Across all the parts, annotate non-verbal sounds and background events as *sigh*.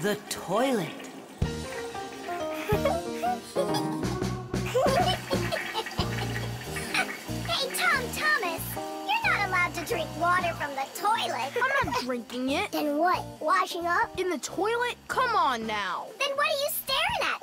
The toilet. Hey, Tom Thomas, you're not allowed to drink water from the toilet. I'm not drinking it. Then what? Washing up? In the toilet? Come on now. Then what are you staring at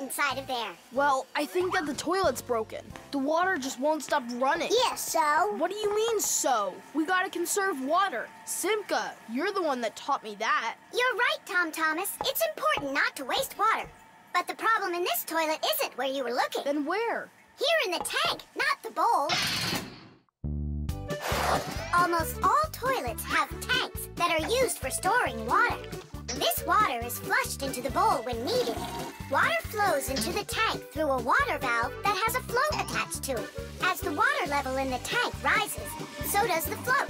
inside of there? Well, I think that the toilet's broken. The water just won't stop running. Yeah, so? What do you mean, so? We gotta conserve water. Simka, you're the one that taught me that. You're right, Tom Thomas. It's important not to waste water. But the problem in this toilet isn't where you were looking. Then where? Here in the tank, not the bowl. Almost all toilets have tanks that are used for storing water. This water is flushed into the bowl when needed. Water flows into the tank through a water valve that has a float attached to it. As the water level in the tank rises, so does the float.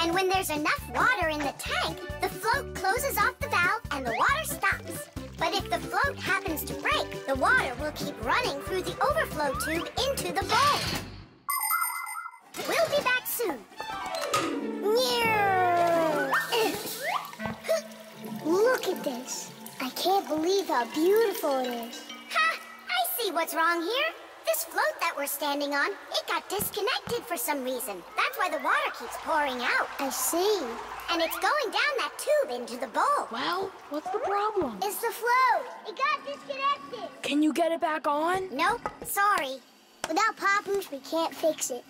And when there's enough water in the tank, the float closes off the valve and the water stops. But if the float happens to break, the water will keep running through the overflow tube into the bowl. We'll be back soon. Look at this. I can't believe how beautiful it is. Ha! I see what's wrong here. This float that we're standing on, it got disconnected for some reason. That's why the water keeps pouring out. I see. And it's going down that tube into the bowl. Well, what's the problem? It's the float. It got disconnected. Can you get it back on? Nope, sorry. Without Papus, we can't fix it.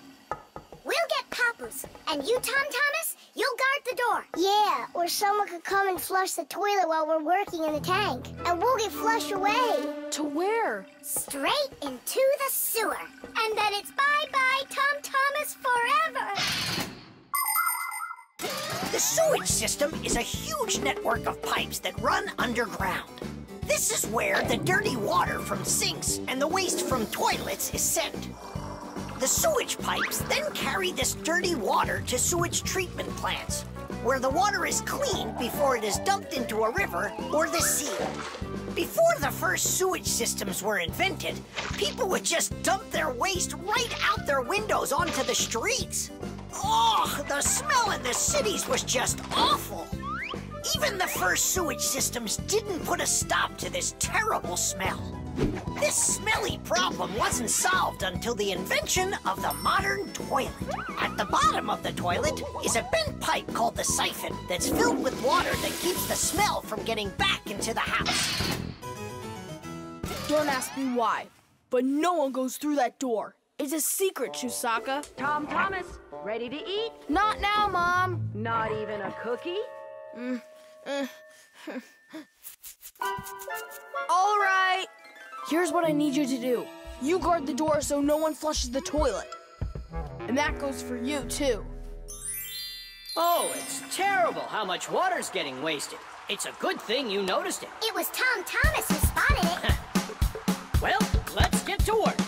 We'll get Papus. And you, Tom Thomas, you'll guard the door. Yeah, or someone could come and flush the toilet while we're working in the tank. And we'll get flushed away. To where? Straight into the sewer. And then it's bye-bye Tom Thomas forever. The sewage system is a huge network of pipes that run underground. This is where the dirty water from sinks and the waste from toilets is sent. The sewage pipes then carry this dirty water to sewage treatment plants, where the water is cleaned before it is dumped into a river or the sea. Before the first sewage systems were invented, people would just dump their waste right out their windows onto the streets. Oh, the smell in the cities was just awful. Even the first sewage systems didn't put a stop to this terrible smell. This smelly problem wasn't solved until the invention of the modern toilet. At the bottom of the toilet is a bent pipe called the siphon that's filled with water that keeps the smell from getting back into the house. Don't ask me why, but no one goes through that door. It's a secret, Chusaka. Tom Thomas, ready to eat? Not now, Mom. Not even a cookie? Mm. *laughs* All right. Here's what I need you to do. You guard the door so no one flushes the toilet. And that goes for you, too. Oh, it's terrible how much water's getting wasted. It's a good thing you noticed it. It was Tom Thomas who spotted it. *laughs* Well, let's get to work.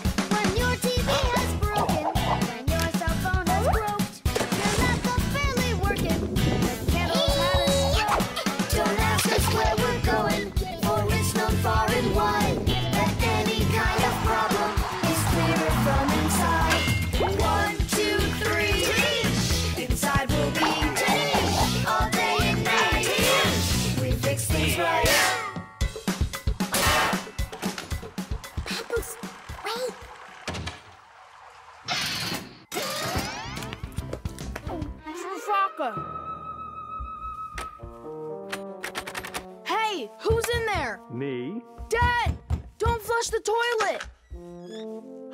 Me? Dad! Don't flush the toilet!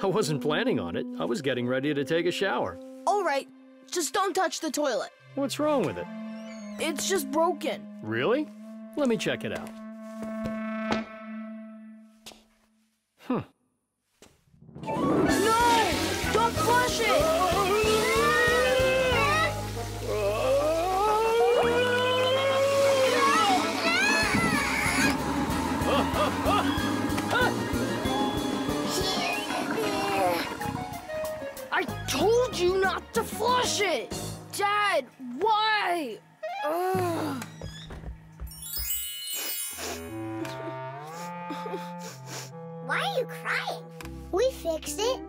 I wasn't planning on it. I was getting ready to take a shower. All right, just don't touch the toilet. What's wrong with it? It's just broken. Really? Let me check it out. Huh. No! Don't flush it! Told you not to flush it! Dad, why? Ugh. Why are you crying? We fixed it.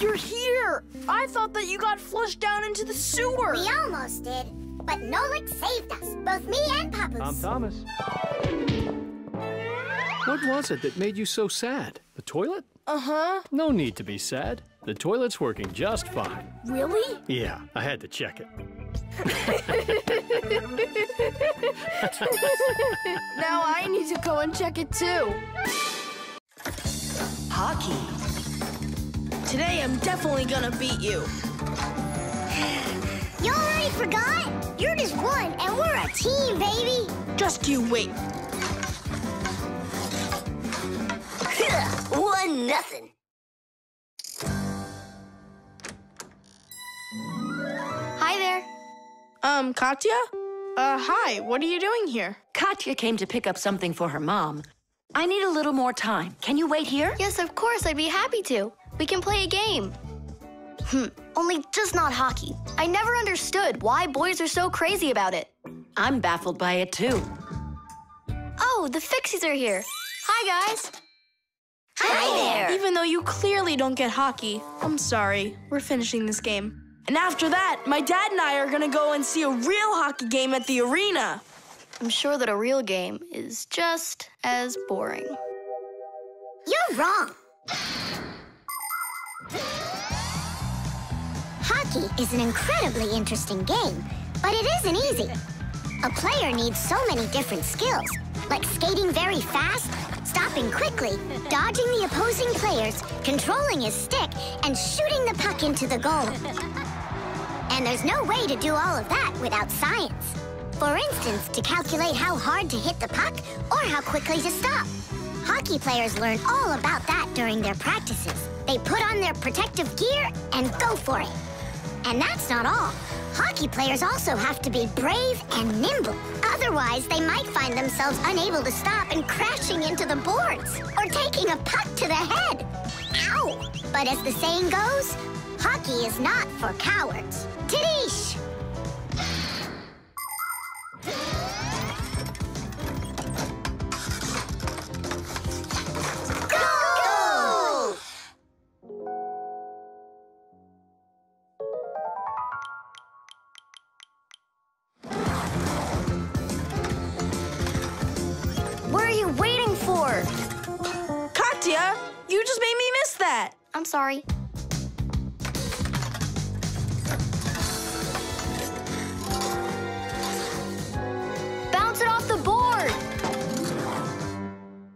You're here! I thought that you got flushed down into the sewer! We almost did. But Nolik saved us, both me and Papus. Tom Thomas. What was it that made you so sad? The toilet? Uh huh. No need to be sad. The toilet's working just fine. Really? Yeah, I had to check it. Now I need to go and check it too. Hockey. Today I'm definitely gonna beat you. You already forgot? You're just one, and we're a team, baby. Just you wait. *laughs* one nothing. Hi there. Um, Katya? Uh, hi. What are you doing here? Katya came to pick up something for her mom. I need a little more time. Can you wait here? Yes, of course, I'd be happy to. We can play a game. Hmm, only just not hockey. I never understood why boys are so crazy about it. I'm baffled by it too. Oh, the Fixies are here. Hi, guys. Hi there. Even though you clearly don't get hockey, I'm sorry. We're finishing this game. And after that, my dad and I are gonna go and see a real hockey game at the arena. I'm sure that a real game is just as boring. You're wrong. Hockey is an incredibly interesting game, but it isn't easy. A player needs so many different skills, like skating very fast, stopping quickly, dodging the opposing players, controlling his stick, and shooting the puck into the goal. And there's no way to do all of that without science. For instance, to calculate how hard to hit the puck or how quickly to stop. Hockey players learn all about that during their practices. They put on their protective gear and go for it. And that's not all. Hockey players also have to be brave and nimble. Otherwise, they might find themselves unable to stop and crashing into the boards or taking a puck to the head. Ow! But as the saying goes, hockey is not for cowards. Tidish! Goal! What are you waiting for? Katya, you just made me miss that. I'm sorry.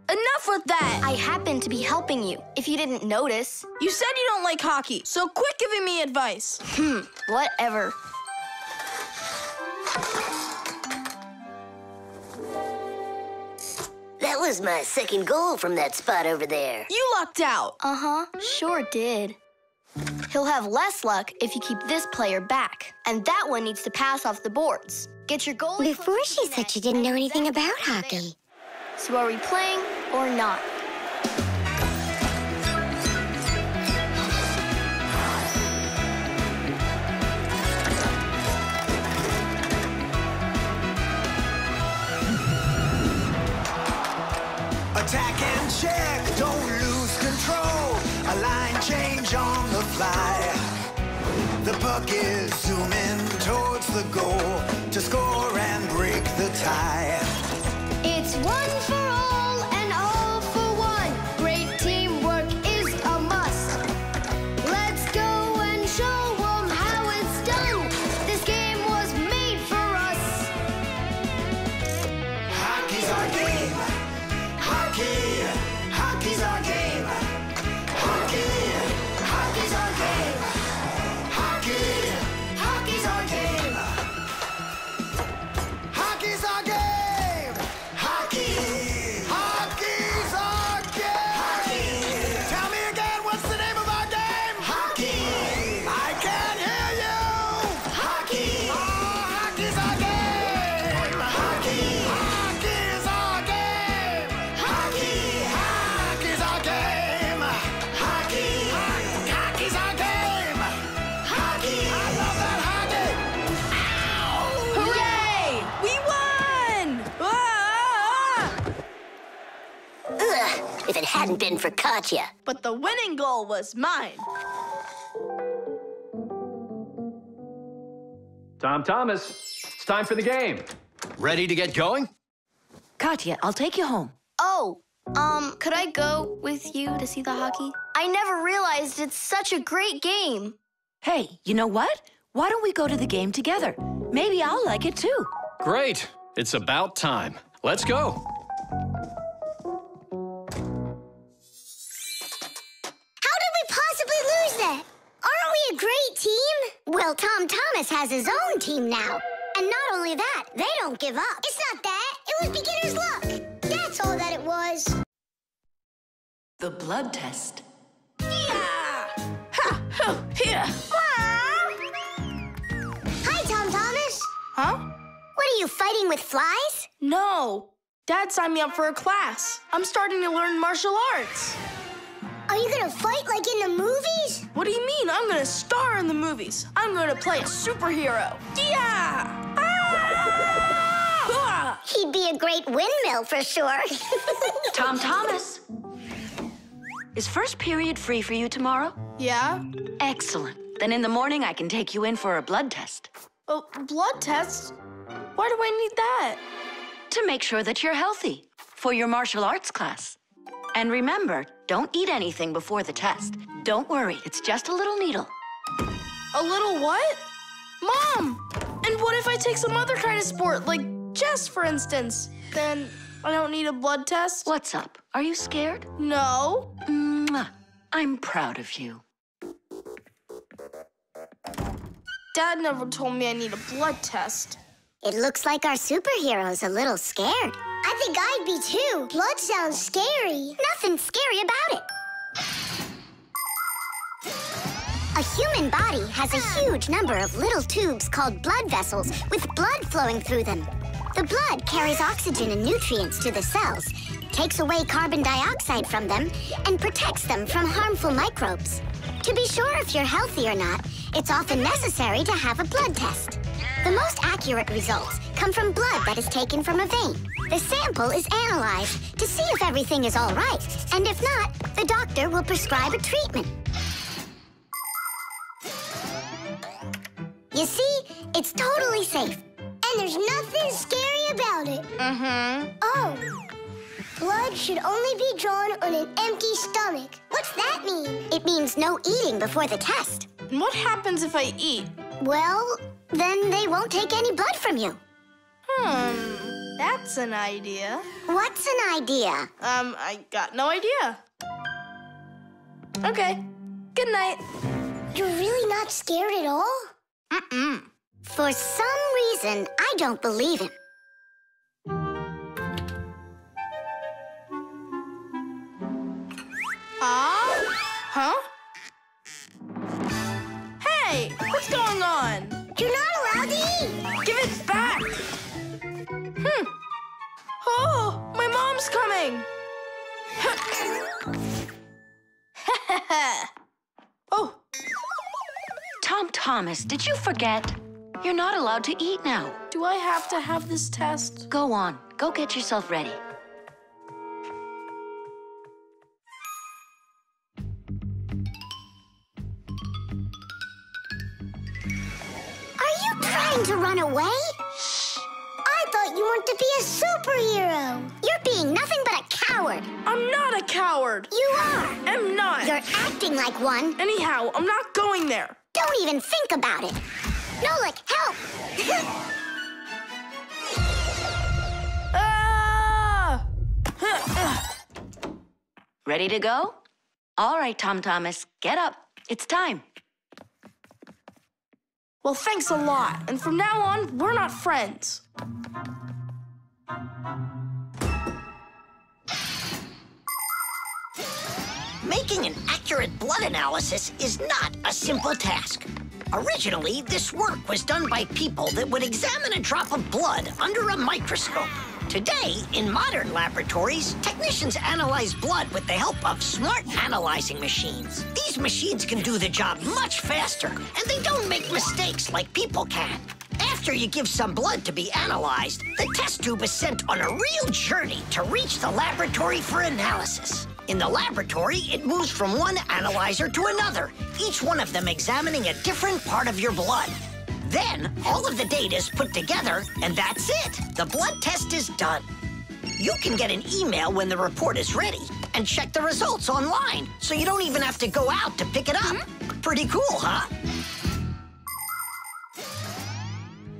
Enough with that. I happen to be helping you, if you didn't notice. You said you don't like hockey, so quit giving me advice. Hmm, whatever. That was my second goal from that spot over there. You lucked out. Uh-huh, sure did. He'll have less luck if you keep this player back. And that one needs to pass off the boards. Get your goalie... Before she said she didn't know anything about hockey. So are we playing or not? Attack and check, don't lose control. A line change on the fly. The puck is zooming towards the goal to score and break the tie. One for it been for Katya. But the winning goal was mine. Tom Thomas, it's time for the game. Ready to get going? Katya, I'll take you home. Oh, Um, could I go with you to see the hockey? I never realized it's such a great game. Hey, you know what? Why don't we go to the game together? Maybe I'll like it too. Great. It's about time. Let's go. Great team? Well, Tom Thomas has his own team now. And not only that, they don't give up. It's not that. It was beginner's luck. That's all that it was. The blood test. Yeah! Ha! Ho! Here! Hi, Tom Thomas. Huh? What are you fighting with flies? No. Dad signed me up for a class. I'm starting to learn martial arts. Are you gonna fight like in the movies? What do you mean? I'm gonna star in the movies. I'm gonna play a superhero. Yeah! Ah! He'd be a great windmill for sure. *laughs* Tom Thomas. Is first period free for you tomorrow? Yeah? Excellent. Then in the morning I can take you in for a blood test Oh, blood test? Why do I need that? to make sure that you're healthy for your martial arts class. And remember, don't eat anything before the test. Don't worry, it's just a little needle. A little what? Mom! And what if I take some other kind of sport, like chess, for instance? Then I don't need a blood test? What's up? Are you scared? No. Mwah. I'm proud of you. Dad never told me I need a blood test. it looks like our superhero's a little scared. I think I'd be too. Blood sounds scary. Nothing scary about it. A human body has a huge number of little tubes called blood vessels with blood flowing through them. The blood carries oxygen and nutrients to the cells, takes away carbon dioxide from them, and protects them from harmful microbes. To be sure if you're healthy or not, it's often necessary to have a blood test. The most accurate results come from blood that is taken from a vein. The sample is analyzed to see if everything is all right, and if not, the doctor will prescribe a treatment. You see, it's totally safe. And there's nothing scary about it. Mm-hmm. Oh, blood should only be drawn on an empty stomach. What's that mean? It means no eating before the test. And what happens if I eat? Well, then they won't take any blood from you. Hmm, that's an idea. What's an idea? Um, I got no idea. Okay, good night. You're really not scared at all? Mm-mm. For some reason, I don't believe him. Ah? Huh? Hey, what's going on? You're not allowed to eat. Give it back! Hmm. Oh, my mom's coming! *laughs* oh, Tom Thomas, did you forget? You're not allowed to eat now. do I have to have this test? Go on, go get yourself ready. Trying to run away? I thought you wanted to be a superhero. You're being nothing but a coward. I'm not a coward. You are. I'm not. You're acting like one. Anyhow, I'm not going there. Don't even think about it. Nolik, help! *laughs* Ah! Ready to go? All right, Tom Thomas, get up. It's time. Well, thanks a lot. And from now on, we're not friends. Making an accurate blood analysis is not a simple task. Originally, this work was done by people that would examine a drop of blood under a microscope. Today, in modern laboratories, technicians analyze blood with the help of smart analyzing machines. These machines can do the job much faster, and they don't make mistakes like people can. After you give some blood to be analyzed, the test tube is sent on a real journey to reach the laboratory for analysis. In the laboratory, it moves from one analyzer to another, each one of them examining a different part of your blood. Then, all of the data is put together, and that's it. The blood test is done. You can get an email when the report is ready and check the results online, so you don't even have to go out to pick it up. Mm-hmm. Pretty cool, huh?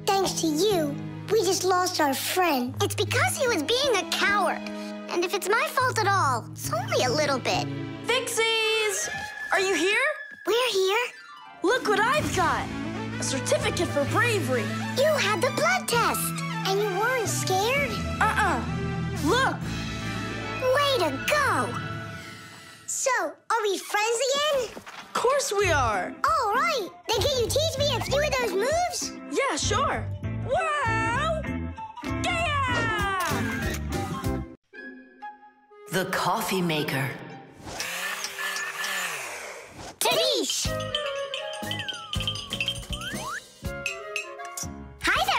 Thanks to you, we just lost our friend. It's because he was being a coward. And if it's my fault at all, it's only a little bit. Fixies! Are you here? We're here. Look what I've got! A certificate for bravery. You had the blood test. And you weren't scared? Uh-uh. Look! Way to go! So, are we friends again? Of course we are. All right. Then can you teach me a few of those moves? Yeah, sure. Wow! Yeah! The coffee maker. Tadish!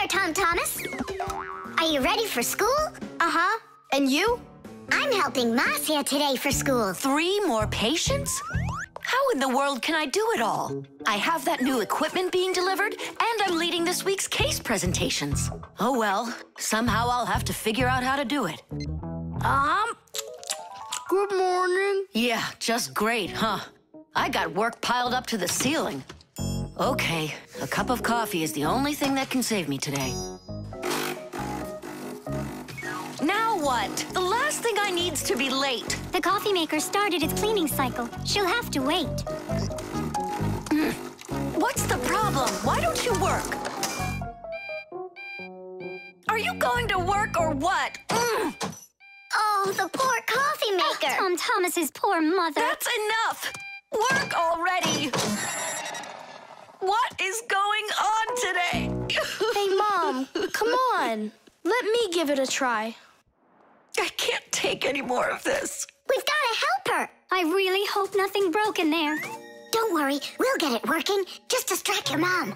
Tom Thomas. Are you ready for school? Uh-huh. And you? I'm helping Marcia today for school. Three more patients? How in the world can I do it all? I have that new equipment being delivered, and I'm leading this week's case presentations. Oh well, somehow I'll have to figure out how to do it. Um, good morning. Yeah, just great, huh? I got work piled up to the ceiling. Okay, a cup of coffee is the only thing that can save me today. Now what? The last thing I need's to be late. The coffee maker started its cleaning cycle. She'll have to wait. *clears throat* What's the problem? Why don't you work? Are you going to work or what? Mm, *clears throat* Oh, the poor coffee maker. Tom Thomas's poor mother. that's enough! Work already! What is going on today? *laughs* Hey, Mom, come on. Let me give it a try. I can't take any more of this. We've got to help her. I really hope nothing broke in there. Don't worry, we'll get it working. Just distract your mom.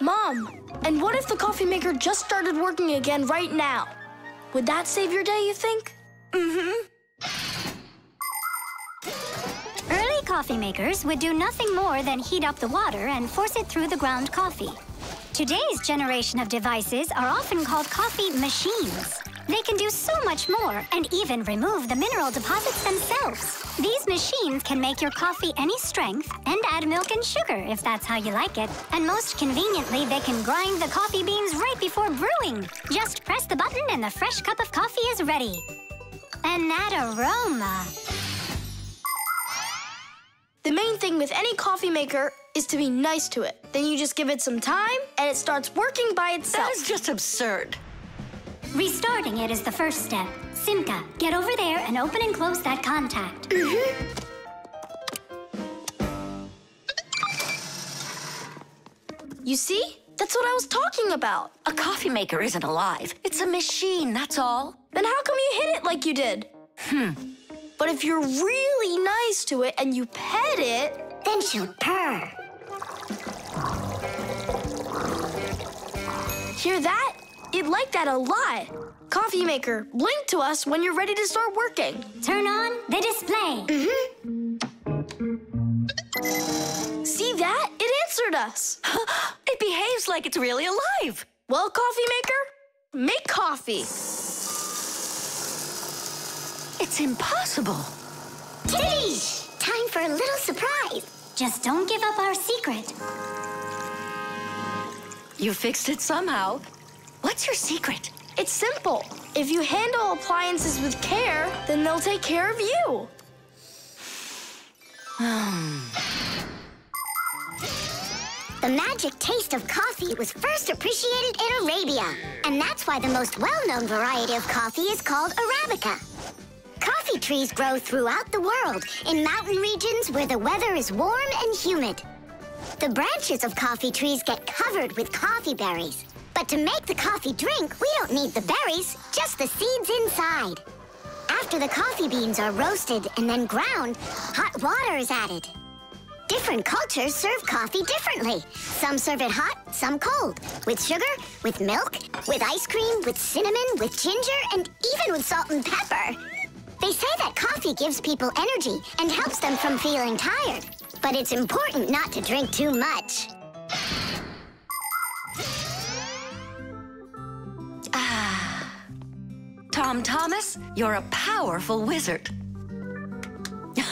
Mom, and what if the coffee maker just started working again right now? Would that save your day, you think? Early coffee makers would do nothing more than heat up the water and force it through the ground coffee. Today's generation of devices are often called coffee machines. They can do so much more and even remove the mineral deposits themselves. These machines can make your coffee any strength and add milk and sugar if that's how you like it. And most conveniently, they can grind the coffee beans right before brewing. Just press the button and the fresh cup of coffee is ready. And that aroma. The main thing with any coffee maker is to be nice to it. Then you just give it some time and it starts working by itself. That is just absurd. Restarting it is the first step. Simka, get over there and open and close that contact. You see? That's what I was talking about. A coffee maker isn't alive. It's a machine, that's all. Then how come you hit it like you did? Hmm. But if you're really nice to it and you pet it, Then she'll purr. hear that? It liked that a lot. Coffee maker, blink to us when you're ready to start working. Turn on the display. Mm-hmm. See that? It answered us. *gasps* it behaves like it's really alive. Well, coffee maker, make coffee. It's impossible. Tish! Time for a little surprise. Just don't give up our secret. You fixed it somehow. What's your secret? It's simple. If you handle appliances with care, then they'll take care of you. *sighs* The magic taste of coffee was first appreciated in Arabia. And that's why the most well-known variety of coffee is called Arabica. Coffee trees grow throughout the world in mountain regions where the weather is warm and humid. The branches of coffee trees get covered with coffee berries. But to make the coffee drink, we don't need the berries, just the seeds inside. After the coffee beans are roasted and then ground, hot water is added. Different cultures serve coffee differently. Some serve it hot, some cold. With sugar, with milk, with ice cream, with cinnamon, with ginger, and even with salt and pepper. They say that coffee gives people energy and helps them from feeling tired. But it's important not to drink too much. Ah. Tom Thomas, you're a powerful wizard. *laughs*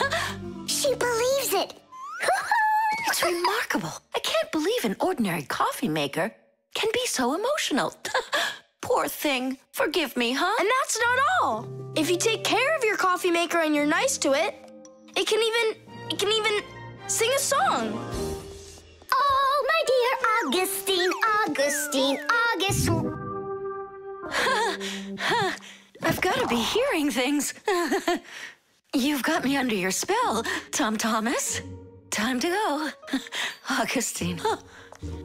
She believes it. *laughs* It's remarkable. I can't believe an ordinary coffee maker can be so emotional. *laughs* Poor thing. Forgive me, huh? And that's not all. If you take care of your coffee maker and you're nice to it, it can even it can even sing a song. Oh, my dear Augustine, Augustine, Augustine. *laughs* I've got to be hearing things. *laughs* You've got me under your spell, Tom Thomas. Time to go. *laughs* Augustine.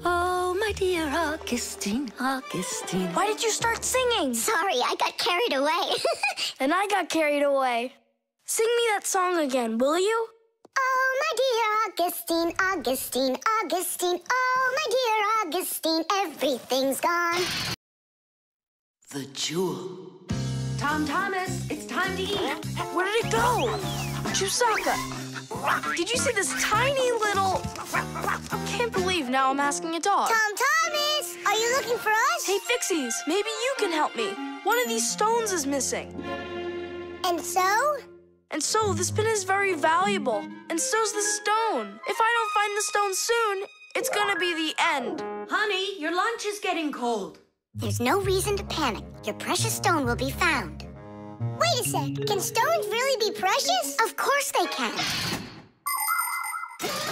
Oh, my dear Augustine, Augustine. Why did you start singing? Sorry, I got carried away. *laughs* And I got carried away. Sing me that song again, will you? oh, my dear Augustine, Augustine, Augustine. Oh, my dear Augustine, everything's gone. The jewel. Tom Thomas, it's time to eat. Where did it go? Chusaka, did you see this tiny little... Can't believe now I'm asking a dog. Tom Thomas, are you looking for us? Hey, Fixies, maybe you can help me. One of these stones is missing. And so? And so this pin is very valuable, and so's the stone. If I don't find the stone soon, it's gonna be the end. Honey, your lunch is getting cold. There's no reason to panic. Your precious stone will be found. Wait a sec. Can stones really be precious? Of course they can.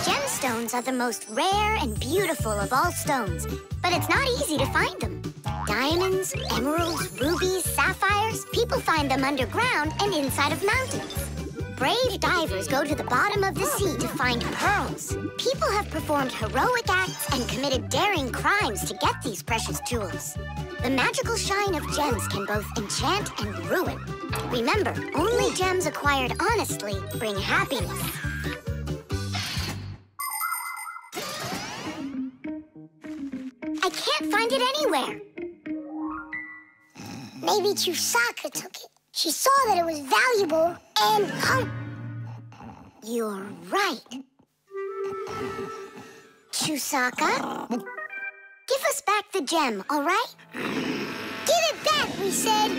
Gemstones are the most rare and beautiful of all stones, but it's not easy to find them. Diamonds, emeralds, rubies, sapphires, people find them underground and inside of mountains. Brave divers go to the bottom of the sea to find pearls. People have performed heroic acts and committed daring crimes to get these precious jewels. The magical shine of gems can both enchant and ruin. Remember, only gems acquired honestly bring happiness. I can't find it anywhere. Maybe Chusaka took it. She saw that it was valuable and hum. You're right. Chusaka, give us back the gem, all right? Give it back, we said.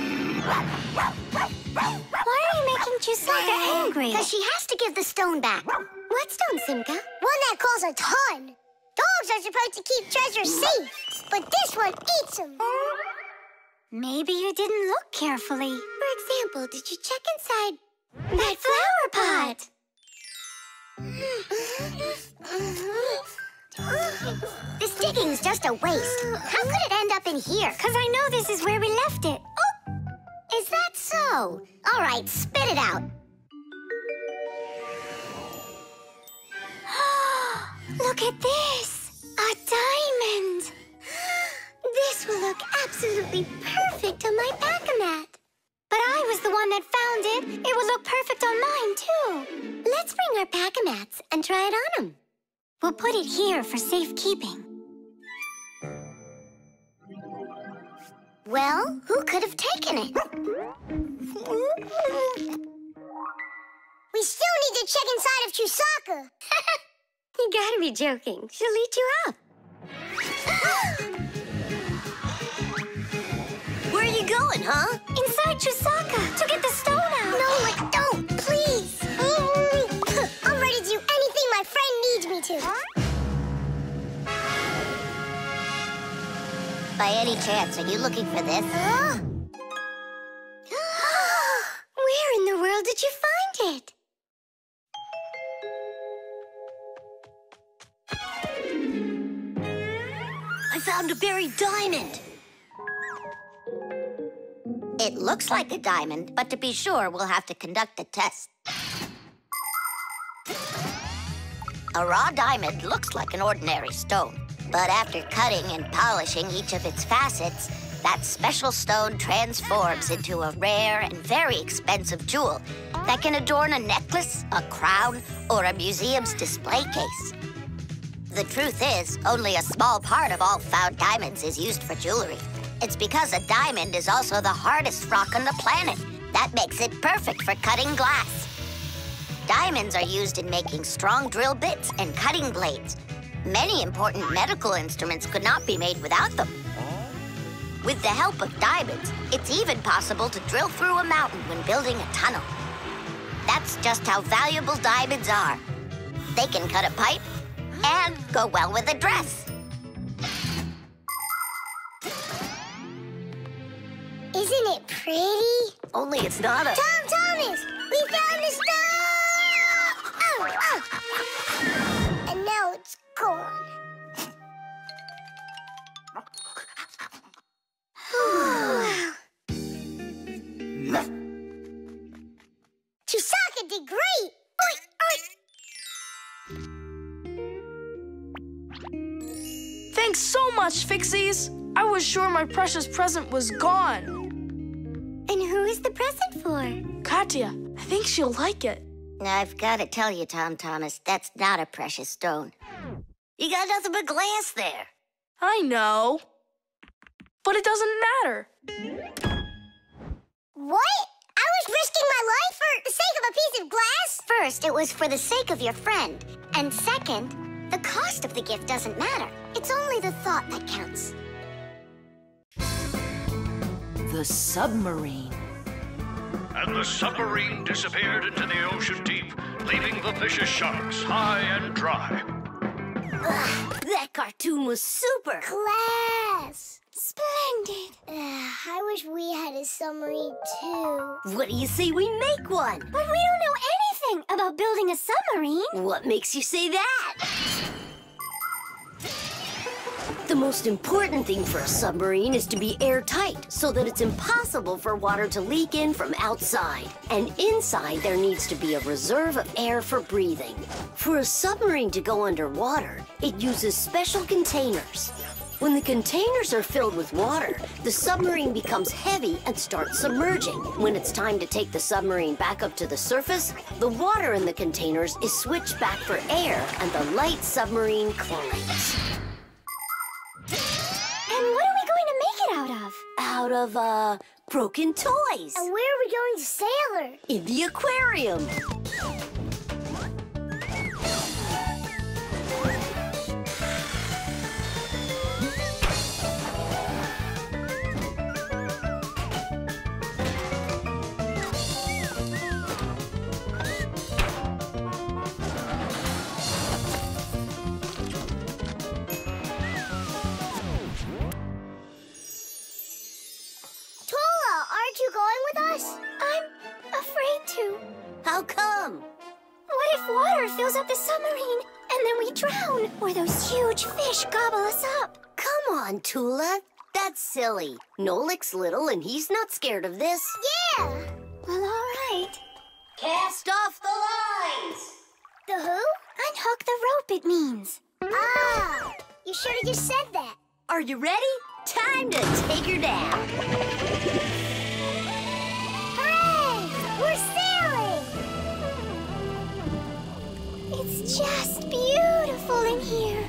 Why are you making Chusaka angry? Because she has to give the stone back. What stone, Simka? One that calls a ton. Dogs are supposed to keep treasure safe, but this one eats them. Maybe you didn't look carefully. For example, did you check inside that flower pot? this digging's just a waste. How could it end up in here? Because I know this is where we left it. Oh, is that so? All right, spit it out. *gasps* Look at this! A diamond! *gasps* This will look absolutely perfect on my Pac-A-Mat. But I was the one that found it. It will look perfect on mine, too. Let's bring our Pac-A-Mats and try it on them. We'll put it here for safekeeping. Well, who could have taken it? we still need to check inside of Chusaka. *laughs* you gotta be joking. She'll eat you up. *gasps* *laughs* going, huh? Inside Chusaka to get the stone out. No, like, don't, please. *laughs* I'm ready to do anything my friend needs me to. By any chance, are you looking for this? Huh? *gasps* Where in the world did you find it? I found a buried diamond. It looks like a diamond, but to be sure, we'll have to conduct a test. A raw diamond looks like an ordinary stone, but after cutting and polishing each of its facets, that special stone transforms into a rare and very expensive jewel that can adorn a necklace, a crown, or a museum's display case. The truth is, only a small part of all found diamonds is used for jewelry. It's because a diamond is also the hardest rock on the planet. That makes it perfect for cutting glass. Diamonds are used in making strong drill bits and cutting blades. Many important medical instruments could not be made without them. With the help of diamonds, it's even possible to drill through a mountain when building a tunnel. That's just how valuable diamonds are. They can cut a pipe and go well with a dress. Isn't it pretty? Only it's not a. Tom Thomas, we found the stone! Oh, oh. And now it's gone. *sighs* Chusaka did great! Oink, oink. Thanks so much, Fixies. I was sure my precious present was gone. And who is the present for? Katya, I think she'll like it. I've got to tell you, Tom Thomas, that's not a precious stone. You got nothing but glass there. I know. But it doesn't matter. What? I was risking my life for the sake of a piece of glass? First, it was for the sake of your friend. And second, the cost of the gift doesn't matter. It's only the thought that counts. The submarine. And the submarine disappeared into the ocean deep, leaving the vicious sharks high and dry. That cartoon was super. Class! Splendid! I wish we had a submarine too. What do you say we make one? But we don't know anything about building a submarine. What makes you say that? The most important thing for a submarine is to be airtight so that it's impossible for water to leak in from outside. And inside, there needs to be a reserve of air for breathing. For a submarine to go underwater, it uses special containers. When the containers are filled with water, the submarine becomes heavy and starts submerging. When it's time to take the submarine back up to the surface, the water in the containers is switched back for air and the light submarine climbs. And what are we going to make it out of? Out of, uh, broken toys. And where are we going to sail her? In the aquarium. How come? What if water fills up the submarine and then we drown? Or those huge fish gobble us up? Come on, Tula. That's silly. Nolik's little and he's not scared of this. Yeah! Well, all right. Cast off the lines! The who? Unhook the rope, it means. Ah! You should have just said that. Are you ready? Time to take her down. Just beautiful in here.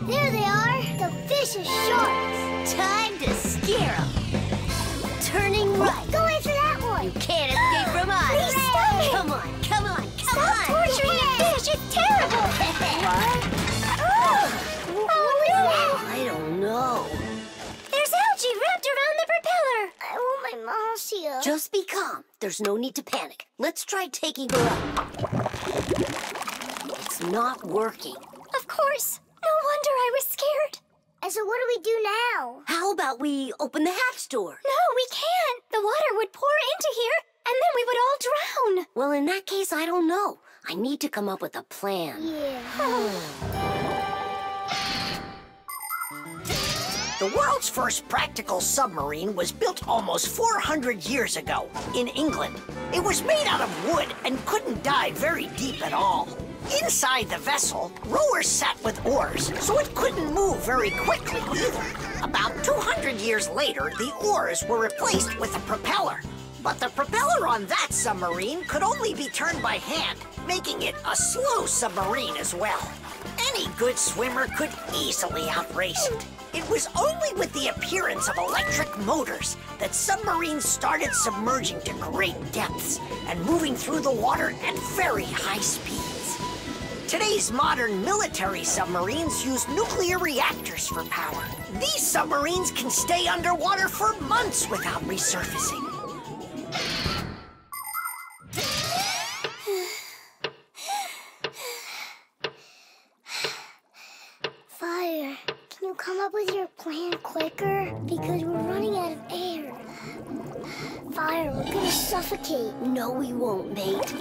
There they are, the vicious sharks. Time to scare them. Turning right. Go after that one. You can't escape from us. Please stop it. Come on, come on, come Stop on. torturing the fish. It's terrible. *laughs* what? Oh, oh no. I don't know. There's algae wrapped around the propeller. I want my mouse here. Just be calm. There's no need to panic. Let's try taking her up. It's not working. Of course. No wonder I was scared. And so what do we do now? How about we open the hatch door? No, we can't. The water would pour into here, and then we would all drown. Well, in that case, I don't know. I need to come up with a plan. *sighs* *sighs* *sighs* Hmm. The world's first practical submarine was built almost 400 years ago in England. It was made out of wood and couldn't dive very deep at all. Inside the vessel, rowers sat with oars, so it couldn't move very quickly either. About 200 years later, the oars were replaced with a propeller. But the propeller on that submarine could only be turned by hand, making it a slow submarine as well. Any good swimmer could easily outrace it. It was only with the appearance of electric motors that submarines started submerging to great depths and moving through the water at very high speeds. Today's modern military submarines use nuclear reactors for power. These submarines can stay underwater for months without resurfacing. Can you come up with your plan quicker? Because we're running out of air. Fire, we're gonna suffocate. No, we won't, mate.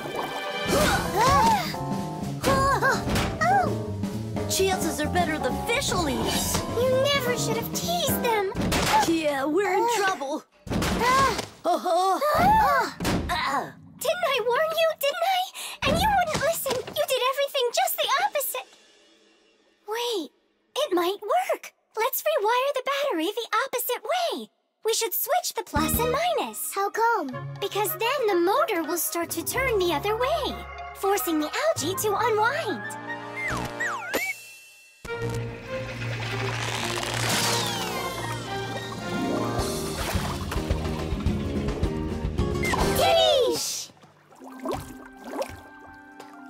Chances are better the fish will eat us. You never should have teased them. Yeah, we're in trouble. Uh-huh. Didn't I warn you, didn't I? And you wouldn't listen. You did everything just the opposite. Wait, it might work. Let's rewire the battery the opposite way. We should switch the plus and minus. How come? Because then the motor will start to turn the other way, forcing the algae to unwind.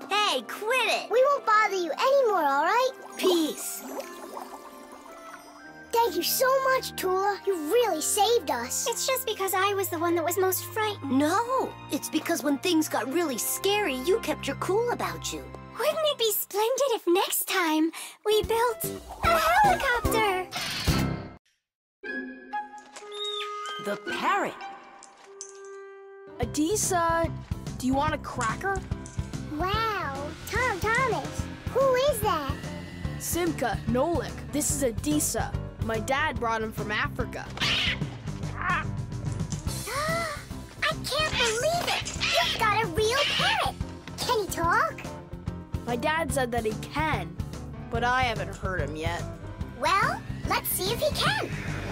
Hey, quit it! We won't bother you anymore, all right? Peace. Thank you so much, Tula. You really saved us. It's just because I was the one that was most frightened. No, it's because when things got really scary, you kept your cool about you. Wouldn't it be splendid if next time we built a helicopter? The parrot. Adisa, do you want a cracker? Wow, Tom Thomas. Who is that? Simka, Nolik. This is Adisa. My dad brought him from Africa. *gasps* I can't believe it! You've got a real parrot! Can he talk? My dad said that he can, but I haven't heard him yet. Well, let's see if he can.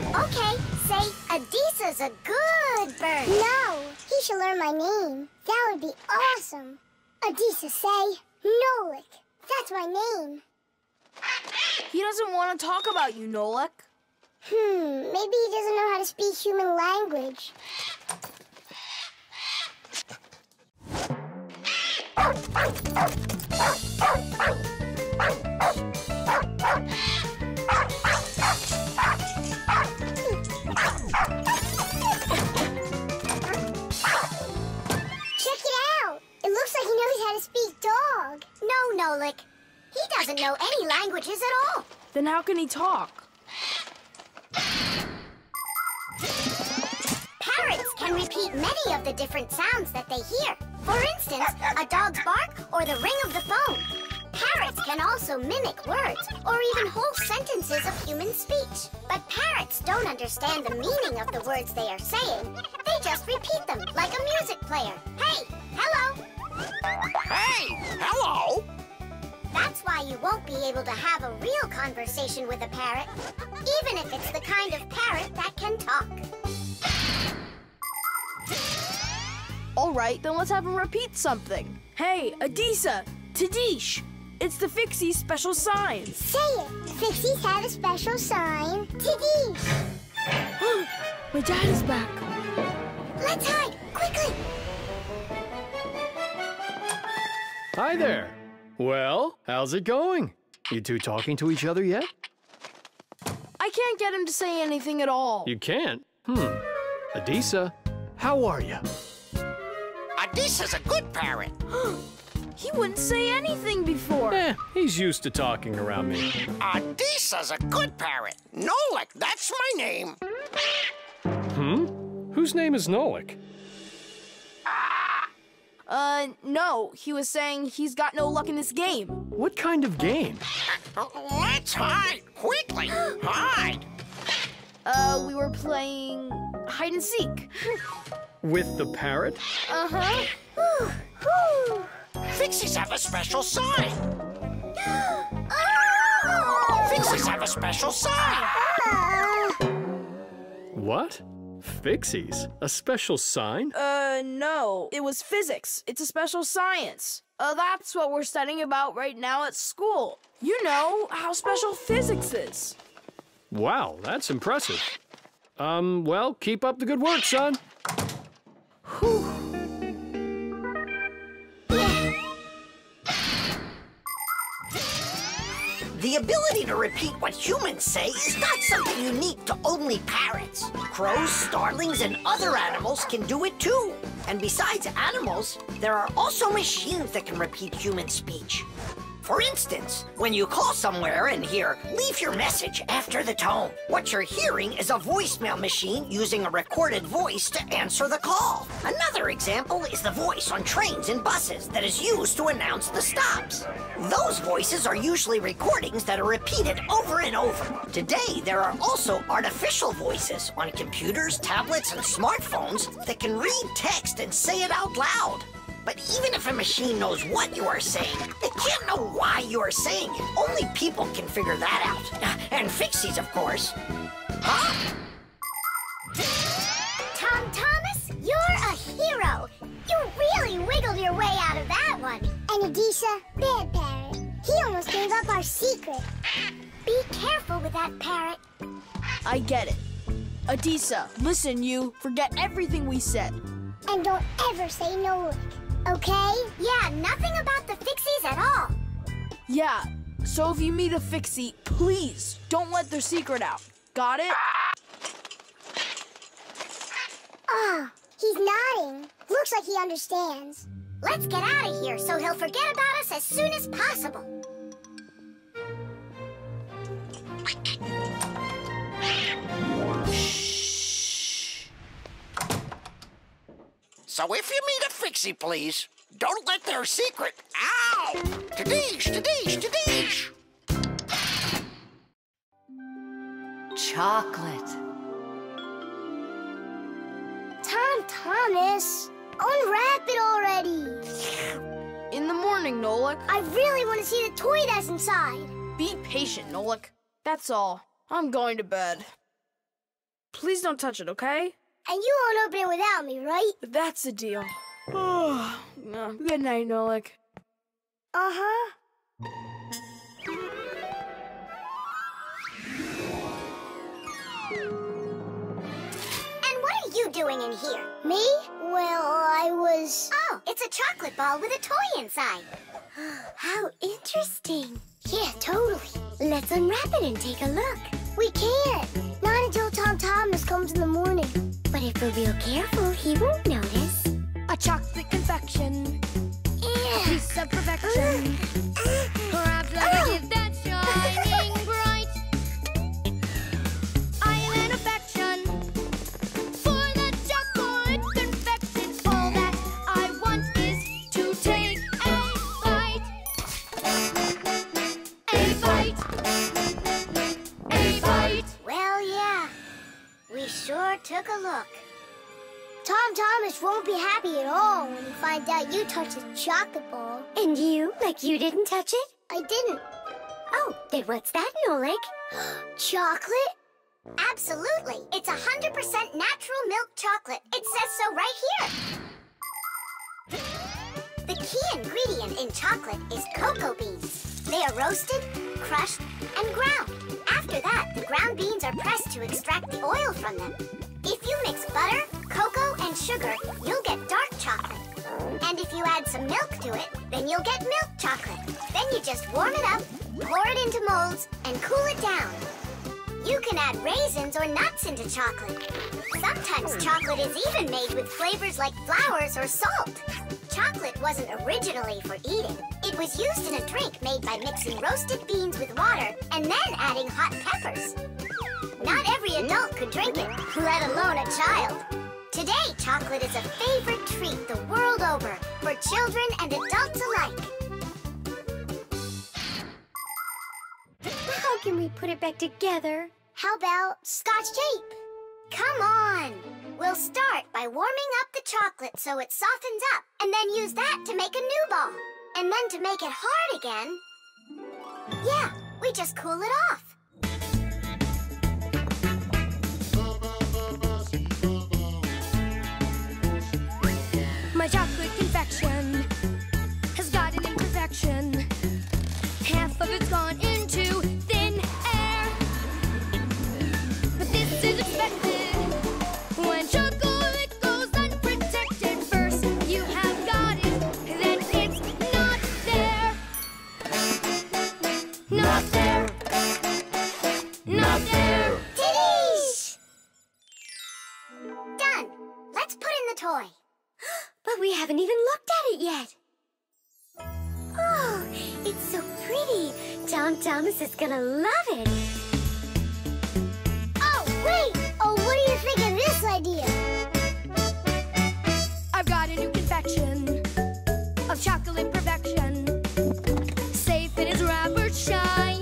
Okay, say Adisa's a good bird. No, he should learn my name. That would be awesome. Adisa, say Nolik. That's my name. He doesn't want to talk about you, Nolik. Hmm, maybe he doesn't know how to speak human language. Check it out. It looks like he knows how to speak dog. No, Nolik. He doesn't know any languages at all. Then how can he talk? Parrots can repeat many of the different sounds that they hear. For instance, a dog's bark or the ring of the phone. Parrots can also mimic words or even whole sentences of human speech. But parrots don't understand the meaning of the words they are saying. They just repeat them like a music player. Hey, hello. Hey, hello. That's why you won't be able to have a real conversation with a parrot, even if it's the kind of parrot that can talk. All right, then let's have him repeat something. Hey, Adisa, Tadish, it's the Fixie special sign. Say it. Fixies have a special sign. Tidish. Oh, my dad is back. Let's hide, quickly. Hi there. Well, how's it going? You two talking to each other yet? I can't get him to say anything at all. You can't? Hmm. Adisa, how are you? Adisa's a good parrot. *gasps* he wouldn't say anything before. Eh, he's used to talking around me. Adisa's a good parrot. Nolik, that's my name. Hmm? Whose name is Nolik? Uh, no. He was saying he's got no luck in this game. What kind of game? Let's hide, quickly. Hide. Uh, we were playing hide and seek. With the parrot? Uh-huh. *gasps* Fixies have a special sign. *gasps* Fixies have a special sign. What? Fixies? A special sign? Uh, no. It was physics. It's a special science. Uh, that's what we're studying about right now at school. You know how special physics is. Wow, that's impressive. Um, well, keep up the good work, son. The ability to repeat what humans say is not something unique to only parrots. Crows, starlings, and other animals can do it too. And besides animals, there are also machines that can repeat human speech. For instance, when you call somewhere and hear, leave your message after the tone, what you're hearing is a voicemail machine using a recorded voice to answer the call. Another example is the voice on trains and buses that is used to announce the stops. Those voices are usually recordings that are repeated over and over. Today, there are also artificial voices on computers, tablets, and smartphones that can read text and say it out loud. But even if a machine knows what you are saying, it can't know why you are saying it. Only people can figure that out. *laughs* And Fixies, of course. Huh? Tom Thomas, you're a hero. You really wiggled your way out of that one. And Adisa, bad parrot. He almost gave up our secret. Be careful with that parrot. I get it. Adisa, listen, you. Forget everything we said. And don't ever say Nolik. Okay? Yeah, nothing about the Fixies at all. Yeah, so if you meet a fixie, please don't let their secret out. Got it? Oh, he's nodding. Looks like he understands. Let's get out of here so he'll forget about us as soon as possible. So if you meet a Fixie, please, don't let their secret. Ow! Tadish, tadish, tadish! Chocolate. Tom Thomas, unwrap it already. In the morning, Nolik. I really want to see the toy that's inside. Be patient, Nolik. That's all. I'm going to bed. Please don't touch it, okay? And you won't open it without me, right? That's a deal. Oh, good night, Nolik. Uh-huh. And what are you doing in here? Me? Well, I was... Oh, it's a chocolate ball with a toy inside. *gasps* How interesting. Yeah, totally. Let's unwrap it and take a look. We can't. Not until Tom Thomas comes in the morning. But if we're real careful, he won't notice. A chocolate confection, Yeah. a piece of perfection. Uh, uh, Wrapped like a uh. gift that's shining sure took a look. Tom Thomas won't be happy at all when he finds out you touched a chocolate ball. And you, like you didn't touch it? I didn't. Oh, then what's that, Nolik? *gasps* Chocolate? Absolutely. It's 100% natural milk chocolate. It says so right here. The key ingredient in chocolate is cocoa beans. They are roasted, crushed, and ground. After that, the ground beans are pressed to extract the oil from them. If you mix butter, cocoa, and sugar, you'll get dark chocolate. And if you add some milk to it, then you'll get milk chocolate. Then you just warm it up, pour it into molds, and cool it down. You can add raisins or nuts into chocolate. Sometimes chocolate is even made with flavors like flowers or salt. Chocolate wasn't originally for eating. It was used in a drink made by mixing roasted beans with water and then adding hot peppers. Not every adult could drink it, let alone a child. Today, chocolate is a favorite treat the world over for children and adults alike. How can we put it back together? How about Scotch tape? Come on! We'll start by warming up the chocolate so it softens up, and then use that to make a new ball. And then to make it hard again... Yeah, we just cool it off. *gasps* but we haven't even looked at it yet. Oh, it's so pretty. Tom Thomas is gonna love it. Oh, wait! Oh, what do you think of this idea? I've got a new confection of chocolate perfection. Safe in its wrapper, shining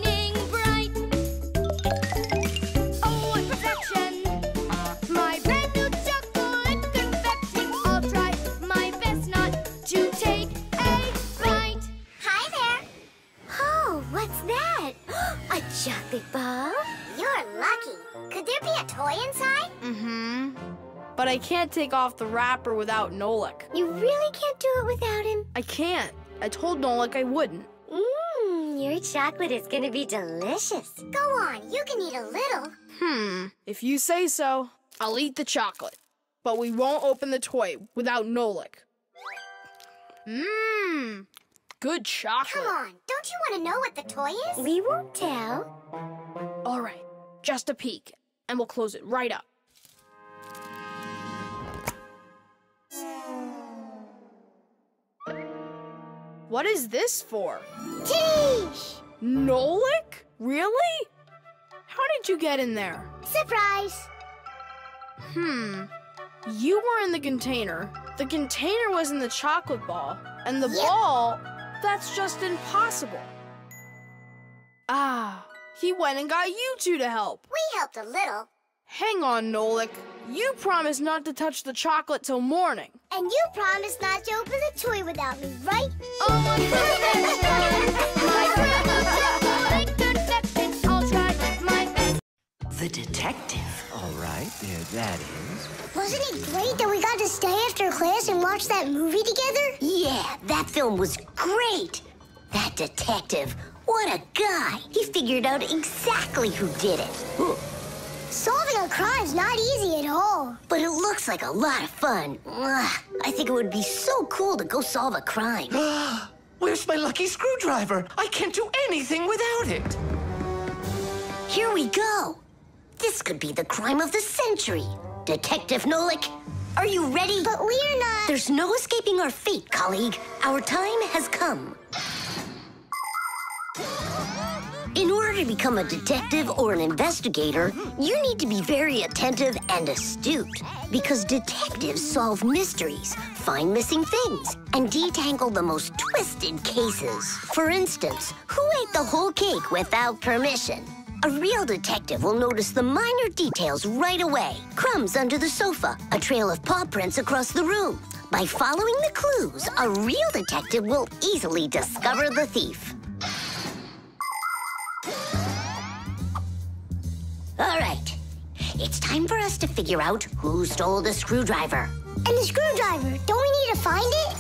chocolate? You're lucky. Could there be a toy inside? Mm-hmm. But I can't take off the wrapper without Nolik. You really can't do it without him. I can't. I told Nolik I wouldn't. Mmm, your chocolate is gonna be delicious. Go on, you can eat a little. Hmm. If you say so, I'll eat the chocolate. But we won't open the toy without Nolik. Mmm. Good chocolate. Come on, don't you want to know what the toy is? We won't tell. All right. Just a peek. And we'll close it right up. What is this for? Tish! Nolik? Really? How did you get in there? Surprise! Hmm. You were in the container. The container was in the chocolate ball. And the Yep. ball, that's just impossible. Ah, he went and got you two to help. We helped a little. Hang on, Nolik. You promised not to touch the chocolate till morning. And you promised not to open the toy without me, right? Oh! My brand new chocolate confection. I'll try my. The detective. All right, there that is. Wasn't it great that we got to stay after class and watch that movie together? Yeah, that film was great. That detective, what a guy. He figured out exactly who did it. Solving a crime's not easy at all. But it looks like a lot of fun. Ugh, I think it would be so cool to go solve a crime. *gasps* Where's my lucky screwdriver? I can't do anything without it. Here we go. This could be the crime of the century. Detective Nolik, are you ready? But we're not. There's no escaping our fate, colleague. Our time has come. To become a detective or an investigator, you need to be very attentive and astute. Because detectives solve mysteries, find missing things, and detangle the most twisted cases. For instance, who ate the whole cake without permission? A real detective will notice the minor details right away. Crumbs under the sofa, a trail of paw prints across the room. By following the clues, a real detective will easily discover the thief. It's time for us to figure out who stole the screwdriver. And the screwdriver, don't we need to find it?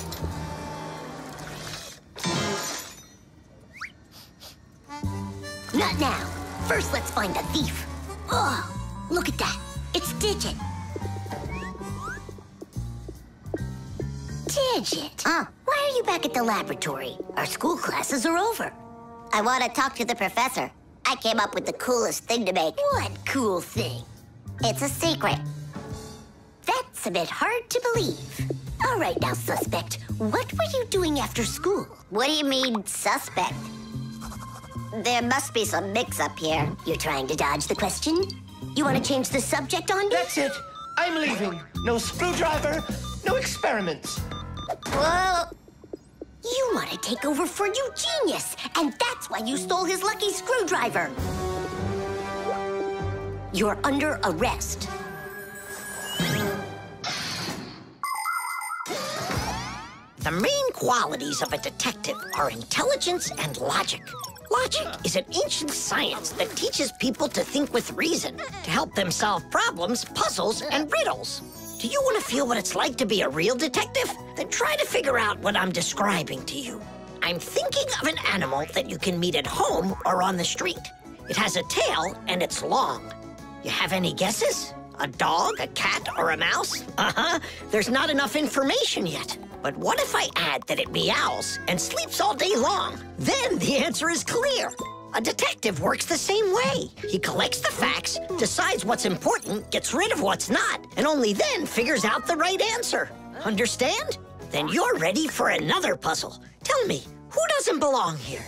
Not now. First, let's find the thief. Oh, look at that. It's Digit. Digit? Huh? Why are you back at the laboratory? Our school classes are over. I want to talk to the professor. I came up with the coolest thing to make. What cool thing? It's a secret. That's a bit hard to believe. All right now, suspect. What were you doing after school? What do you mean, suspect? There must be some mix-up here. You're trying to dodge the question? You want to change the subject on me? That's it. I'm leaving. No screwdriver, no experiments. Well, You want to take over for Eugenius, and that's why you stole his lucky screwdriver. You're under arrest. The main qualities of a detective are intelligence and logic. Logic is an ancient science that teaches people to think with reason, to help them solve problems, puzzles, and riddles. Do you want to feel what it's like to be a real detective? Then try to figure out what I'm describing to you. I'm thinking of an animal that you can meet at home or on the street. It has a tail and it's long. You have any guesses? A dog, a cat, or a mouse? Uh-huh. There's not enough information yet. But what if I add that it meows and sleeps all day long? Then the answer is clear. A detective works the same way. He collects the facts, decides what's important, gets rid of what's not, and only then figures out the right answer. Understand? Then you're ready for another puzzle. Tell me, who doesn't belong here?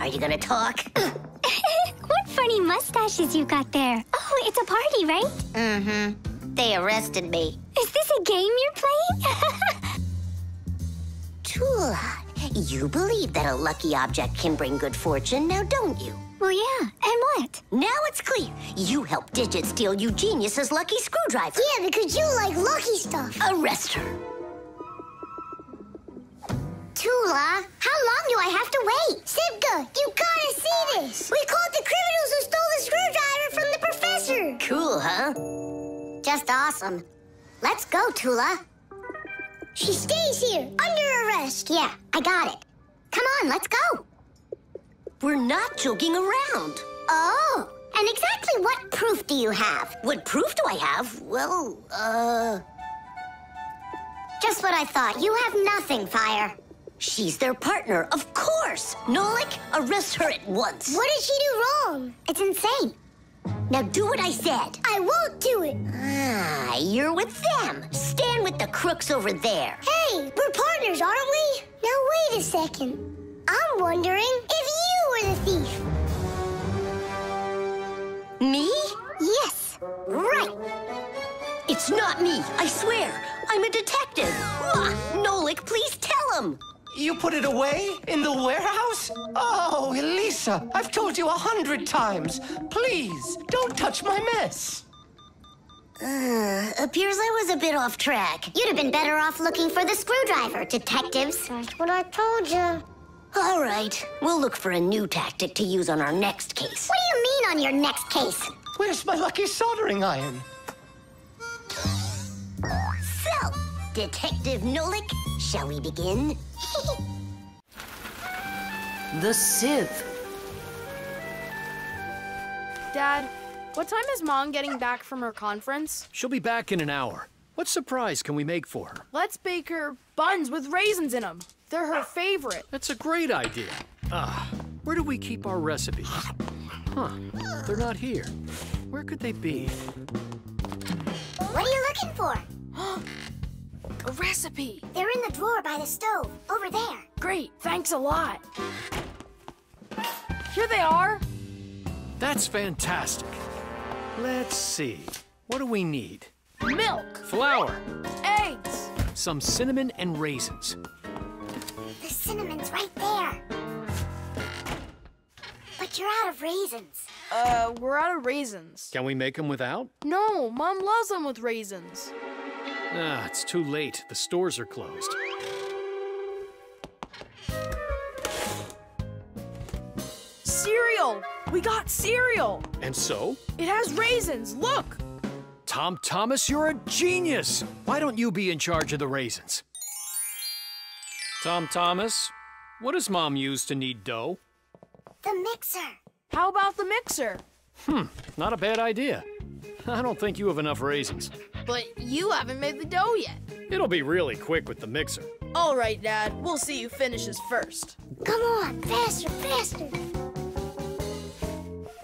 Are you gonna talk? *laughs* what funny mustaches you got there. Oh, it's a party, right? Mm-hmm. They arrested me. Is this a game you're playing? *laughs* Tula, you believe that a lucky object can bring good fortune, now don't you? well, yeah. And what? Now it's clear. You helped Digit steal Eugenius's lucky screwdriver. Yeah, because you like lucky stuff. Arrest her. Tula, how long do I have to wait? Simka, you gotta see this. We caught the criminals who stole the screwdriver from the professor. Cool, huh? Just awesome. Let's go, Tula. She stays here, under arrest. Yeah, I got it. Come on, let's go. We're not joking around. Oh, and exactly what proof do you have? What proof do I have? Well, uh... Just what I thought. You have nothing, Fire. She's their partner, of course. Nolik, arrest her at once. What did she do wrong? It's insane. Now do what I said. I won't do it. Ah, you're with them. Stand with the crooks over there. Hey, we're partners, aren't we? Now wait a second. I'm wondering if you were the thief. Me? Yes. Right. It's not me, I swear. I'm a detective. Nolik, please tell him. You put it away? In the warehouse? Oh, Elisa, I've told you a hundred times. Please, don't touch my mess. Uh, appears I was a bit off track. You'd have been better off looking for the screwdriver, detectives. That's what I told you. All right, we'll look for a new tactic to use on our next case. What do you mean on your next case? Where's my lucky soldering iron? So, Detective Nolik, shall we begin? *laughs* The sieve. Dad, what time is Mom getting back from her conference? She'll be back in an hour. What surprise can we make for her? Let's bake her buns with raisins in them. They're her favorite. That's a great idea. Ah, where do we keep our recipes? Huh, they're not here. Where could they be? What are you looking for? *gasps* *gasps* *gasps* A recipe. They're in the drawer by the stove, over there. Great, thanks a lot. Here they are. That's fantastic. Let's see. What do we need? Milk, Flour, eggs. some cinnamon and raisins. The cinnamon's right there. But you're out of raisins. Uh, we're out of raisins. Can we make them without? No, Mom loves them with raisins. Ah, it's too late. The stores are closed. Cereal! We got cereal! And so? It has raisins, look! Tom Thomas, you're a genius! Why don't you be in charge of the raisins? Tom Thomas, what does Mom use to knead dough? The mixer. How about the mixer? Hmm, not a bad idea. I don't think you have enough raisins. But you haven't made the dough yet. It'll be really quick with the mixer. All right, Dad. We'll see who finishes first. Come on, faster, faster.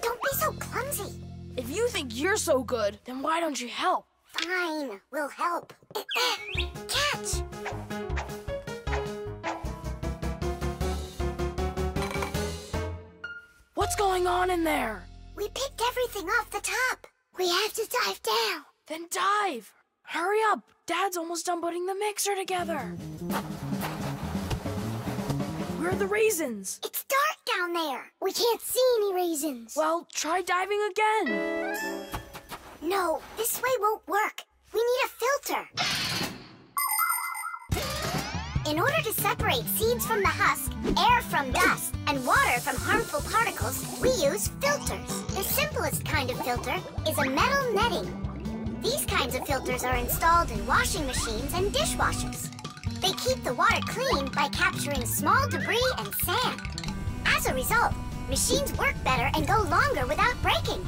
Don't be so clumsy. If you think you're so good, then why don't you help? Fine, we'll help. *coughs* Catch! What's going on in there? We picked everything off the top. We have to dive down. Then dive. Hurry up. Dad's almost done putting the mixer together. Where are the raisins? It's dark down there. We can't see any raisins. Well, try diving again. No, this way won't work. We need a filter. In order to separate seeds from the husk, air from dust, and water from harmful particles, we use filters. The simplest kind of filter is a metal netting. These kinds of filters are installed in washing machines and dishwashers. They keep the water clean by capturing small debris and sand. As a result, machines work better and go longer without breaking.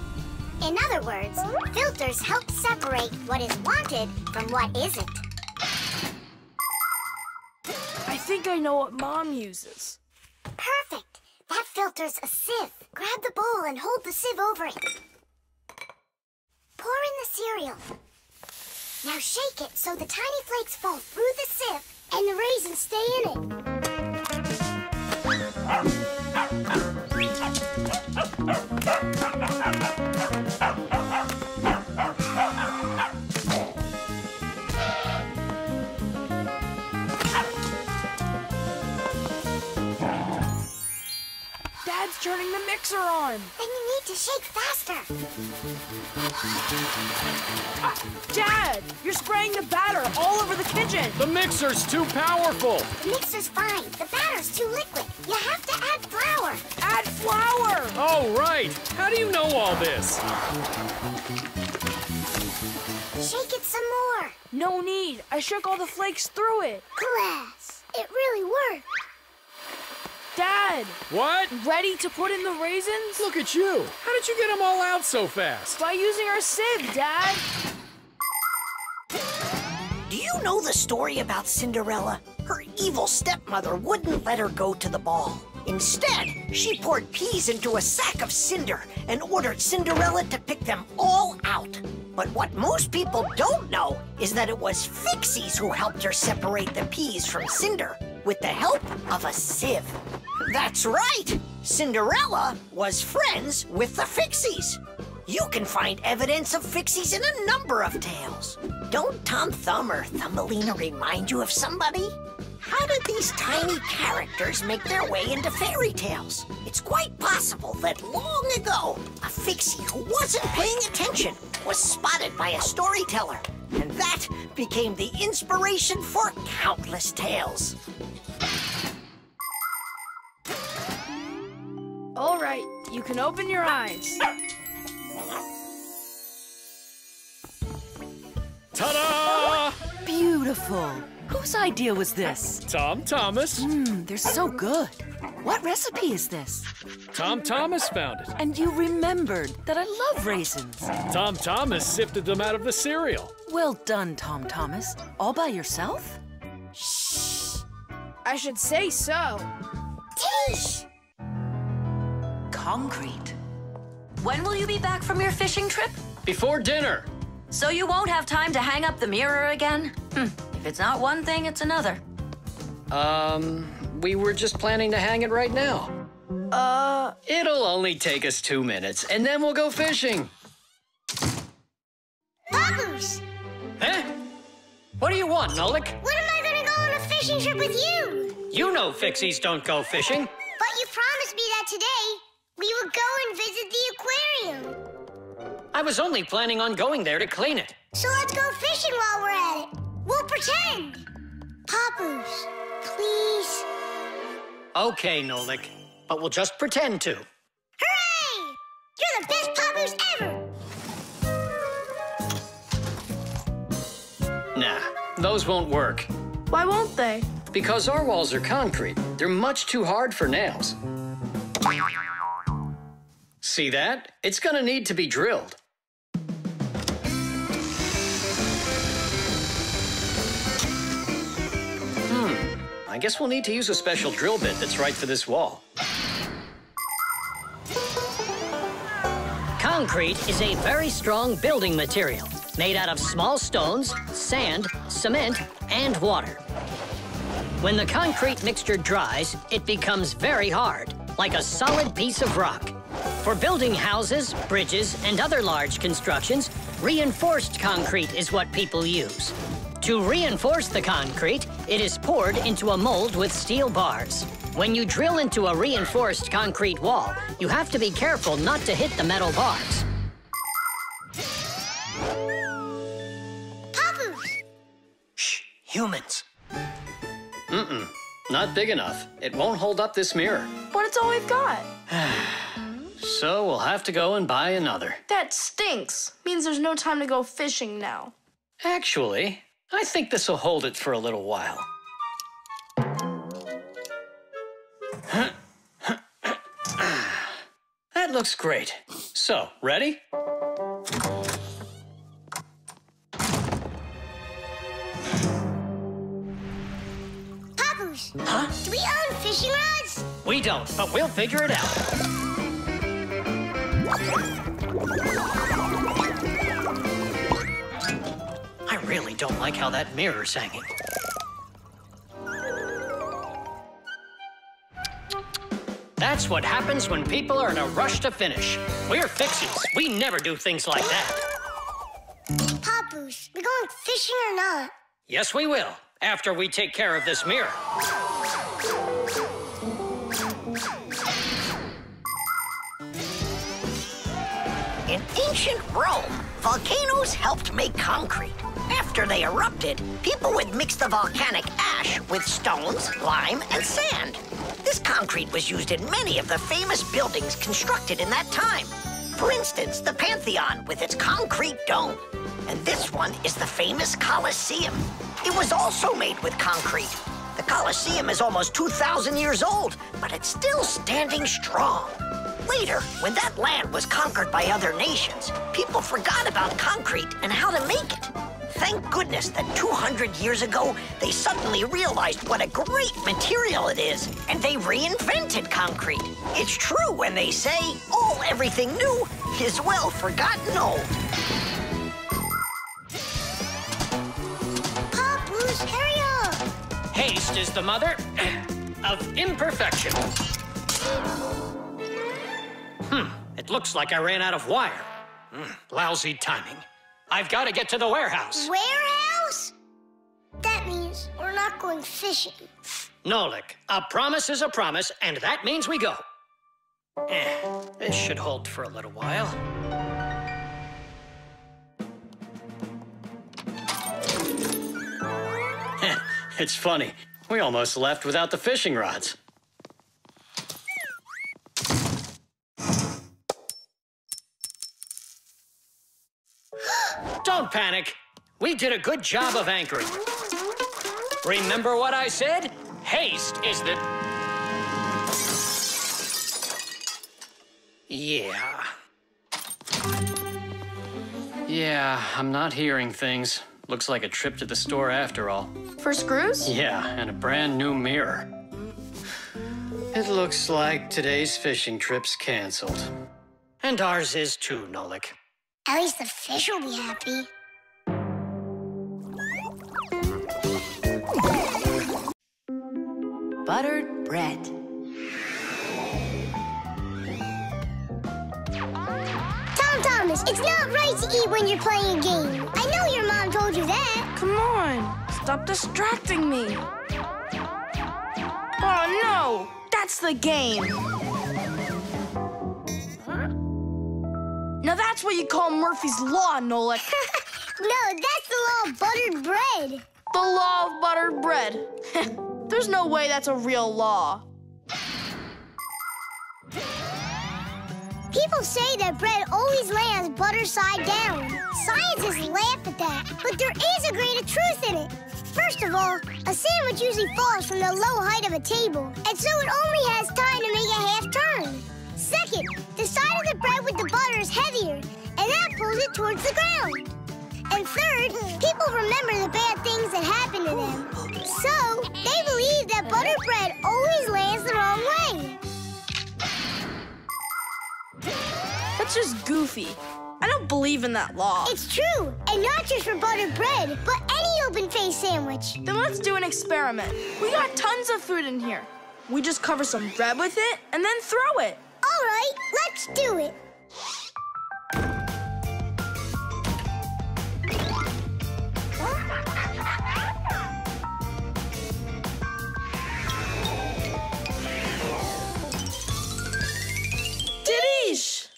In other words, filters help separate what is wanted from what isn't. Think I know what Mom uses. Perfect. That filter's a sieve. Grab the bowl and hold the sieve over it. Pour in the cereal. Now shake it so the tiny flakes fall through the sieve and the raisins stay in it. Dad's turning the mixer on. Then you need to shake faster. *gasps* Dad, you're spraying the batter all over the kitchen. The mixer's too powerful. The mixer's fine. The batter's too liquid. You have to add flour. Add flour. Oh, right. How do you know all this? Shake it some more. No need. I shook all the flakes through it. Glass. It really worked. Dad, What? ready to put in the raisins? Look at you. How did you get them all out so fast? By using our sieve, Dad. Do you know the story about Cinderella? Her evil stepmother wouldn't let her go to the ball. Instead, she poured peas into a sack of cinder and ordered Cinderella to pick them all out. But what most people don't know is that it was Fixies who helped her separate the peas from cinder with the help of a sieve. That's right! Cinderella was friends with the Fixies. You can find evidence of Fixies in a number of tales. Don't Tom Thumb or Thumbelina remind you of somebody? How did these tiny characters make their way into fairy tales? It's quite possible that long ago, a Fixie who wasn't paying attention was spotted by a storyteller, and that became the inspiration for countless tales. All right, you can open your eyes. Ta-da! Beautiful. Whose idea was this? Tom Thomas. Mmm, they're so good. What recipe is this? Tom Thomas found it. And you remembered that I love raisins. Tom Thomas sifted them out of the cereal. Well done, Tom Thomas. All by yourself? Shh. I should say so. Tish! Concrete. When will you be back from your fishing trip? Before dinner. So you won't have time to hang up the mirror again? Hm. If it's not one thing, it's another. Um, we were just planning to hang it right now. Uh, It'll only take us two minutes, and then we'll go fishing. Papus! Huh? What do you want, Nolik? When am I gonna go on a fishing trip with you? You know Fixies don't go fishing. But you promised me that today we would go and visit the aquarium. I was only planning on going there to clean it. So let's go fishing while we're at it. We'll pretend. Papus, please. Okay, Nolik, but we'll just pretend to. Hooray! You're the best Papus ever! Nah, those won't work. why won't they? Because our walls are concrete. They're much too hard for nails. See that? It's gonna need to be drilled. Hmm, I guess we'll need to use a special drill bit that's right for this wall. Concrete is a very strong building material made out of small stones, sand, cement, and water. When the concrete mixture dries, it becomes very hard, like a solid piece of rock. For building houses, bridges, and other large constructions, reinforced concrete is what people use. To reinforce the concrete, it is poured into a mold with steel bars. When you drill into a reinforced concrete wall, you have to be careful not to hit the metal bars. Papus! Humans. Mm-mm, not big enough. It won't hold up this mirror. But it's all we've got. *sighs* *sighs* *sighs* So we'll have to go and buy another. That stinks. Means there's no time to go fishing now. Actually, I think this will hold it for a little while. *clears throat* That looks great. So, ready? Papus! Huh? Do we own fishing rods? We don't, but we'll figure it out. Really don't like how that mirror's hanging. That's what happens when people are in a rush to finish. We're fixies. We never do things like that. Papus, we going fishing or not? Yes, we will, after we take care of this mirror. Ancient Rome, volcanoes helped make concrete. After they erupted, people would mix the volcanic ash with stones, lime, and sand. This concrete was used in many of the famous buildings constructed in that time. For instance, the Pantheon with its concrete dome. And this one is the famous Colosseum. It was also made with concrete. The Colosseum is almost 2,000 years old, but it's still standing strong. Later, when that land was conquered by other nations, people forgot about concrete and how to make it. Thank goodness that 200 years ago, they suddenly realized what a great material it is, and they reinvented concrete. It's true when they say, all everything new is well forgotten old. Papus, hurry up! Haste is the mother *clears throat* of imperfection. Hmm, it looks like I ran out of wire. Hmm, lousy timing. I've got to get to the warehouse. Warehouse? That means we're not going fishing. Nolik, a promise is a promise, and that means we go. Eh, this should hold for a little while. *laughs* It's funny. We almost left without the fishing rods. Don't panic. We did a good job of anchoring. Remember what I said? Haste is the. Yeah. Yeah, I'm not hearing things. Looks like a trip to the store after all. For screws? Yeah, and a brand new mirror. It looks like today's fishing trip's canceled. And ours is too, Nolik. At least the fish will be happy. Buttered bread. Tom Thomas, it's not right to eat when you're playing a game. I know your mom told you that. Come on, stop distracting me. Oh no, that's the game. Now that's what you call Murphy's Law, Nolik. *laughs* no, that's the law of buttered bread. The law of buttered bread. *laughs* There's no way that's a real law. People say that bread always lands butter side down. Scientists laugh at that, but there is a grain of truth in it. First of all, a sandwich usually falls from the low height of a table, and so it only has time to make a half turn. Second, the side of the bread with the butter is heavier, and that pulls it towards the ground. And third, people remember the bad things that happen to them. So, they believe that butter bread always lands the wrong way. That's just goofy. I don't believe in that law. It's true, and not just for buttered bread, but any open-faced sandwich. Then let's do an experiment. We got tons of food in here. We just cover some bread with it and then throw it. All right, let's do it. Didish!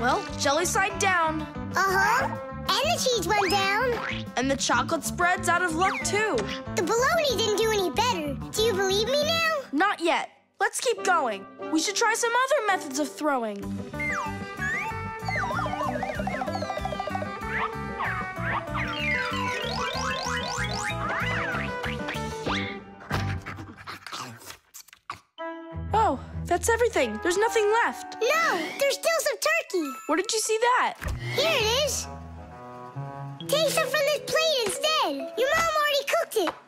Well, jelly side down. Uh-huh. And the cheese went down. And the chocolate spread's out of luck, too. The bologna didn't do any better. Do you believe me now? Not yet. Let's keep going. We should try some other methods of throwing. Oh, that's everything. There's nothing left. No, there's still some turkey. Where did you see that? Here it is. Take some from this plate instead. Your mom already cooked it.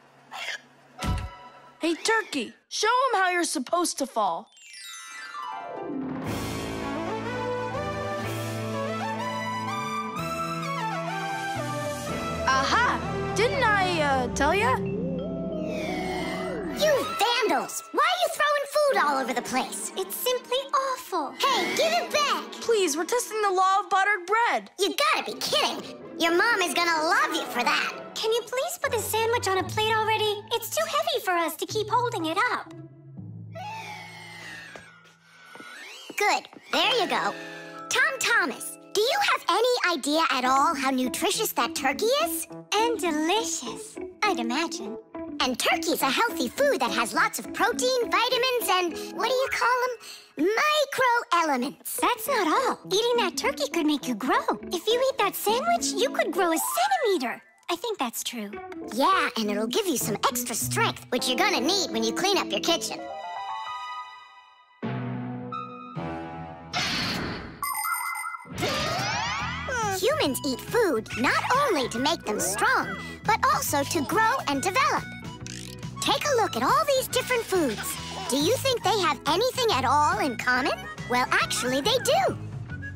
Hey, Turkey, show him how you're supposed to fall. Aha! Didn't I, uh, tell ya? You vandals! Why are you throwing food all over the place? It's simply awful. Hey, give it back! Please, we're testing the law of buttered bread. You gotta be kidding. Your mom is gonna love you for that. Can you please put the sandwich on a plate already? It's too heavy for us to keep holding it up. Good. There you go. Tom Thomas, do you have any idea at all how nutritious that turkey is? And delicious, I'd imagine. And turkey's a healthy food that has lots of protein, vitamins, and what do you call them? Micro elements. That's not all. Eating that turkey could make you grow. If you eat that sandwich, you could grow a centimeter. I think that's true. Yeah, and it'll give you some extra strength, which you're gonna need when you clean up your kitchen. Humans eat food not only to make them strong, but also to grow and develop. Take a look at all these different foods. Do you think they have anything at all in common? Well, actually, they do.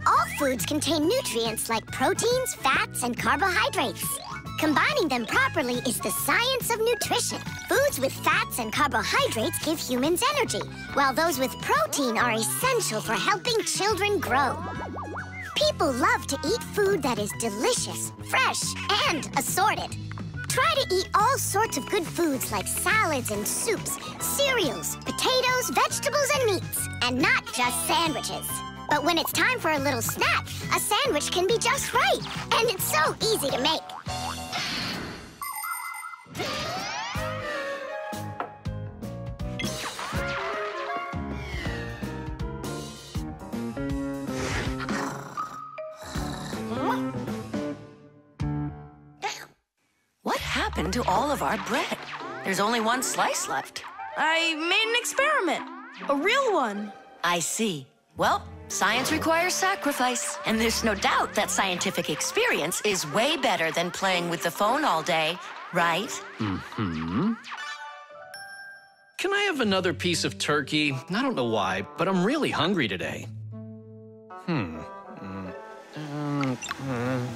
All foods contain nutrients like proteins, fats, and carbohydrates. Combining them properly is the science of nutrition. Foods with fats and carbohydrates give humans energy, while those with protein are essential for helping children grow. People love to eat food that is delicious, fresh, and assorted. Try to eat all sorts of good foods like salads and soups, cereals, potatoes, vegetables, and meats, and not just sandwiches. But when it's time for a little snack, a sandwich can be just right, and it's so easy to make. What happened to all of our bread? There's only one slice left. I made an experiment. A real one. I see. Well, science requires sacrifice. And there's no doubt that scientific experience is way better than playing with the phone all day, right? Hmm. Can I have another piece of turkey? I don't know why, but I'm really hungry today. Hmm. Mm, mm, mm.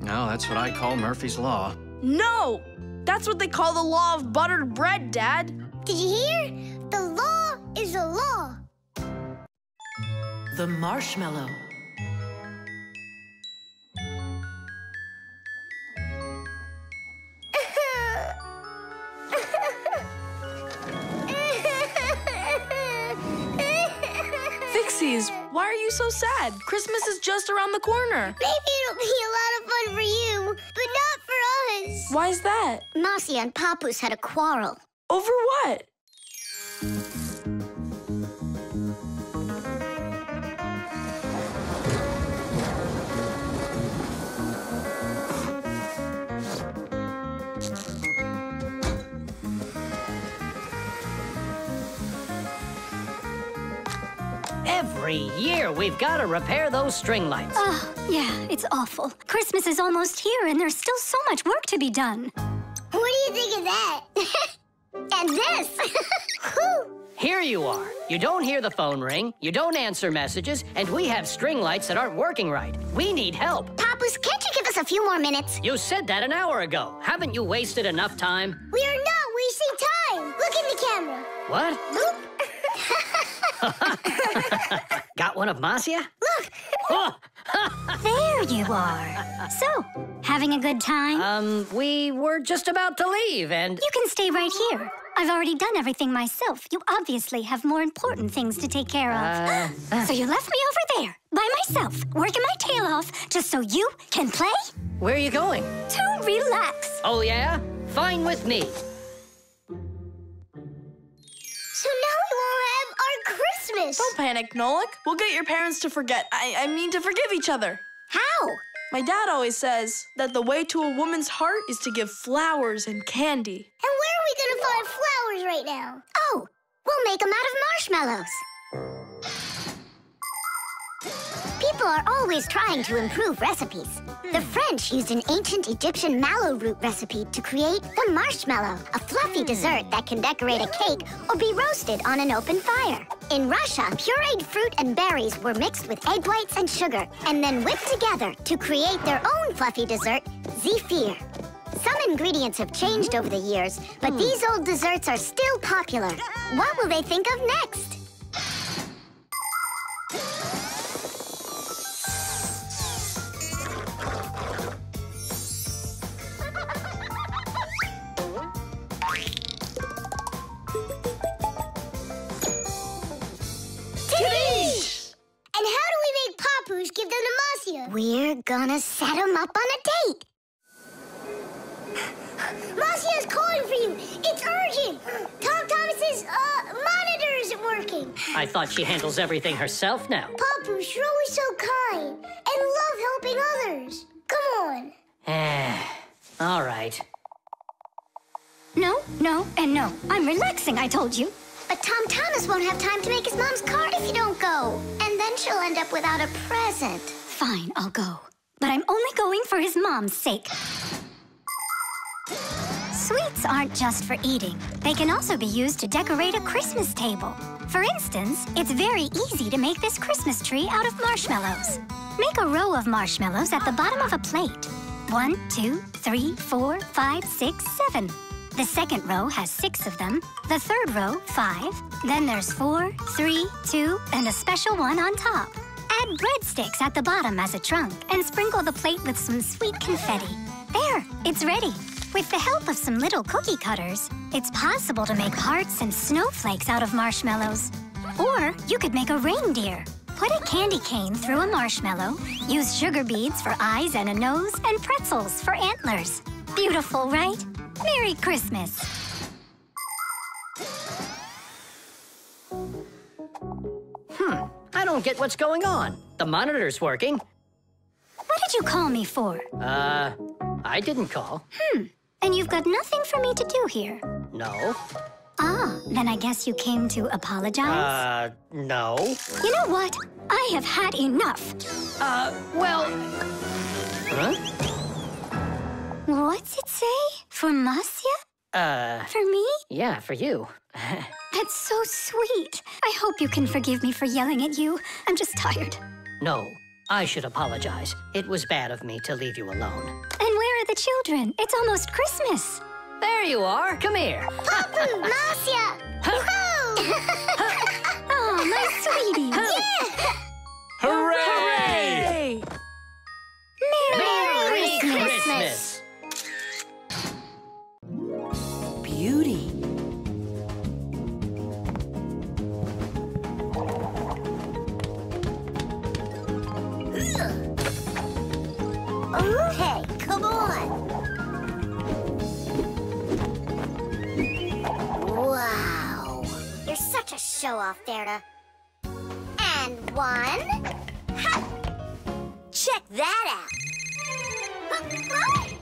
No, that's what I call Murphy's Law. No! That's what they call the law of buttered bread, Dad. Did you hear? The law is a law. The marshmallow. Fixies, why are you so sad? Christmas is just around the corner. Maybe it'll be a lot of fun for you, but not for us. Why's that? Marcia and Papus had a quarrel. Over what? Every year we've got to repair those string lights. Oh, yeah, it's awful. Christmas is almost here, and there's still so much work to be done. What do you think of that? *laughs* and this? *laughs* Here you are. You don't hear the phone ring, you don't answer messages, and we have string lights that aren't working right. We need help. Papus, can't you give us a few more minutes? You said that an hour ago. Haven't you wasted enough time? We are not wasting time. Look in the camera. What? Boop. *laughs* *laughs* Got one of Marcia? Look. Oh, there you are. So, having a good time? um, we were just about to leave, and You can stay right here. I've already done everything myself. You obviously have more important things to take care of. Uh, so you left me over there, by myself, working my tail off, just so you can play? where are you going? To relax. Oh, yeah? Fine with me. Christmas. Don't panic, Nolik. We'll get your parents to forget. I, I mean, to forgive each other. How? My dad always says that the way to a woman's heart is to give flowers and candy. And where are we gonna find flowers right now? Oh, we'll make them out of marshmallows. People are always trying to improve recipes. The French used an ancient Egyptian mallow root recipe to create the marshmallow, a fluffy hmm. dessert that can decorate a cake or be roasted on an open fire. In Russia, pureed fruit and berries were mixed with egg whites and sugar and then whipped together to create their own fluffy dessert, zefir. Some ingredients have changed over the years, but hmm. these old desserts are still popular. What will they think of next? Papus give them to Marcia? We're gonna set him up on a date. *gasps* Marcia's calling for you. It's urgent. Tom Thomas's uh, monitor isn't working. I thought she handles everything herself now. Papus, you're always so kind and love helping others. Come on. Eh, all right. No, no, and no. I'm relaxing, I told you. But Tom Thomas won't have time to make his mom's card if you don't go. And then she'll end up without a present. Fine, I'll go. But I'm only going for his mom's sake. Sweets aren't just for eating. They can also be used to decorate a Christmas table. For instance, it's very easy to make this Christmas tree out of marshmallows. Make a row of marshmallows at the bottom of a plate. One, two, three, four, five, six, seven. The second row has six of them. The third row, five. Then there's four, three, two, and a special one on top. Add breadsticks at the bottom as a trunk and sprinkle the plate with some sweet confetti. There, it's ready. With the help of some little cookie cutters, it's possible to make hearts and snowflakes out of marshmallows. Or you could make a reindeer. Put a candy cane through a marshmallow, use sugar beads for eyes and a nose, and pretzels for antlers. Beautiful, right? Merry Christmas! Hmm, I don't get what's going on. The monitor's working. What did you call me for? Uh, I didn't call. Hmm, and you've got nothing for me to do here. No. Ah, then I guess you came to apologize? Uh, no. You know what? I have had enough. Uh, well... Huh? What's it say? For Marcia? Uh, For me? yeah, for you. *laughs* That's so sweet. I hope you can forgive me for yelling at you. I'm just tired. no, I should apologize. It was bad of me to leave you alone. And where are the children? It's almost Christmas. There you are. Come here. Papu, *laughs* Marcia! oh, my sweetie. Yeah! Hooray! Merry, Christmas. Beauty. Show-off, Verda. And one. Ha! Check that out.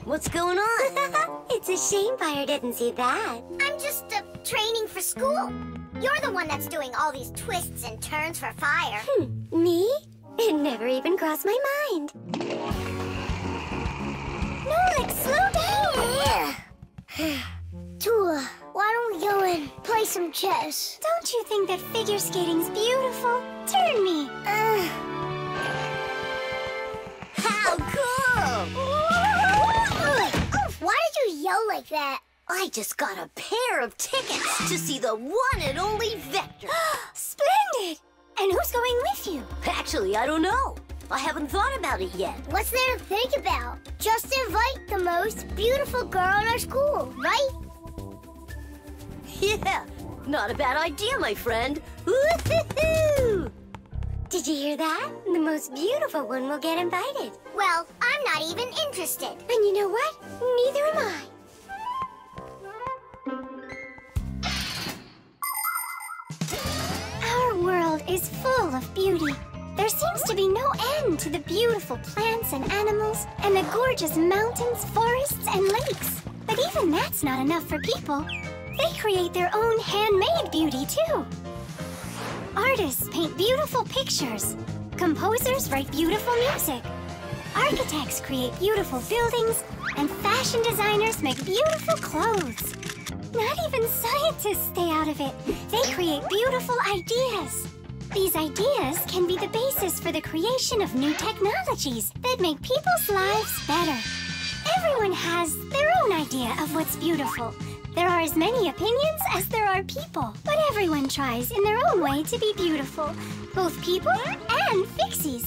What's going on? *laughs* it's a shame Fire didn't see that. I'm just uh, training for school. You're the one that's doing all these twists and turns for Fire. Hmm, me? It never even crossed my mind. Nolik, slow down! *sighs* *sighs* *sighs* play some chess? Don't you think that figure skating's beautiful? Turn me. Uh, how cool! Why did you yell like that? I just got a pair of tickets to see the one and only Vector. *gasps* Splendid! And who's going with you? Actually, I don't know. I haven't thought about it yet. What's there to think about? Just invite the most beautiful girl in our school, right? Yeah, not a bad idea, my friend. Woo-hoo-hoo! Did you hear that? The most beautiful one will get invited. Well, I'm not even interested. And you know what? Neither am I. Our world is full of beauty. There seems to be no end to the beautiful plants and animals, and the gorgeous mountains, forests, and lakes. But even that's not enough for people. They create their own handmade beauty, too. Artists paint beautiful pictures. Composers write beautiful music. Architects create beautiful buildings, and fashion designers make beautiful clothes. Not even scientists stay out of it. They create beautiful ideas. These ideas can be the basis for the creation of new technologies that make people's lives better. Everyone has their own idea of what's beautiful. There are as many opinions as there are people, but everyone tries in their own way to be beautiful. Both people and fixies.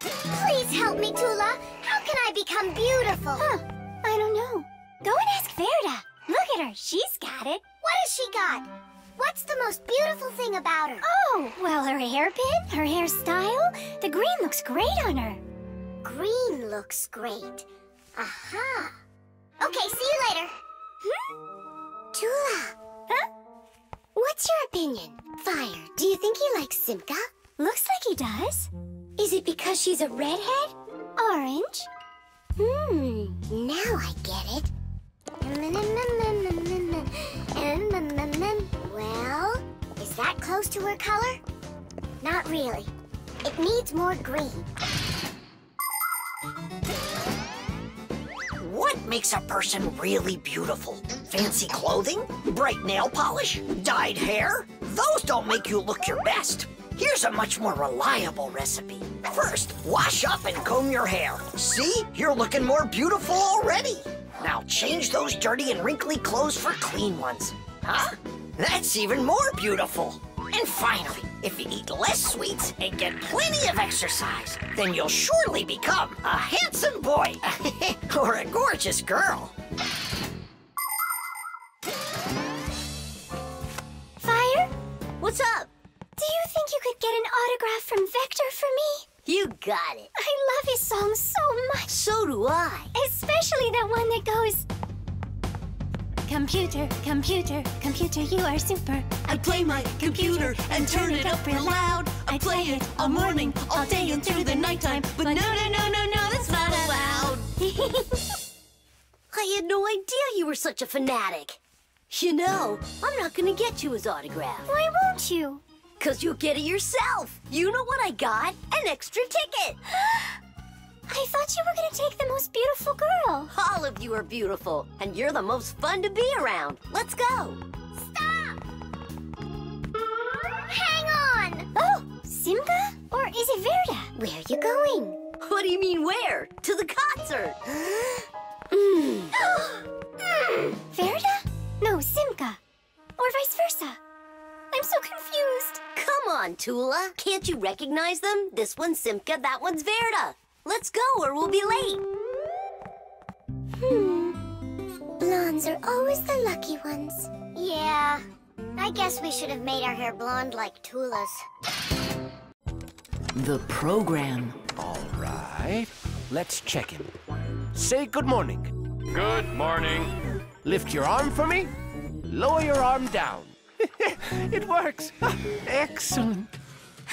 Please help me, Tula. How can I become beautiful? Huh. I don't know. Go and ask Verda. Look at her. She's got it. What has she got? What's the most beautiful thing about her? Oh, well, her hairpin, her hairstyle. The green looks great on her. Green looks great. Aha. Okay, see you later. Hmm? Tula. Huh? What's your opinion? Fire, do you think he likes Simka? Looks like he does. Is it because she's a redhead? Orange. Hmm, now I get it. Well, is that close to her color? Not really. It needs more green. What makes a person really beautiful? Fancy clothing? Bright nail polish? Dyed hair? Those don't make you look your best. Here's a much more reliable recipe. First, wash up and comb your hair. See? You're looking more beautiful already. Now change those dirty and wrinkly clothes for clean ones. Huh? That's even more beautiful. And finally, if you eat less sweets and get plenty of exercise, then you'll surely become a handsome boy *laughs* or a gorgeous girl. Fire? What's up? Do you think you could get an autograph from Vector for me? You got it. I love his song so much. So do I. Especially that one that goes... Computer, computer, computer, you are super. I play my computer and turn it up real loud. I play it all morning, all day, and through the nighttime. But no, no, no, no, no, that's not allowed. *laughs* I had no idea you were such a fanatic. You know, I'm not gonna get you his autograph. Why won't you? Cause you'll get it yourself. You know what I got? An extra ticket. *gasps* *gasps* I thought you were gonna take the most beautiful girl. All of you are beautiful, and you're the most fun to be around. Let's go. Stop! Hang on! Oh, Simka? Or is it Verda? Where are you going? What do you mean where? To the concert. *gasps* *gasps* Verda? No, Simka. Or vice versa. I'm so confused. Come on, Tula. Can't you recognize them? This one's Simka, that one's Verda. Let's go or we'll be late. Hmm. Blondes are always the lucky ones. Yeah. I guess we should have made our hair blonde like Tula's. The program. All right. Let's check in. Say good morning. Good morning. Lift your arm for me. Lower your arm down. *laughs* it works. *laughs* Excellent.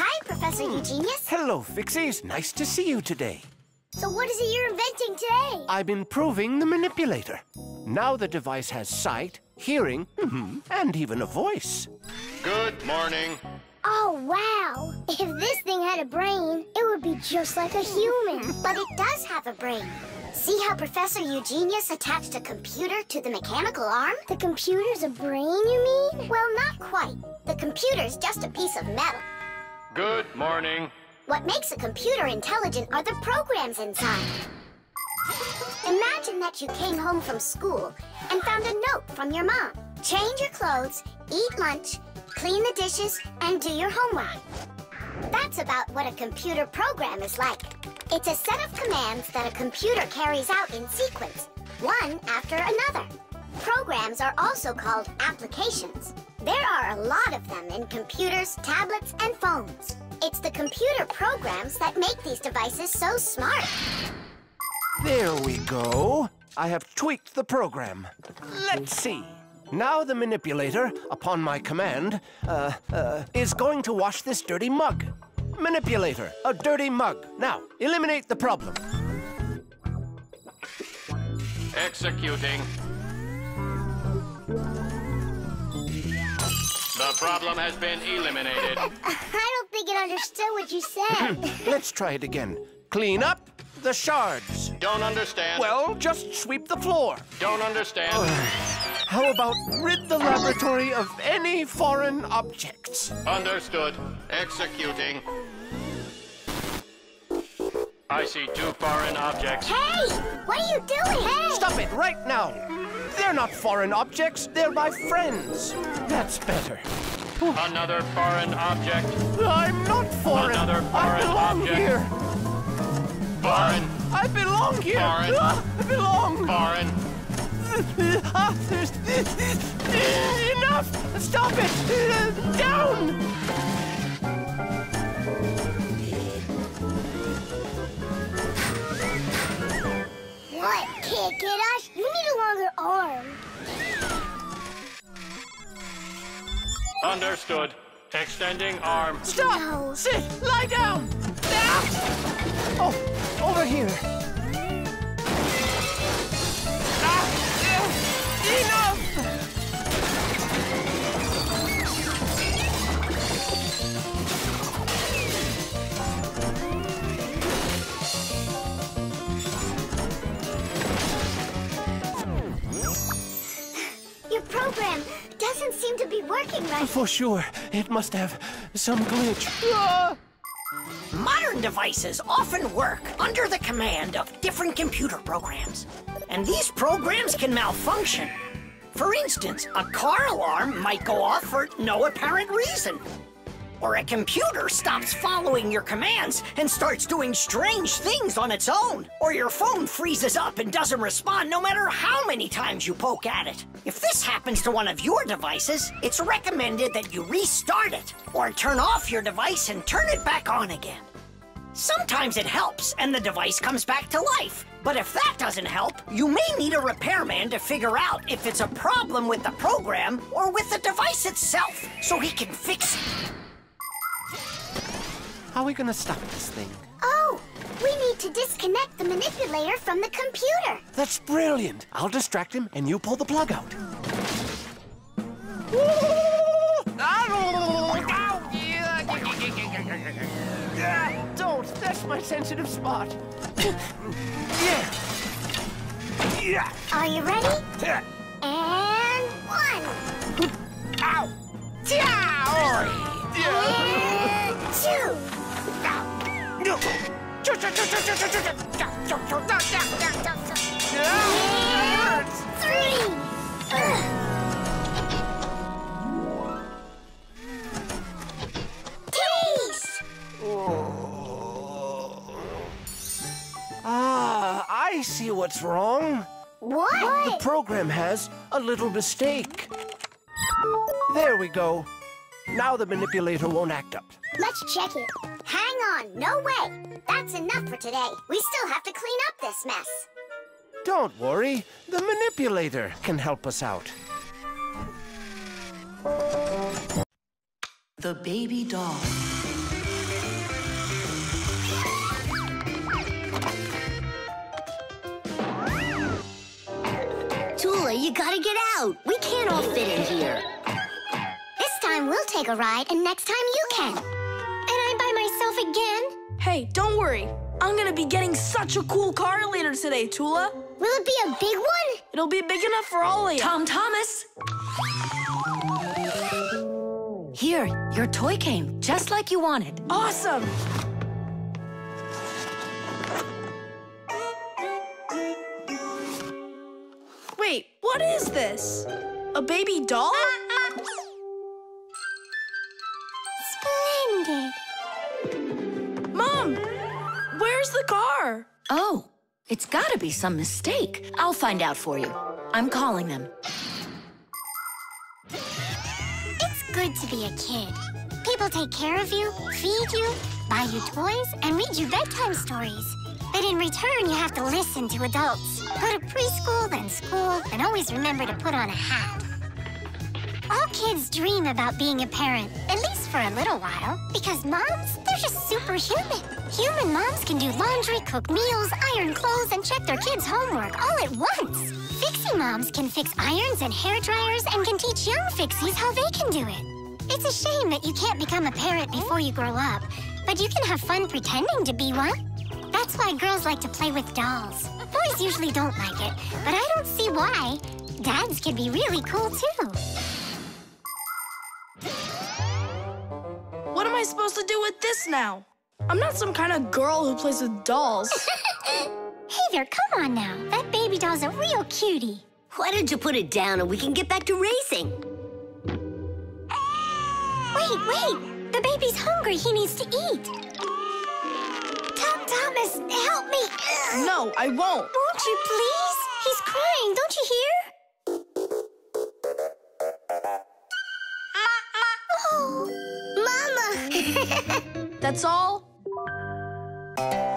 Hi, Professor Eugenius. Hello, Fixies. Nice to see you today. So what is it you're inventing today? I'm improving the manipulator. Now the device has sight, hearing, mhm, and even a voice. Good morning. Oh, wow. If this thing had a brain, it would be just like a human. But it does have a brain. See how Professor Eugenius attached a computer to the mechanical arm? The computer's a brain, you mean? Well, not quite. The computer's just a piece of metal. Good morning. What makes a computer intelligent are the programs inside. Imagine that you came home from school and found a note from your mom. Change your clothes, eat lunch, clean the dishes, and do your homework. That's about what a computer program is like. It's a set of commands that a computer carries out in sequence, one after another. Programs are also called applications. There are a lot of them in computers, tablets, and phones. It's the computer programs that make these devices so smart. There we go. I have tweaked the program. Let's see. Now the manipulator, upon my command, uh, uh, is going to wash this dirty mug. Manipulator, a dirty mug. Now, eliminate the problem. Executing. The problem has been eliminated. *laughs* I don't think it understood what you said. *clears throat* Let's try it again. Clean up the shards. Don't understand. Well, just sweep the floor. Don't understand. *sighs* How about rid the laboratory of any foreign objects? Understood. Executing. I see two foreign objects. Hey! What are you doing? Hey! Stop it right now. They're not foreign objects. They're my friends. That's better. Another foreign object. I'm not foreign. Another foreign I foreign belong object. here. Foreign. I belong here. Foreign. Ah, I belong. Foreign. Ah, Enough! Stop it! Down! What? Can't get us? You need a longer arm. Understood. Extending arm. Stop! Sit! Lie down! Ah! Oh, over here. Ah, Enough! Program doesn't seem to be working right. For sure. It must have some glitch. Ah! Modern devices often work under the command of different computer programs. And these programs can malfunction. For instance, a car alarm might go off for no apparent reason. Or a computer stops following your commands and starts doing strange things on its own. Or your phone freezes up and doesn't respond no matter how many times you poke at it. If this happens to one of your devices, it's recommended that you restart it or turn off your device and turn it back on again. Sometimes it helps and the device comes back to life. But if that doesn't help, you may need a repairman to figure out if it's a problem with the program or with the device itself so he can fix it. How are we gonna stop this thing? Oh, we need to disconnect the manipulator from the computer. That's brilliant. I'll distract him and you pull the plug out. Ah, *laughs* Don't. That's my sensitive spot. yeah. Yeah. Are you ready? And one. Ow. And two. And three. Taste. Ah, I see what's wrong. What? The program has a little mistake. There we go. Now the manipulator won't act up. Let's check it. Hang on, no way. That's enough for today. We still have to clean up this mess. Don't worry, the manipulator can help us out. The baby doll. Tula, you gotta get out. We can't all fit in here. This time we'll take a ride, and next time you can. And I'm by myself again? Hey, don't worry. I'm gonna be getting such a cool car later today, Tula. Will it be a big one? It'll be big enough for all of you. Tom Thomas! Here, your toy came, just like you wanted. Awesome! Wait, what is this? A baby doll? *laughs* Splendid. Mom, where's the car? Oh, it's gotta be some mistake. I'll find out for you. I'm calling them. It's good to be a kid. People take care of you, feed you, buy you toys, and read you bedtime stories. But in return, you have to listen to adults. Go to preschool, then school, and always remember to put on a hat. All kids dream about being a parent, at least for a little while, because moms, they're just superhuman. Human moms can do laundry, cook meals, iron clothes, and check their kids' homework all at once. Fixie moms can fix irons and hair dryers and can teach young fixies how they can do it. It's a shame that you can't become a parent before you grow up, but you can have fun pretending to be one. That's why girls like to play with dolls. Boys usually don't like it, but I don't see why. Dads can be really cool too. What am I supposed to do with this now? I'm not some kind of girl who plays with dolls. *laughs* Hey there, come on now. That baby doll's a real cutie. Why don't you put it down and we can get back to racing? Wait, wait! The baby's hungry. He needs to eat. Tom Thomas, help me. no, I won't. Won't you please? He's crying, don't you hear? Mama! That's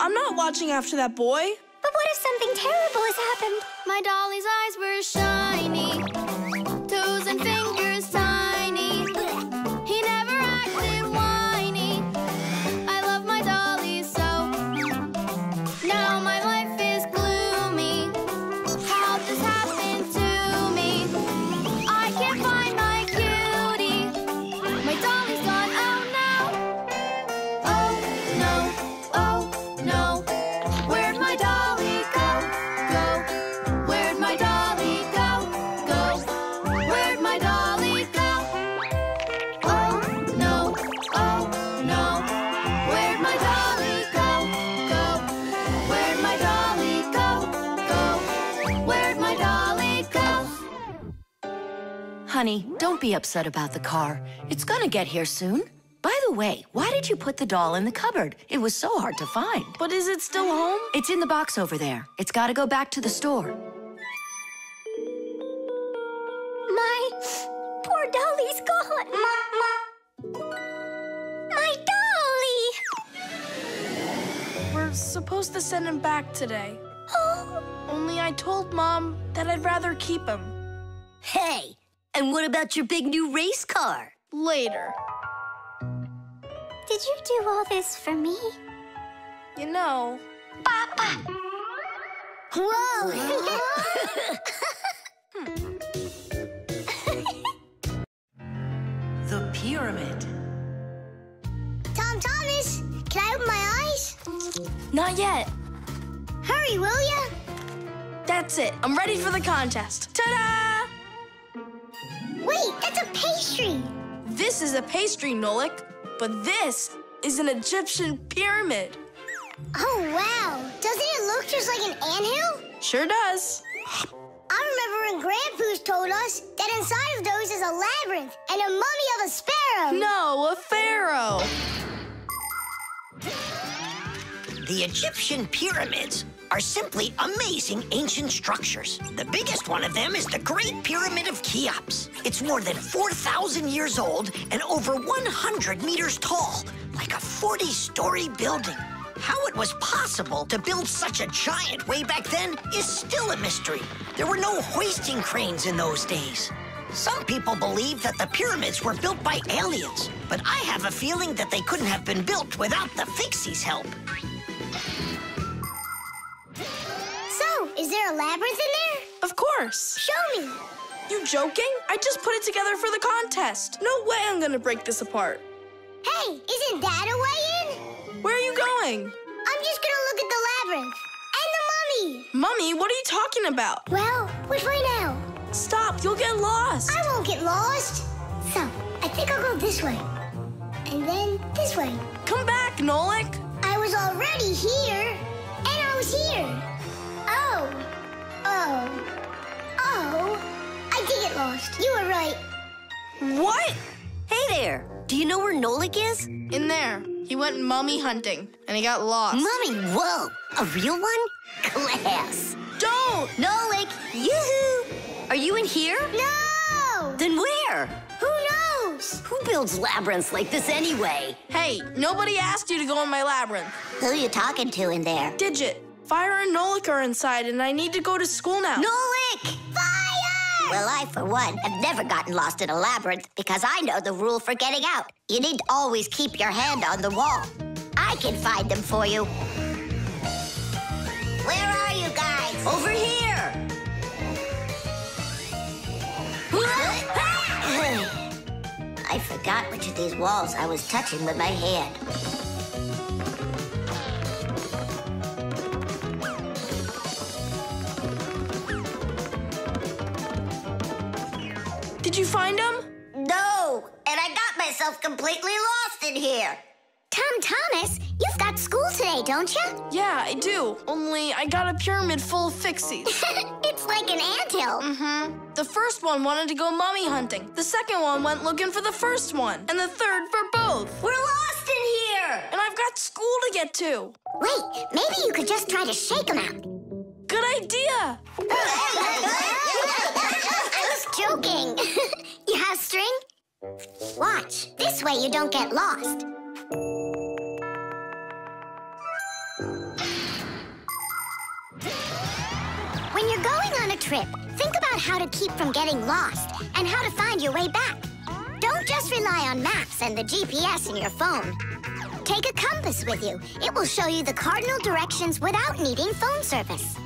I'm not watching after that boy. But what if something terrible has happened? My dolly's eyes were shiny, Honey, don't be upset about the car. It's gonna get here soon. By the way, why did you put the doll in the cupboard? It was so hard to find. But is it still home? It's in the box over there. It's gotta go back to the store. My poor dolly's gone. My dolly! We're supposed to send him back today. Oh, Only I told Mom that I'd rather keep him. Hey, and what about your big new race car? Later. did you do all this for me? You know, Papa! Whoa! The pyramid. Tom Thomas, can I open my eyes? not yet. Hurry, will ya? That's it. I'm ready for the contest. Ta-da! Wait, that's a pastry. This is a pastry, Nolik, but this is an Egyptian pyramid. Oh, wow. Doesn't it look just like an anthill? Sure does. I remember when Grandpus told us that inside of those is a labyrinth and a mummy of a sparrow. No, a pharaoh. The Egyptian pyramids are simply amazing ancient structures. The biggest one of them is the Great Pyramid of Cheops. It's more than 4,000 years old and over 100 meters tall, like a 40-story building. How it was possible to build such a giant way back then is still a mystery. There were no hoisting cranes in those days. Some people believe that the pyramids were built by aliens, but I have a feeling that they couldn't have been built without the Fixies' help. So, is there a labyrinth in there? Of course. Show me. You joking? I just put it together for the contest. No way I'm gonna break this apart. Hey, isn't that a way in? Where are you going? I'm just gonna look at the labyrinth. And the Mummy, Mummy, what are you talking about? Well, which way now? Stop, you'll get lost. I won't get lost. So, I think I'll go this way. And then this way. Come back, Nolik. I was already here. And I was here. Oh. Oh. Oh. I did get lost. You were right. What? Hey there. Do you know where Nolik is? In there. He went mummy hunting and he got lost. Mummy, whoa! A real one? Class. Don't! Nolik! Yoo-hoo! Are you in here? No! Then where? Who knows? Who builds labyrinths like this anyway? Hey, nobody asked you to go in my labyrinth. Who are you talking to in there? Digit, Fire and Nolik are inside and I need to go to school now. Nolik! Fire! Well, I, for one, have never gotten lost in a labyrinth because I know the rule for getting out. You need to always keep your hand on the wall. I can find them for you. Where are you guys? Over here! *sighs* I forgot which of these walls I was touching with my hand. Did you find them? No, and I got myself completely lost in here. Tom Thomas, you've got school today, don't you? Yeah, I do. Only I got a pyramid full of fixies. *laughs* it's like an anthill. Mm-hmm. The first one wanted to go mummy hunting. The second one went looking for the first one. And the third for both. We're lost in here! And I've got school to get to. Wait, maybe you could just try to shake them out. Good idea. *laughs* *laughs* Was joking. *laughs* you have string? Watch. This way you don't get lost. When you're going on a trip, think about how to keep from getting lost and how to find your way back. Don't just rely on maps and the GPS in your phone. Take a compass with you. It will show you the cardinal directions without needing phone service.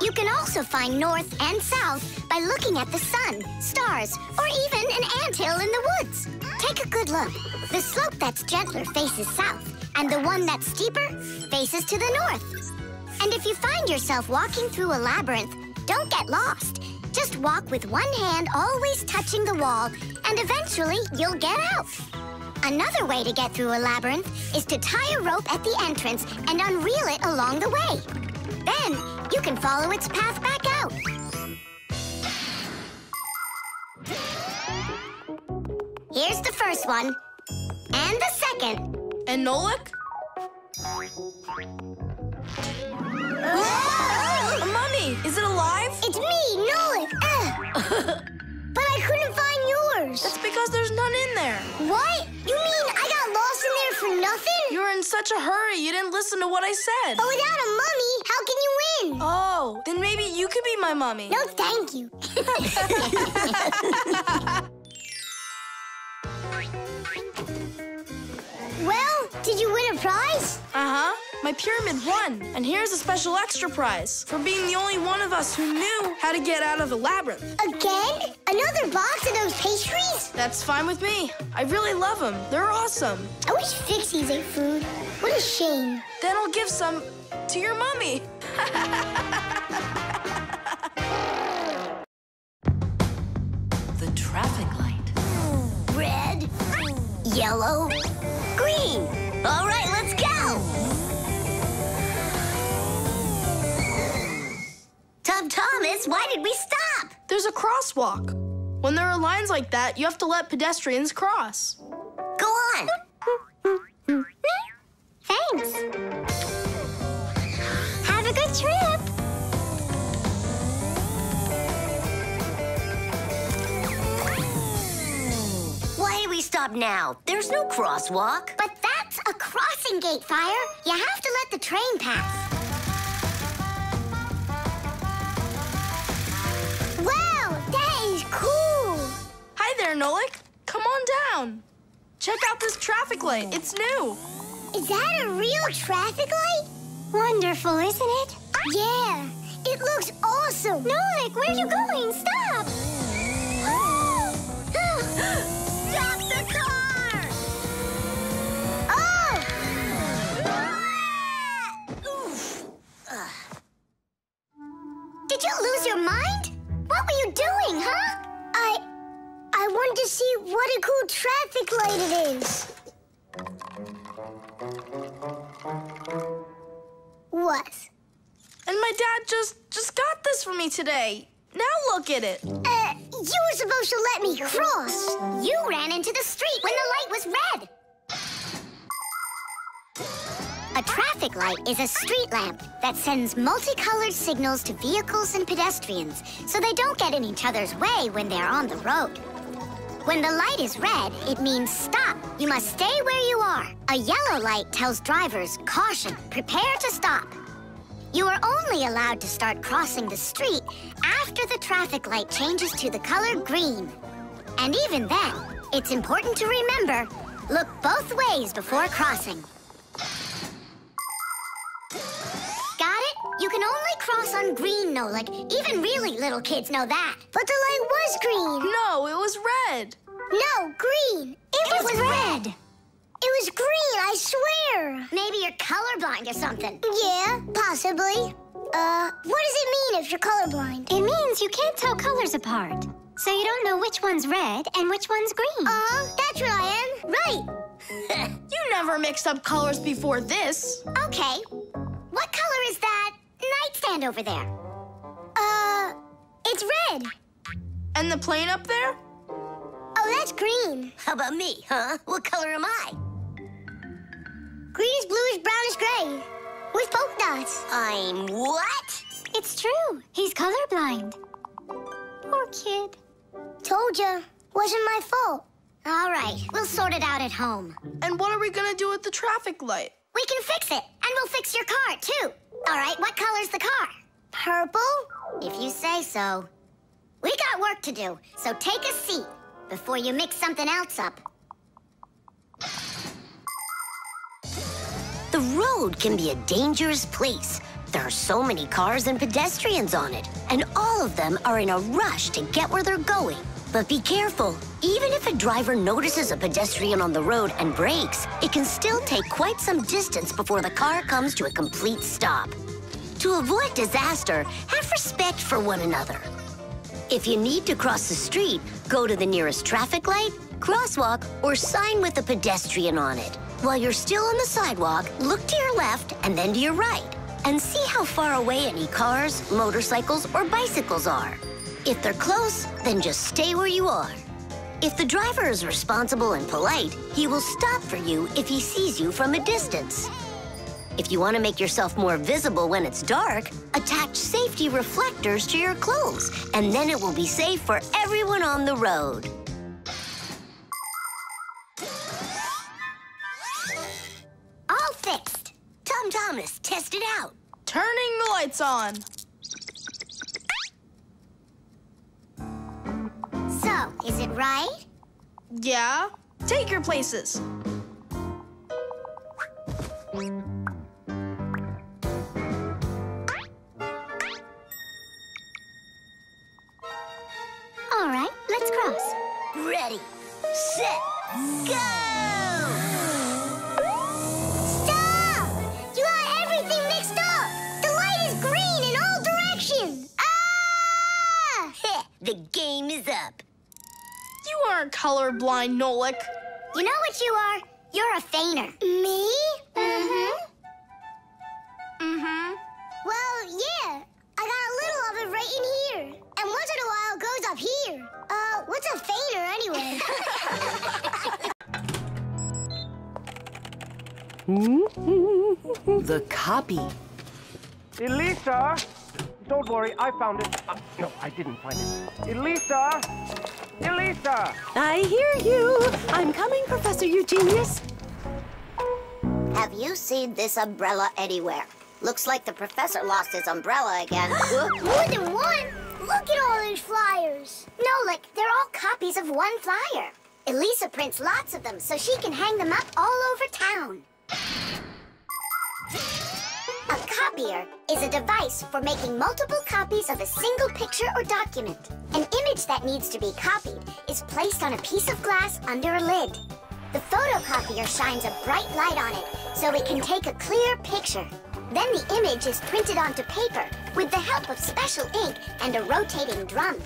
You can also find north and south by looking at the sun, stars, or even an anthill in the woods. Take a good look. The slope that's gentler faces south, and the one that's steeper faces to the north. And if you find yourself walking through a labyrinth, don't get lost. Just walk with one hand always touching the wall, and eventually you'll get out. Another way to get through a labyrinth is to tie a rope at the entrance and unreel it along the way. Then you can follow its path back out. Here's the first one. And the second. And Nolik? Mummy! Is it alive? It's me, Nolik. *laughs* Uh. But I couldn't find yours. That's because there's none in there. What? You mean I got lost in there for nothing? You were in such a hurry, you didn't listen to what I said. But without a mummy, how can you win? Oh, then maybe you could be my mummy. No, thank you. *laughs* *laughs* did you win a prize? Uh-huh. My pyramid won. And here's a special extra prize for being the only one of us who knew how to get out of the labyrinth. Again? Another box of those pastries? That's fine with me. I really love them. They're awesome. I wish Fixies ate food. What a shame. Then I'll give some to your mummy. *laughs* The traffic light. Red, yellow, green. All right, let's go. Tom Thomas, why did we stop? There's a crosswalk. When there are lines like that, you have to let pedestrians cross. Go on. *laughs* Thanks. We stop now? There's no crosswalk. But that's a crossing gate, Fire. You have to let the train pass. Wow, that is cool. Hi there, Nolik. Come on down. Check out this traffic light. It's new. Is that a real traffic light? Wonderful, isn't it? Yeah, it looks awesome. Nolik, where are you going? Stop! Stop the car! Oh! Did you lose your mind? What were you doing, huh? I... I wanted to see what a cool traffic light it is. What? And my dad just, just got this for me today. Now look at it. Uh, you were supposed to let me cross. You ran into the street when the light was red. A traffic light is a street lamp that sends multicolored signals to vehicles and pedestrians so they don't get in each other's way when they're on the road. When the light is red, it means stop. You must stay where you are. A yellow light tells drivers, caution, prepare to stop. You are only allowed to start crossing the street after the traffic light changes to the color green. And even then, it's important to remember, look both ways before crossing. Got it? You can only cross on green, Nolik. Even really little kids know that. But the light was green. No, it was red. No, green. It, was, red. It was green, I swear. Maybe you're colorblind or something. Yeah, possibly. Uh, what does it mean if you're colorblind? It means you can't tell colors apart. So you don't know which one's red and which one's green. Uh-huh, that's what I am. Right. *laughs* you never mixed up colors before this. Okay. What color is that nightstand over there? Uh, it's red. And the plane up there? Oh, that's green. How about me, huh? What color am I? Greenish, bluish, brownish, gray. With polka dots. I'm what? It's true. He's colorblind. Poor kid. Told ya. Wasn't my fault. All right, we'll sort it out at home. And what are we gonna do with the traffic light? We can fix it, and we'll fix your car, too. All right, what color's the car? Purple? If you say so. We got work to do, so take a seat before you mix something else up. Road can be a dangerous place. There are so many cars and pedestrians on it, and all of them are in a rush to get where they're going. But be careful. Even if a driver notices a pedestrian on the road and brakes, it can still take quite some distance before the car comes to a complete stop. To avoid disaster, have respect for one another. If you need to cross the street, go to the nearest traffic light, crosswalk, or sign with a pedestrian on it. While you're still on the sidewalk, look to your left and then to your right, and see how far away any cars, motorcycles, or bicycles are. If they're close, then just stay where you are. If the driver is responsible and polite, he will stop for you if he sees you from a distance. If you want to make yourself more visible when it's dark, attach safety reflectors to your clothes, and then it will be safe for everyone on the road. Tom Thomas, test it out. Turning the lights on. So, is it right? Yeah. Take your places. All right, let's cross. Ready, set, go! Colorblind, Nolik. You know what you are? You're a feigner. Me? Mm-hmm. Mm-hmm. Well, yeah. I got a little of it right in here. And once in a while it goes up here. Uh, what's a feigner anyway? *laughs* The copy. Elisa! Don't worry, I found it. Uh, no, I didn't find it. Elisa! Elisa! I hear you. I'm coming, Professor Eugenius. Have you seen this umbrella anywhere? Looks like the professor lost his umbrella again. *gasps* More than one? Look at all these flyers. No, like, they're all copies of one flyer. Elisa prints lots of them so she can hang them up all over town. Copier is a device for making multiple copies of a single picture or document. An image that needs to be copied is placed on a piece of glass under a lid. The photocopier shines a bright light on it so it can take a clear picture. Then the image is printed onto paper with the help of special ink and a rotating drum.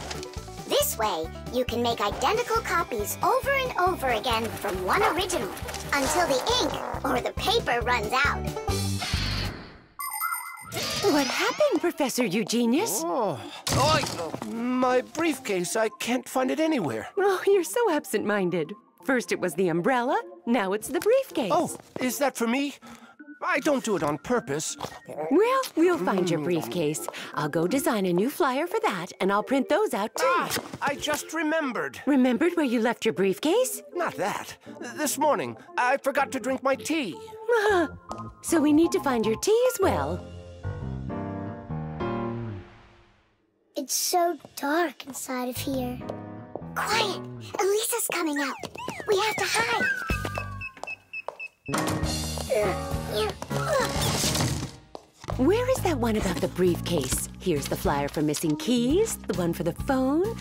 This way, you can make identical copies over and over again from one original until the ink or the paper runs out. What happened, Professor Eugenius? Oh, oh, my briefcase. I can't find it anywhere. Oh, you're so absent-minded. First it was the umbrella, now it's the briefcase. Oh, is that for me? I don't do it on purpose. Well, we'll find your briefcase. I'll go design a new flyer for that, and I'll print those out too. Ah, I just remembered. Remembered where you left your briefcase? Not that. This morning, I forgot to drink my tea. *laughs* So we need to find your tea as well. It's so dark inside of here. Quiet! Elisa's coming out. We have to hide. Where is that one about the briefcase? Here's the flyer for missing keys, the one for the phone,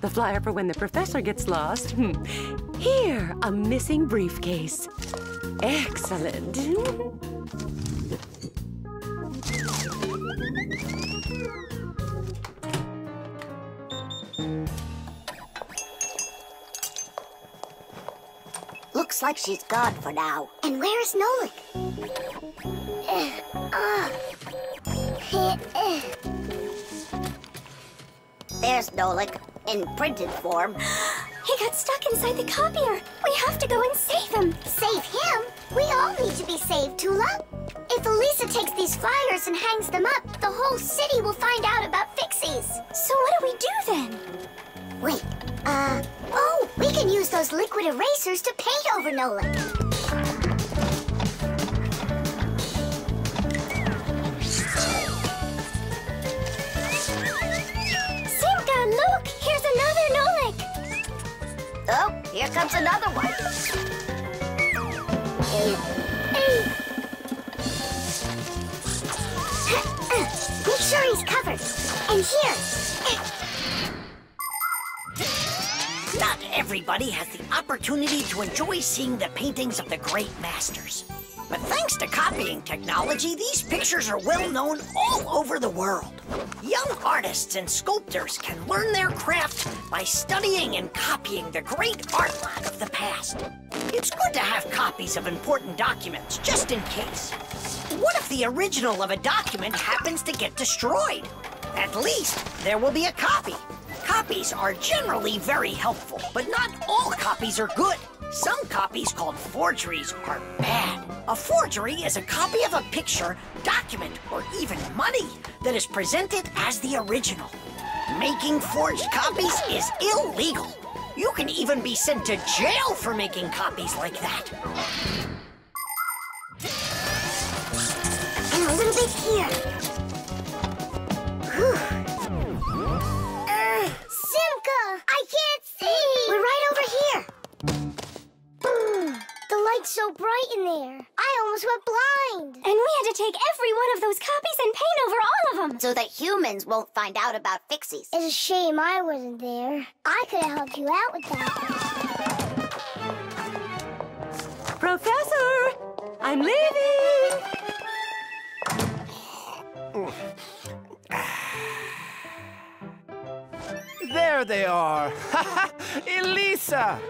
the flyer for when the professor gets lost. Hmm. Here, a missing briefcase. Excellent. *laughs* Looks like she's gone for now. And where is Nolik? There's Nolik, in printed form. He got stuck inside the copier. We have to go and save him. Save him? We all need to be saved, Tula. If Elisa takes these flyers and hangs them up, the whole city will find out about Fixies. So what do we do then? Wait, uh, oh, we can use those liquid erasers to paint over Nolan. Simka, look! Here's another Nolik! Oh, here comes another one. Hey. Hey. Make sure he's covered. And here. Not everybody has the opportunity to enjoy seeing the paintings of the great masters. But thanks to copying technology, these pictures are well known all over the world. Young artists and sculptors can learn their craft by studying and copying the great artwork of the past. It's good to have copies of important documents, just in case. What if the original of a document happens to get destroyed? At least there will be a copy. Copies are generally very helpful, but not all copies are good. Some copies called forgeries are bad. A forgery is a copy of a picture, document, or even money that is presented as the original. Making forged copies is illegal. You can even be sent to jail for making copies like that. And a little bit here. Whew. Simka! I can't see! We're right over here. *sighs* the light's so bright in there. I almost went blind. And we had to take every one of those copies and paint over all of them. So that humans won't find out about Fixies. It's a shame I wasn't there. I could have helped you out with that. Professor! I'm leaving! There they are. *laughs* Elisa!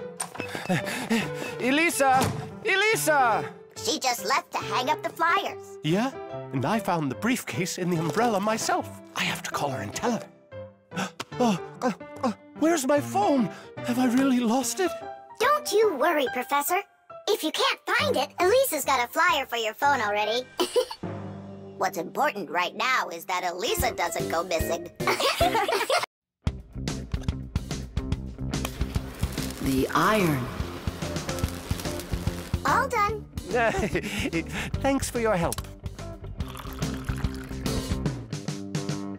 Elisa! Elisa! She just left to hang up the flyers. Yeah? And I found the briefcase in the umbrella myself. I have to call her and tell her. Oh, *gasps* uh, uh, where's my phone? Have I really lost it? Don't you worry, Professor. If you can't find it, Elisa's got a flyer for your phone already. *laughs* What's important right now is that Elisa doesn't go missing. *laughs* The iron. All done. *laughs* Thanks for your help.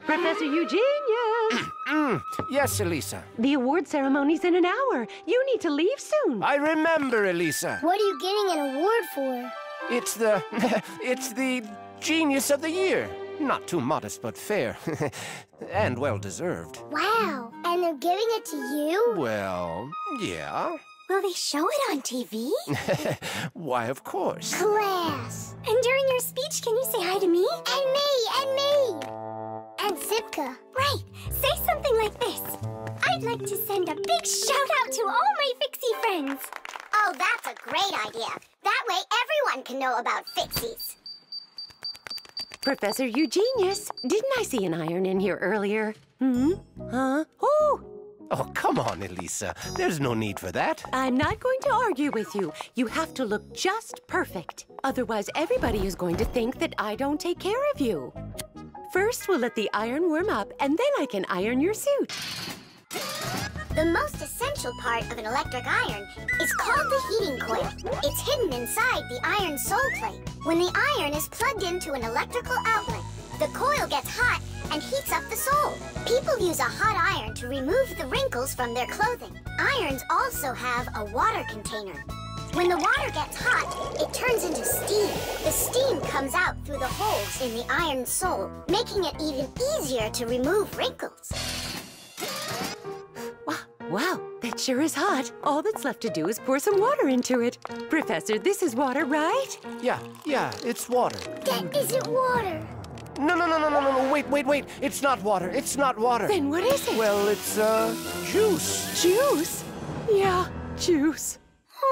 Professor Eugenius! *clears throat* Mm, yes, Elisa. the award ceremony's in an hour. You need to leave soon. I remember, Elisa. What are you getting an award for? It's the... *laughs* it's the Genius of the Year. Not too modest, but fair. *laughs* and well-deserved. Wow. And they're giving it to you? Well, yeah. Will they show it on TV? *laughs* Why, of course. Class. And during your speech, can you say hi to me? And me, and me. And Simka. Right. Say something like this. I'd like to send a big shout out to all my Fixie friends. Oh, that's a great idea. That way everyone can know about Fixies. Professor Eugenius, didn't I see an iron in here earlier? Hmm? Huh? Oh! Oh, come on, Elisa. There's no need for that. I'm not going to argue with you. You have to look just perfect. Otherwise, everybody is going to think that I don't take care of you. First, we'll let the iron warm up, and then I can iron your suit. The most essential part of an electric iron is called the heating coil. It's hidden inside the iron sole plate. When the iron is plugged into an electrical outlet, the coil gets hot and heats up the sole. People use a hot iron to remove the wrinkles from their clothing. Irons also have a water container. When the water gets hot, it turns into steam. The steam comes out through the holes in the iron sole, making it even easier to remove wrinkles. Wow, that sure is hot. All that's left to do is pour some water into it. Professor, this is water, right? Yeah, yeah, it's water. That isn't water. No, no, no, no, no, no, no, wait, wait, wait. It's not water. It's not water. Then what is it? Well, it's, uh, juice. Juice? Yeah, juice.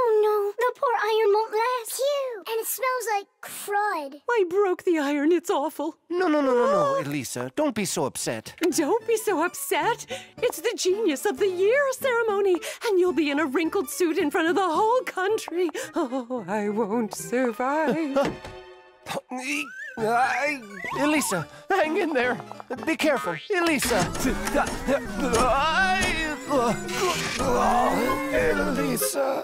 Oh no, the poor iron won't last. Phew, and it smells like crud. I broke the iron. It's awful. No, no, no, no, no, *gasps* Elisa. Don't be so upset. Don't be so upset. It's the Genius of the Year ceremony, and you'll be in a wrinkled suit in front of the whole country. *laughs* Oh, I won't survive. *laughs* I, Elisa, hang in there. Be careful. Elisa. Elisa.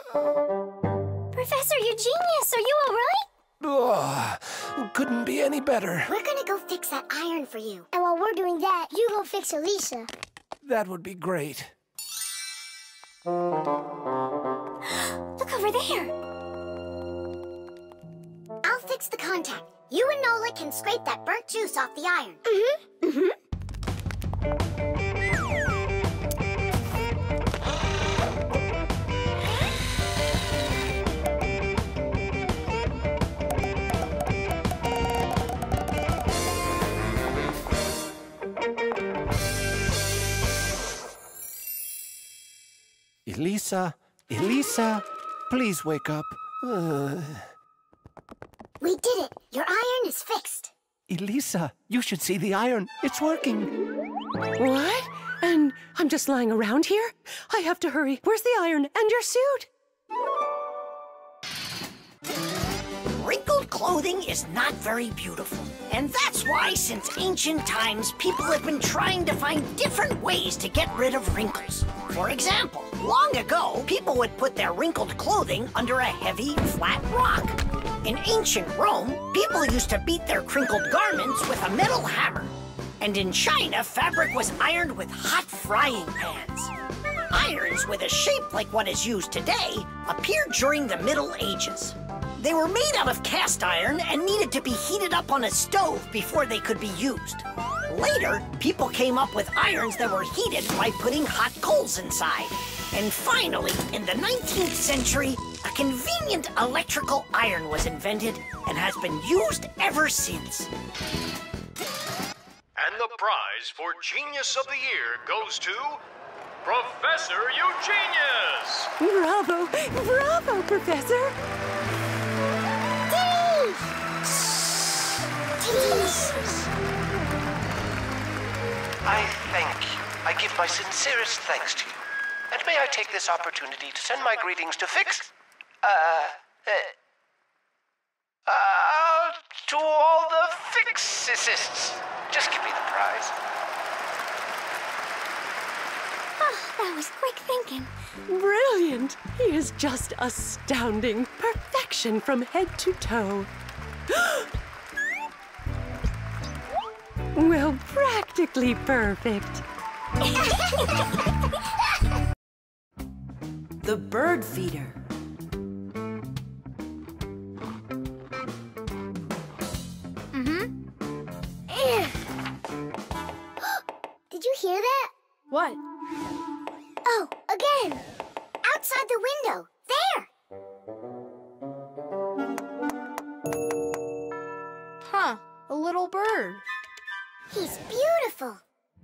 Professor Eugenius, are you all right? Oh, couldn't be any better. We're gonna go fix that iron for you. And while we're doing that, you go fix Elisa. That would be great. Look over there. I'll fix the contact. You and Nola can scrape that burnt juice off the iron. Mm-hmm. Mm-hmm. Elisa, Elisa, please wake up. Uh, We did it. Your iron is fixed. Elisa, you should see the iron. It's working. What? And I'm just lying around here? I have to hurry. Where's the iron and your suit? Wrinkled clothing is not very beautiful. And that's why, since ancient times, people have been trying to find different ways to get rid of wrinkles. For example, long ago, people would put their wrinkled clothing under a heavy, flat rock. In ancient Rome, people used to beat their crinkled garments with a metal hammer. And in China, fabric was ironed with hot frying pans. Irons with a shape like what is used today appeared during the Middle Ages. They were made out of cast iron and needed to be heated up on a stove before they could be used. Later, people came up with irons that were heated by putting hot coals inside. And finally, in the 19th century, a convenient electrical iron was invented and has been used ever since. And the prize for Genius of the Year goes to Professor Eugenius! Bravo! Bravo, Professor! I thank you. I give my sincerest thanks to you. And may I take this opportunity to send my greetings to Fix. Uh. Uh. uh to all the Fixicists. Just give me the prize. Oh, that was quick thinking. Brilliant! He is just astounding. Perfection from head to toe. *gasps* well, practically perfect. *laughs* The bird feeder. Mm-hmm. *gasps* Did you hear that? What? Oh, again. Outside the window. There. Huh, a little bird. He's beautiful.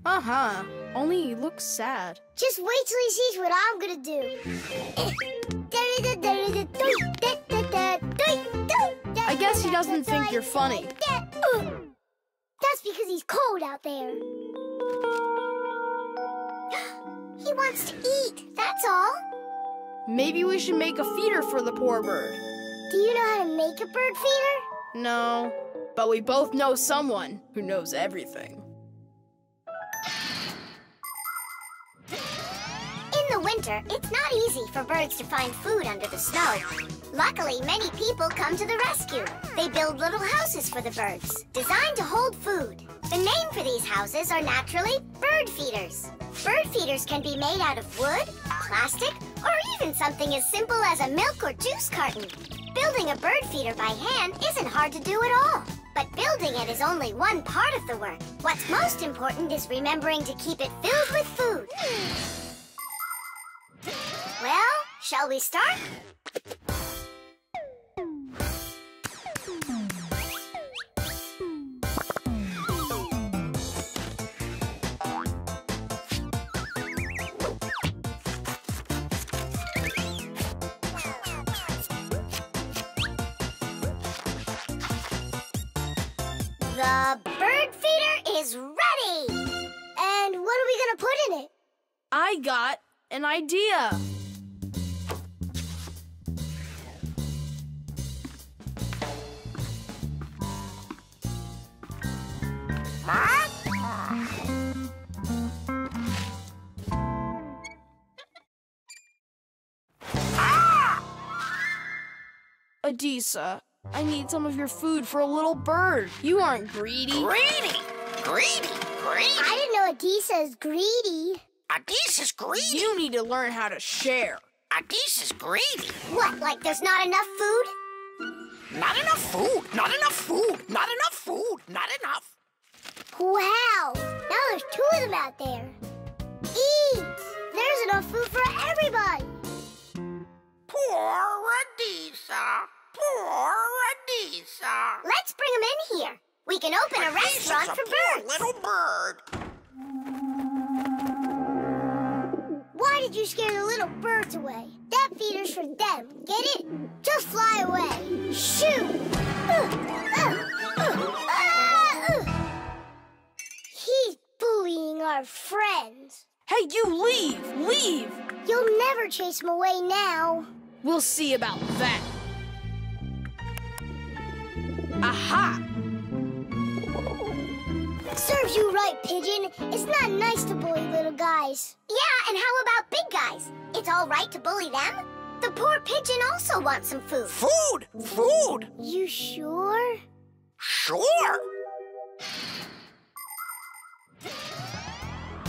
Uh-huh. Only he looks sad. Just wait till he sees what I'm gonna do. I guess he doesn't think you're funny. That's because he's cold out there. *gasps* He wants to eat, that's all. Maybe we should make a feeder for the poor bird. Do you know how to make a bird feeder? No, but we both know someone who knows everything. Winter, it's not easy for birds to find food under the snow. Luckily, many people come to the rescue. They build little houses for the birds, designed to hold food. The name for these houses are naturally bird feeders. Bird feeders can be made out of wood, plastic, or even something as simple as a milk or juice carton. Building a bird feeder by hand isn't hard to do at all. But building it is only one part of the work. What's most important is remembering to keep it filled with food. Well, shall we start? The bird feeder is ready! And what are we gonna put in it? I got an idea. Adisa, I need some of your food for a little bird. You aren't greedy. Greedy? Greedy? Greedy? I didn't know Adisa is greedy. Adisa's greedy. You need to learn how to share. Adisa's greedy. What, like there's not enough food? Not enough food. Not enough food. Not enough food. Not enough. Wow! Now there's two of them out there. Eat! There's enough food for everybody. Poor Adisa. Poor Adisa. Let's bring them in here. We can open a restaurant Adisa's for a poor birds. little bird. Did you scare the little birds away? That feeder's for them. Get it? Just fly away. Shoot! Uh. He's bullying our friends. Hey, you leave! Leave! You'll never chase him away now. We'll see about that. Aha! Serves you right, Pigeon. It's not nice to bully little guys. Yeah, and how about big guys? It's all right to bully them. The poor pigeon also wants some food. Food? Food? You sure? Sure.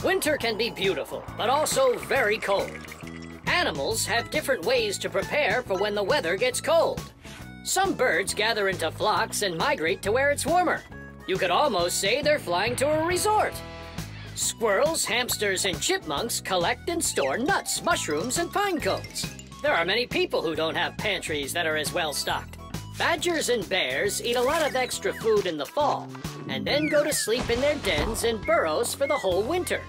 Winter can be beautiful, but also very cold. Animals have different ways to prepare for when the weather gets cold. Some birds gather into flocks and migrate to where it's warmer. You could almost say they're flying to a resort. Squirrels, hamsters, and chipmunks collect and store nuts, mushrooms, and pine cones. There are many people who don't have pantries that are as well stocked. Badgers and bears eat a lot of extra food in the fall and then go to sleep in their dens and burrows for the whole winter.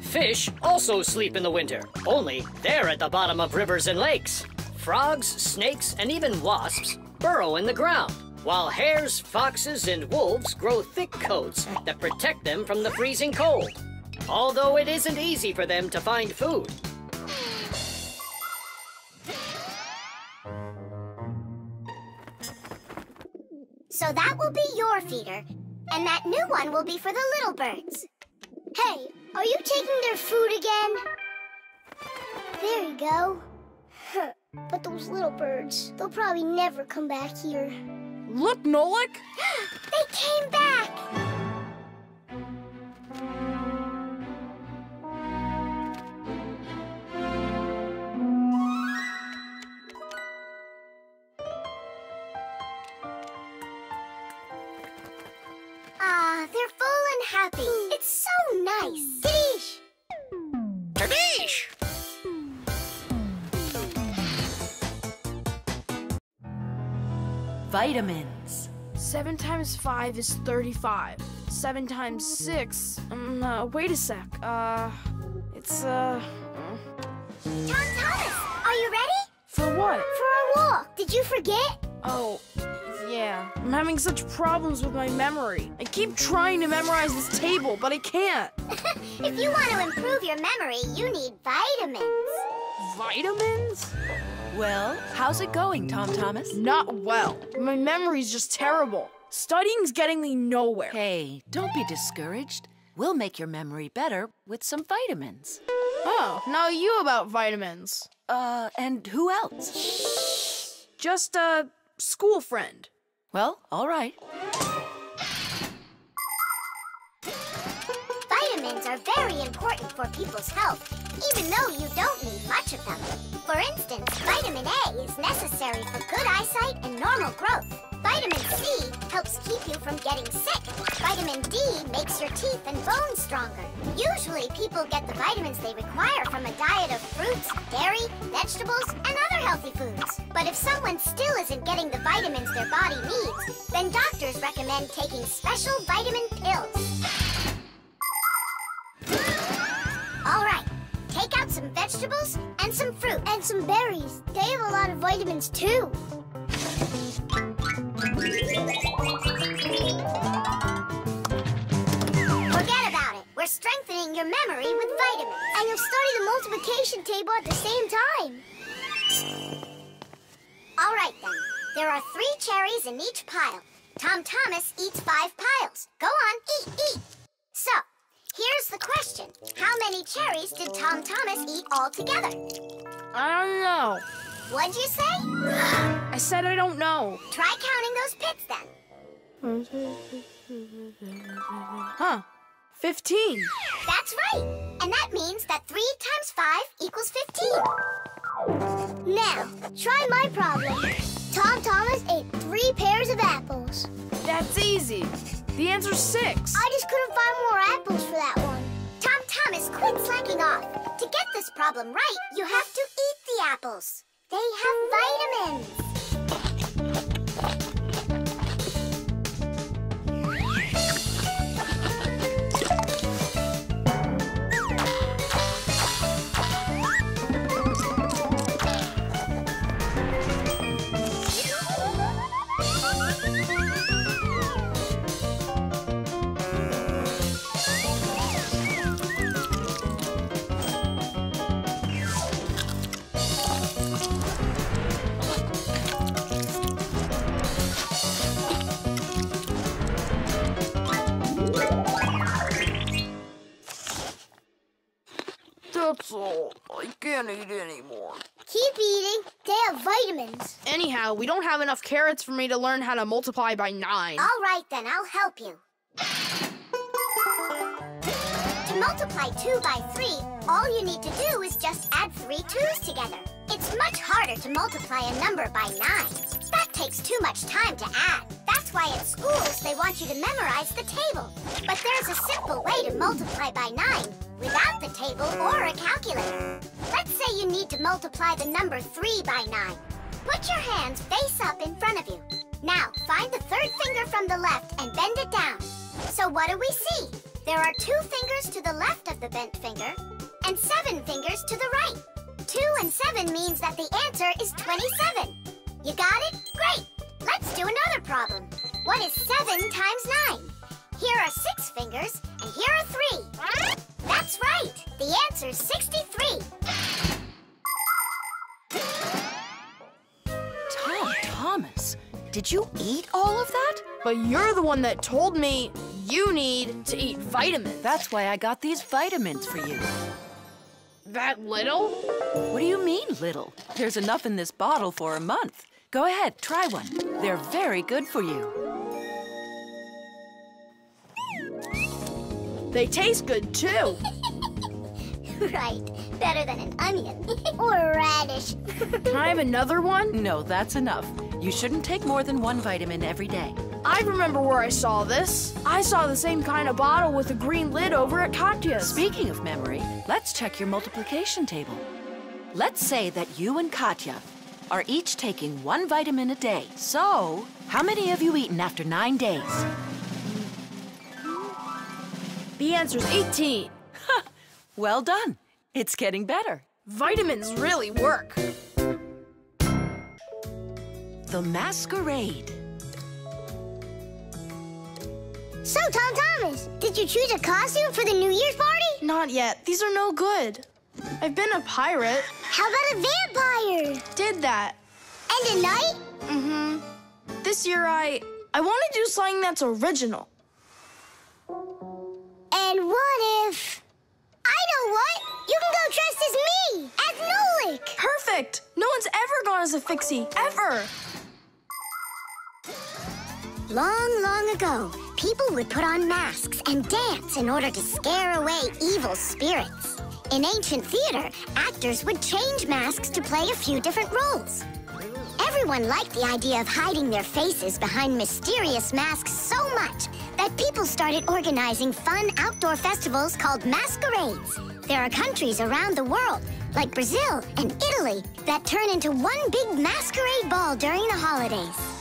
Fish also sleep in the winter, only they're at the bottom of rivers and lakes. Frogs, snakes, and even wasps burrow in the ground, while hares, foxes, and wolves grow thick coats that protect them from the freezing cold. Although it isn't easy for them to find food. So that will be your feeder, and that new one will be for the little birds. Hey, are you taking their food again? There you go. But those little birds, they'll probably never come back here. Look, Nolik! *gasps* They came back! Ah, they're full and happy. It's so nice. Dish! Kadish! Vitamins. Seven times five is 35. seven times six. Um, uh, wait a sec. Uh, it's, uh. Tom Thomas, are you ready? For what? For our walk. Did you forget? Oh, yeah. I'm having such problems with my memory. I keep trying to memorize this table, but I can't. *laughs* if you want to improve your memory, you need vitamins. Vitamins? Well, how's it going, Tom Thomas? Not well. My memory's just terrible. Studying's getting me nowhere. Hey, don't be discouraged. We'll make your memory better with some vitamins. Oh, now you about vitamins. Uh, and who else? Just a school friend. Well, all right. Vitamins are very important for people's health, even though you don't need much of them. For instance, vitamin A is necessary for good eyesight and normal growth. Vitamin C helps keep you from getting sick. Vitamin D makes your teeth and bones stronger. Usually, people get the vitamins they require from a diet of fruits, dairy, vegetables, and other healthy foods. But if someone still isn't getting the vitamins their body needs, then doctors recommend taking special vitamin pills. Some vegetables and some fruit. And some berries. They have a lot of vitamins, too. Forget about it. We're strengthening your memory with vitamins. And you'll study the multiplication table at the same time. All right, then. There are three cherries in each pile. Tom Thomas eats five piles. Go on, eat, eat. So, here's the question. How many cherries did Tom Thomas eat altogether? I don't know. What'd you say? I said I don't know. Try counting those pits then. Huh. 15. That's right. And that means that 3 times 5 equals 15. Now, try my problem. Tom Thomas ate three pairs of apples. That's easy. The answer's six. I just couldn't find more apples for that one. Tom Thomas, quit slacking off. To get this problem right, you have to eat the apples. They have vitamins. That's. I can't eat anymore. Keep eating. They have vitamins. Anyhow, we don't have enough carrots for me to learn how to multiply by nine. All right, then, I'll help you. To multiply 2 by 3, all you need to do is just add three twos together. It's much harder to multiply a number by 9. That takes too much time to add. That's why at schools they want you to memorize the table. But there's a simple way to multiply by 9 without the table or a calculator. Let's say you need to multiply the number 3 by 9. Put your hands face up in front of you. Now, find the third finger from the left and bend it down. So what do we see? There are two fingers to the left of the bent finger and seven fingers to the right. 2 and 7 means that the answer is 27. You got it? Great! Let's do another problem. What is 7 times 9? Here are six fingers, and here are three. That's right! The answer's 63. Tom Thomas, did you eat all of that? But you're the one that told me you need to eat vitamins. That's why I got these vitamins for you. That little? What do you mean, little? There's enough in this bottle for a month. Go ahead, try one. They're very good for you. They taste good too. *laughs* right. Better than an onion. or a radish. Can I have another one? No, that's enough. You shouldn't take more than one vitamin every day. I remember where I saw this. I saw the same kind of bottle with a green lid over at Katya's. Speaking of memory, let's check your multiplication table. Let's say that you and Katya are each taking one vitamin a day. So, how many have you eaten after nine days? The answer's 18. Well done. It's getting better. Vitamins really work. The masquerade. So, Tom Thomas, did you choose a costume for the New Year's party? Not yet. These are no good. I've been a pirate. How about a vampire? Did that. And a knight? Mm-hmm. This year I I want to do something that's original. And what if... I know what! You can go dressed as me! As Nolik! Perfect! No one's ever gone as a fixie, ever! Long, long ago, people would put on masks and dance in order to scare away evil spirits. In ancient theater, actors would change masks to play a few different roles. Everyone liked the idea of hiding their faces behind mysterious masks so much that people started organizing fun outdoor festivals called masquerades. There are countries around the world, like Brazil and Italy, that turn into one big masquerade ball during the holidays.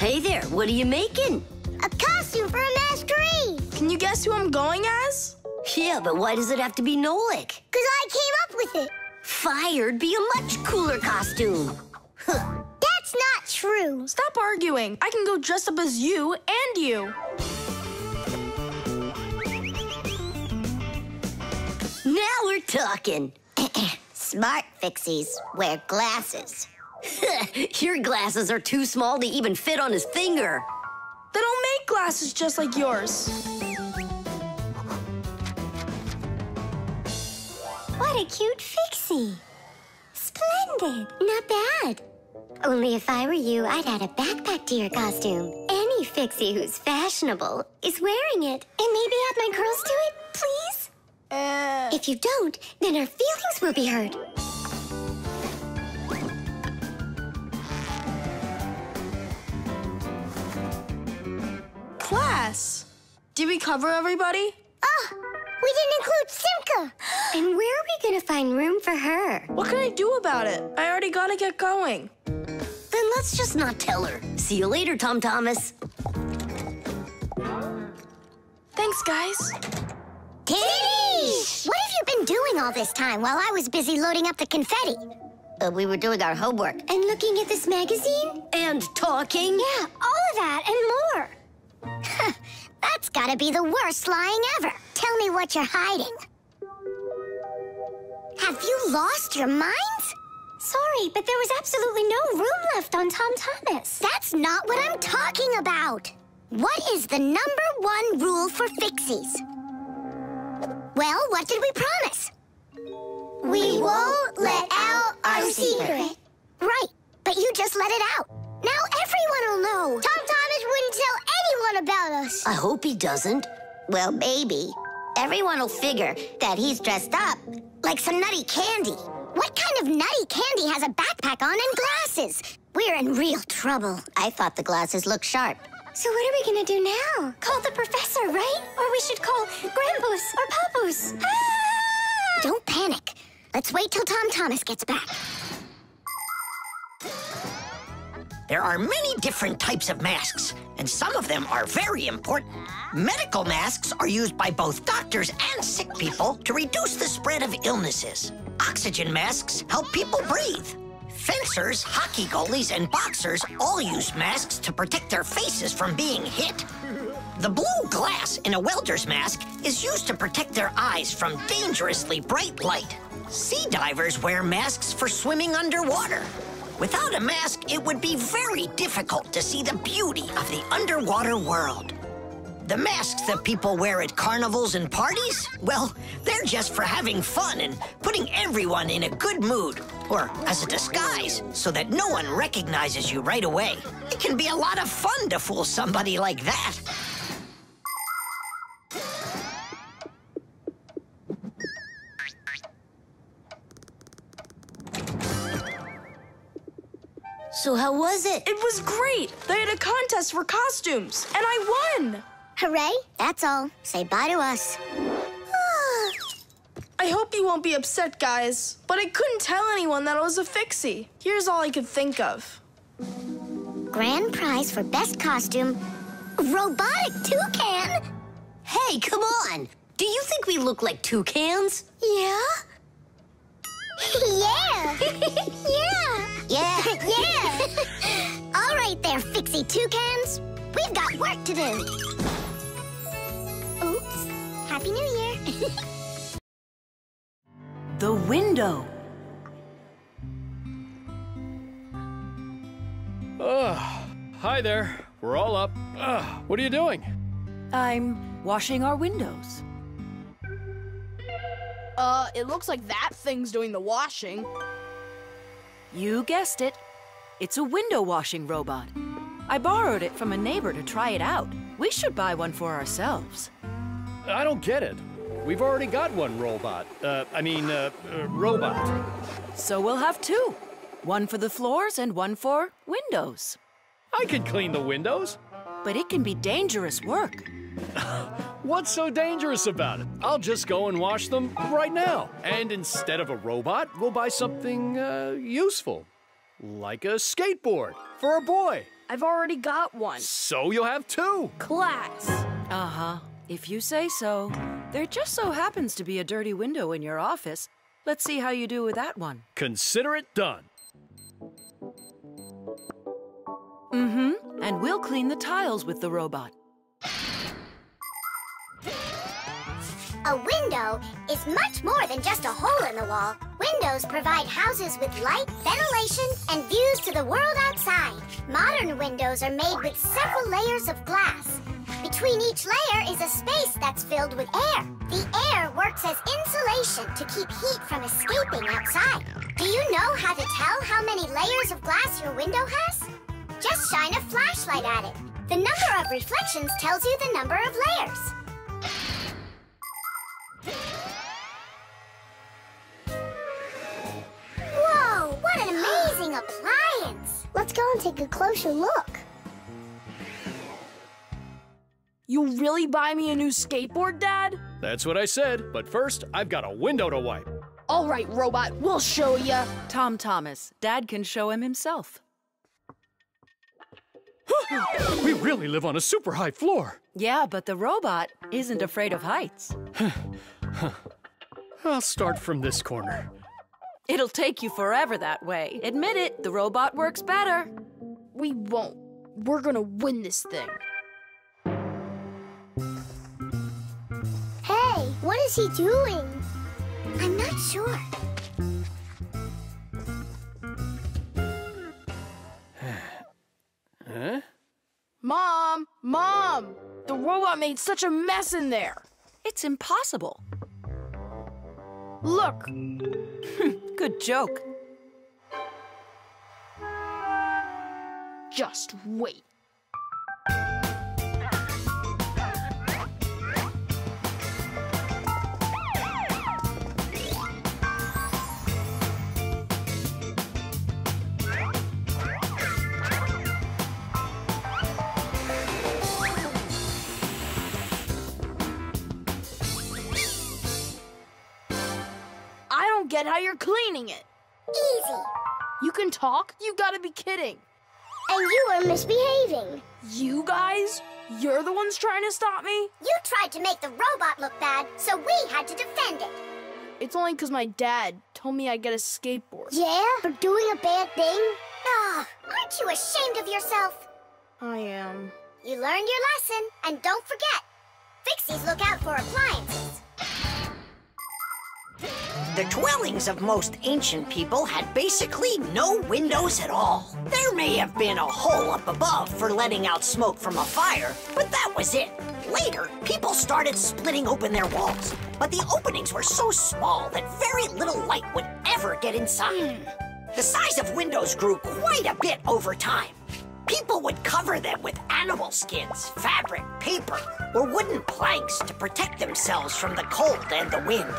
Hey there, what are you making? A costume for a masquerade! Can you guess who I'm going as? Yeah, but why does it have to be Nolik? Because I came up with it. Fired be a much cooler costume. That's not true. Stop arguing. I can go dress up as you and you. Now we're talking. *clears throat* Smart fixies wear glasses. *laughs* Your glasses are too small to even fit on his finger. They don't make glasses just like yours. What a cute fixie. Splendid. Not bad. Only if I were you, I'd add a backpack to your costume. Any fixie who's fashionable is wearing it. And maybe add my curls to it, please? Uh... If you don't, then our feelings will be hurt. Class. Did we cover everybody? Ah, we didn't include Simka. *gasps* And where are we gonna find room for her? What can I do about it? I already gotta get going. Then let's just not tell her. See you later, Tom Thomas. Thanks, guys. Kitty! What have you been doing all this time while I was busy loading up the confetti? Uh, we were doing our homework. And looking at this magazine? And talking? Yeah, all of that and more. *laughs* That's gotta be the worst lying ever. Tell me what you're hiding. Have you lost your minds? Sorry, but there was absolutely no room left on Tom Thomas. That's not what I'm talking about. What is the number one rule for fixies? Well, what did we promise? We won't let out our secret. Right, but you just let it out. Now everyone will know. Tom Thomas wouldn't tell anyone about us. I hope he doesn't. Well, maybe. Everyone will figure that he's dressed up like some nutty candy. What kind of nutty candy has a backpack on and glasses? We're in real trouble. I thought the glasses looked sharp. So what are we gonna do now? Call the professor, right? Or we should call Grandpus or Papus. Ah! Don't panic. Let's wait till Tom Thomas gets back. There are many different types of masks, and some of them are very important. Medical masks are used by both doctors and sick people to reduce the spread of illnesses. Oxygen masks help people breathe. Fencers, hockey goalies, and boxers all use masks to protect their faces from being hit. The blue glass in a welder's mask is used to protect their eyes from dangerously bright light. Sea divers wear masks for swimming underwater. Without a mask, it would be very difficult to see the beauty of the underwater world. The masks that people wear at carnivals and parties, well, they're just for having fun and putting everyone in a good mood, or as a disguise, so that no one recognizes you right away. It can be a lot of fun to fool somebody like that. So how was it? It was great. They had a contest for costumes, and I won. Hooray, that's all. Say bye to us. I hope you won't be upset, guys, but I couldn't tell anyone that I was a fixie. Here's all I could think of. Grand prize for best costume, robotic toucan. Hey, come on! Do you think we look like toucans? Yeah? *laughs* yeah! yeah! Yeah! *laughs* yeah! All right there, Fixie Toucans. We've got work to do. Oops. Happy New Year. *laughs* The window. Ugh. Hi there. We're all up. Ugh. What are you doing? I'm washing our windows. Uh, it looks like that thing's doing the washing. You guessed it. It's a window washing robot. I borrowed it from a neighbor to try it out. We should buy one for ourselves. I don't get it. We've already got one robot. Uh, I mean, uh, uh, robot. So we'll have two. One for the floors and one for windows. I can clean the windows. But it can be dangerous work. *laughs* What's so dangerous about it? I'll just go and wash them right now. And instead of a robot, we'll buy something uh, useful. Like a skateboard for a boy. I've already got one. So you'll have two. Class. Uh huh. If you say so. There just so happens to be a dirty window in your office. Let's see how you do with that one. Consider it done. Mm hmm. And we'll clean the tiles with the robot. A window is much more than just a hole in the wall. Windows provide houses with light, ventilation, and views to the world outside. Modern windows are made with several layers of glass. Between each layer is a space that's filled with air. The air works as insulation to keep heat from escaping outside. Do you know how to tell how many layers of glass your window has? Just shine a flashlight at it. The number of reflections tells you the number of layers. Whoa, what an amazing appliance! Let's go and take a closer look. You'll really buy me a new skateboard, Dad? That's what I said. But first, I've got a window to wipe. All right, robot, we'll show ya. Tom Thomas, Dad can show him himself. *gasps* we really live on a super high floor. Yeah, but the robot isn't afraid of heights. *sighs* I'll start from this corner. It'll take you forever that way. Admit it, the robot works better. We won't. We're gonna win this thing. Hey, what is he doing? I'm not sure. Huh? Mom! Mom! The robot made such a mess in there. It's impossible. Look. *laughs* Good joke. Just wait. I get how you're cleaning it. Easy. You can talk? You gotta be kidding. And you are misbehaving. You guys? You're the ones trying to stop me? You tried to make the robot look bad, so we had to defend it. It's only because my dad told me I'd get a skateboard. Yeah? For doing a bad thing? Ah, aren't you ashamed of yourself? I am. You learned your lesson, and don't forget, Fixies look out for appliances. The dwellings of most ancient people had basically no windows at all. There may have been a hole up above for letting out smoke from a fire, but that was it. Later, people started splitting open their walls, but the openings were so small that very little light would ever get inside. Hmm. The size of windows grew quite a bit over time. People would cover them with animal skins, fabric, paper, or wooden planks to protect themselves from the cold and the wind.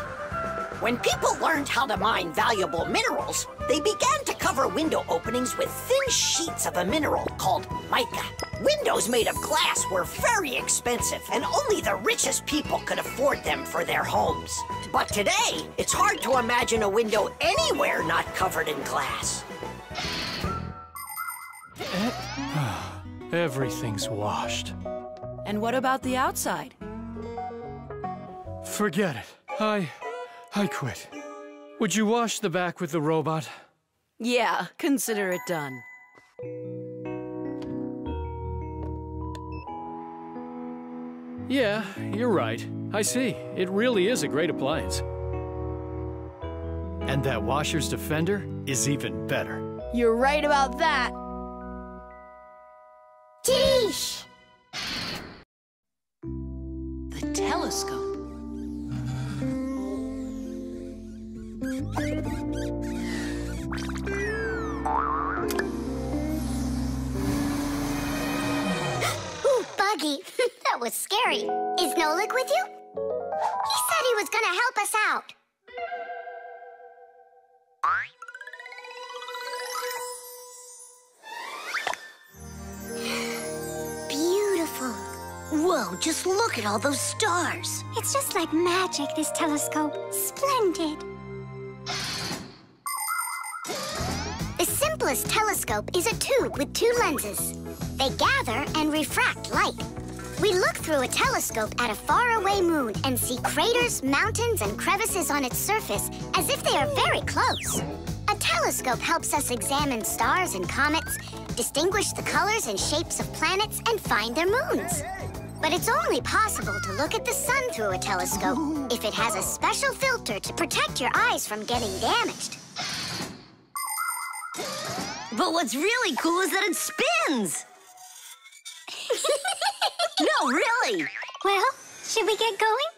When people learned how to mine valuable minerals, they began to cover window openings with thin sheets of a mineral called mica. Windows made of glass were very expensive, and only the richest people could afford them for their homes. But today, it's hard to imagine a window anywhere not covered in glass. *sighs* Everything's washed. And what about the outside? Forget it. I. I quit. Would you wash the back with the robot? Yeah, consider it done. Yeah, you're right. I see. It really is a great appliance. And that washer's defender is even better. You're right about that. Tish! The telescope. Buggy. *laughs* that was scary. Is Nolik with you? He said he was gonna help us out. Beautiful. Whoa, just look at all those stars. It's just like magic, this telescope. Splendid. Simplest telescope is a tube with two lenses. They gather and refract light. We look through a telescope at a faraway moon and see craters, mountains, and crevices on its surface as if they are very close. A telescope helps us examine stars and comets, distinguish the colors and shapes of planets, and find their moons. But it's only possible to look at the sun through a telescope if it has a special filter to protect your eyes from getting damaged. But what's really cool is that it spins. *laughs* no, really. Well, should we get going?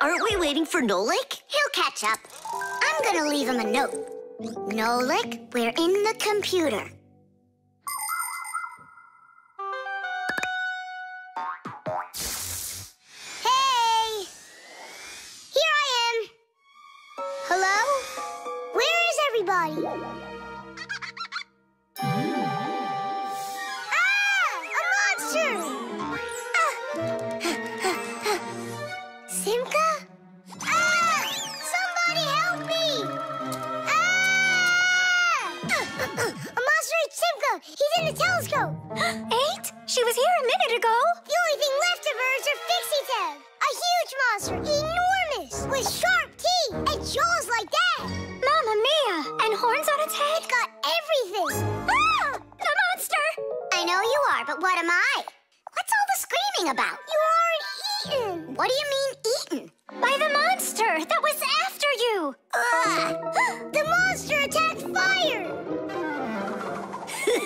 Aren't we waiting for Nolik? He'll catch up. I'm gonna leave him a note. Nolik, we're in the computer. Hey! Here I am. Hello? Where is everybody? He's in the telescope! *gasps* Eight? She was here a minute ago. The only thing left of her is her fixie tab! A huge monster! Enormous! With sharp teeth and jaws like that! Mamma mia! And horns on its head? It's got everything! Ah! The monster! I know you are, but what am I? What's all the screaming about? You aren't eaten! What do you mean, eaten? By the monster that was after you! Ah!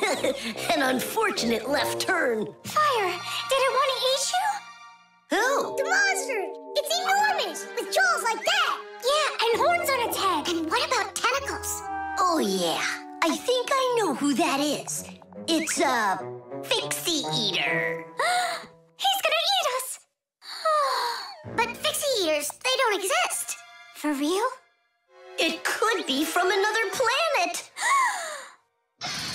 *laughs* An unfortunate left turn. Fire! Did it want to eat you? Who? The monster! It's enormous! With jaws like that! Yeah, and horns on its head. And what about tentacles? Oh, yeah. I think I know who that is. It's a fixie eater. *gasps* He's gonna eat us! *gasps* But fixie eaters, they don't exist. For real? It could be from another planet. *gasps*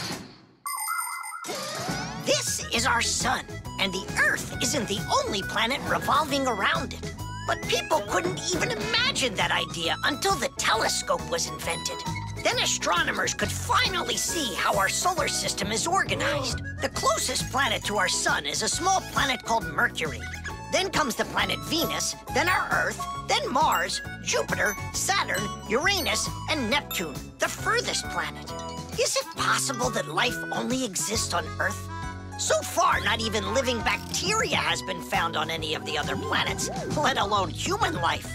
This is our sun, and the Earth isn't the only planet revolving around it. But people couldn't even imagine that idea until the telescope was invented. Then astronomers could finally see how our solar system is organized. The closest planet to our sun is a small planet called Mercury. Then comes the planet Venus, then our Earth, then Mars, Jupiter, Saturn, Uranus, and Neptune, the furthest planet. Is it possible that life only exists on Earth? So far, not even living bacteria has been found on any of the other planets, let alone human life.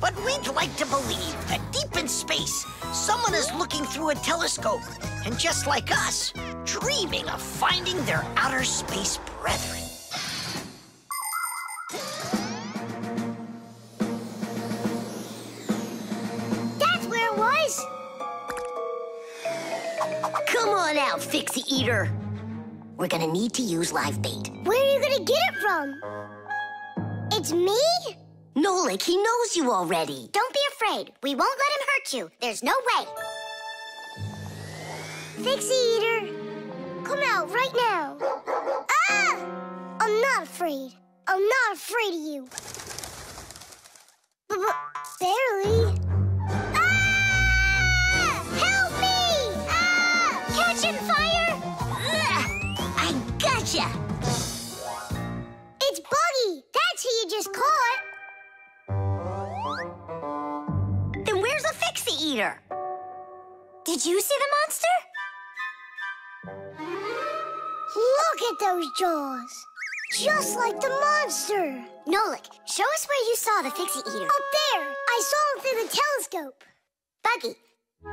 But we'd like to believe that deep in space, someone is looking through a telescope, and just like us, dreaming of finding their outer space brethren. That's where it was! Come on out, fixie eater. We're gonna need to use live bait. Where are you gonna get it from? It's me? Nolik, he knows you already. Don't be afraid. We won't let him hurt you. There's no way. Fixie Eater, come out right now. Ah! I'm not afraid. I'm not afraid of you. B -b barely. Ah! Help me! Ah! Catching fire! Ugh! I gotcha! It's Buggy. That's who you just caught. Then where's the Fixie Eater? Did you see the monster? Look at those jaws. Just like the monster. Nolik, show us where you saw the Fixie Eater. Up there. I saw him through the telescope. Buggy,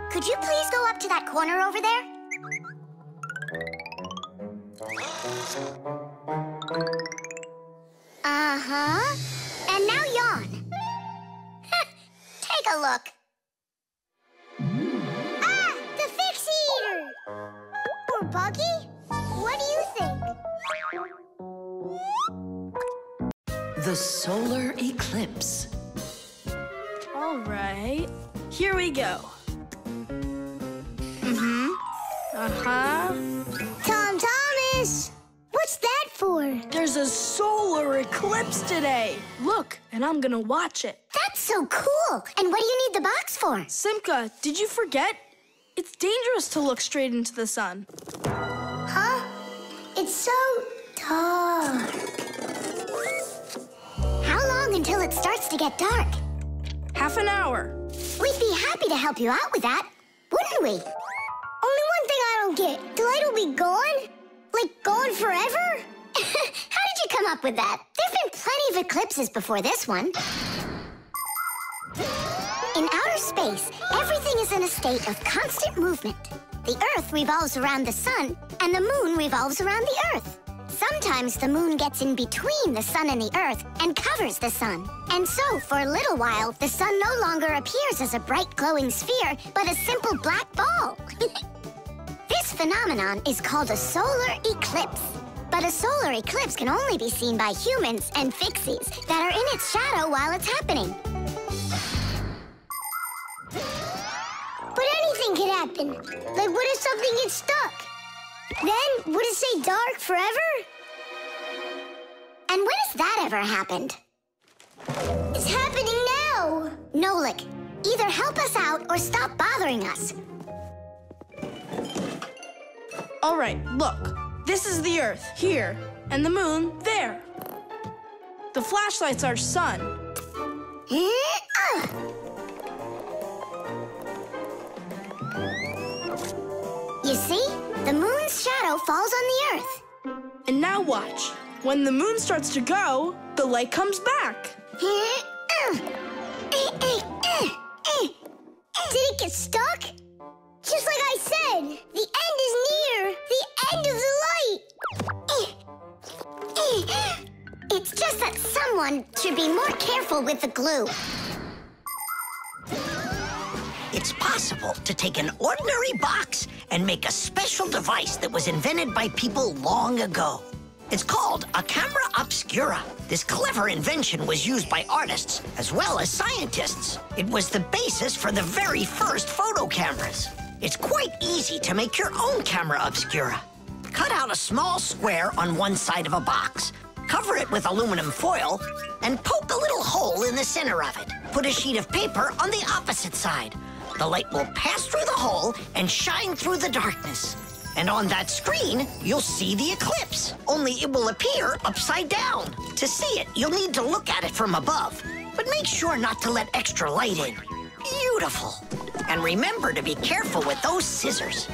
could you please go up to that corner over there? Uh-huh. And now yawn. *laughs* Take a look. Ah! The Fixie Eater! Or Buggy? What do you think? The solar eclipse. All right. Here we go. Mm-hmm. Uh-huh. Tom Thomas! What's that for? There's a solar eclipse today. Look, and I'm gonna watch it. That's so cool. And what do you need the box for? Simka, did you forget? It's dangerous to look straight into the sun. Huh? It's so How long until it starts to get dark? Half an hour. We'd be happy to help you out with that, wouldn't we? Only one thing I don't get. The light will be gone? Like gone forever? *laughs* How did you come up with that? There've been plenty of eclipses before this one. In outer space, everything is in a state of constant movement. The Earth revolves around the sun, and the moon revolves around the Earth. Sometimes the moon gets in between the sun and the Earth and covers the sun. And so, for a little while, the sun no longer appears as a bright glowing sphere, but a simple black ball. *laughs* this phenomenon is called a solar eclipse. But a solar eclipse can only be seen by humans and fixies that are in its shadow while it's happening. *sighs* But anything could happen. Like, what if something gets stuck? Then, would it stay dark forever? And when has that ever happened? It's happening now! Nolik, either help us out or stop bothering us. All right, look. This is the Earth, here, and the moon, there. The flashlight's our sun. You see? The moon's shadow falls on the Earth. And now watch. When the moon starts to go, the light comes back. Did it get stuck? Just like I said, the end is near. The end of the light. It's just that someone should be more careful with the glue. It's possible to take an ordinary box and make a special device that was invented by people long ago. It's called a camera obscura. This clever invention was used by artists as well as scientists. It was the basis for the very first photo cameras. It's quite easy to make your own camera obscura. Cut out a small square on one side of a box, cover it with aluminum foil, and poke a little hole in the center of it. Put a sheet of paper on the opposite side. The light will pass through the hole and shine through the darkness. And on that screen, you'll see the eclipse, only it will appear upside down. To see it, you'll need to look at it from above, but make sure not to let extra light in. Beautiful. And remember to be careful with those scissors.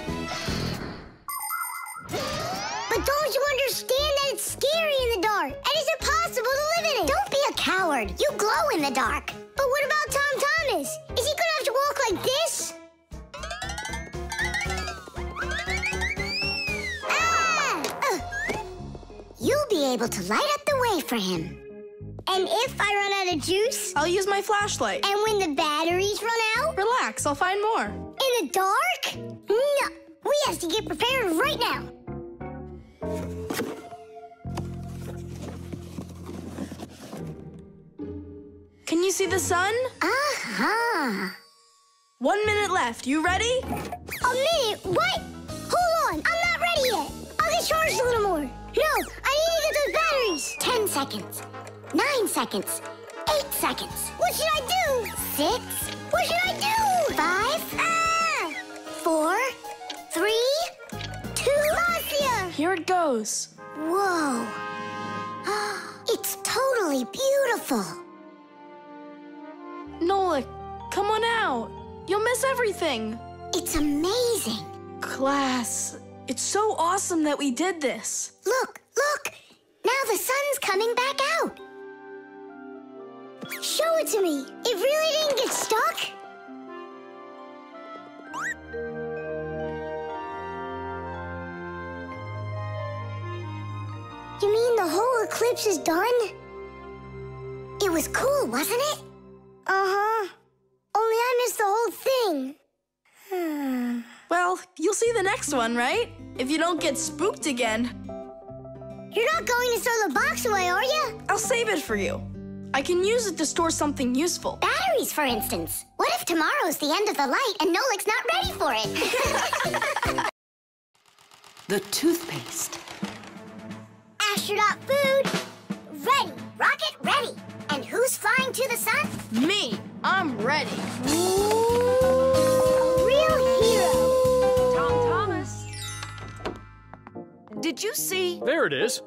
But don't you understand that it's scary in the dark? And is it possible to live in it? Don't be a coward. You glow in the dark. But what about Tom Thomas? Is he gonna have to walk like this? Ah! Ugh. You'll be able to light up the way for him. And if I run out of juice? I'll use my flashlight. And when the batteries run out? Relax, I'll find more. In the dark? No. We have to get prepared right now. Can you see the sun? Uh-huh. One minute left. You ready? A minute? What? Hold on. I'm not ready yet. I'll get charged a little more. No, I need to get those batteries. Ten seconds. Nine seconds. Eight seconds. What should I do? Six. What should I do? Five. Ah! Four. Three. Two. Marcia! Here it goes. Whoa. *gasps* It's totally beautiful. Nola, come on out. You'll miss everything. It's amazing. Class, it's so awesome that we did this. Look, look! Now the sun's coming back out. Show it to me. It really didn't get stuck? You mean the whole eclipse is done? It was cool, wasn't it? Uh-huh. Only I missed the whole thing. Hmm. *sighs* Well, you'll see the next one, right? If you don't get spooked again. You're not going to throw the box away, are you? I'll save it for you. I can use it to store something useful. Batteries, for instance. What if tomorrow's the end of the light and Nolik's not ready for it? *laughs* The toothpaste. Astronaut food, ready. Rocket ready. And who's flying to the sun? Me. I'm ready. A real hero. Tom Thomas. Did you see? There it is.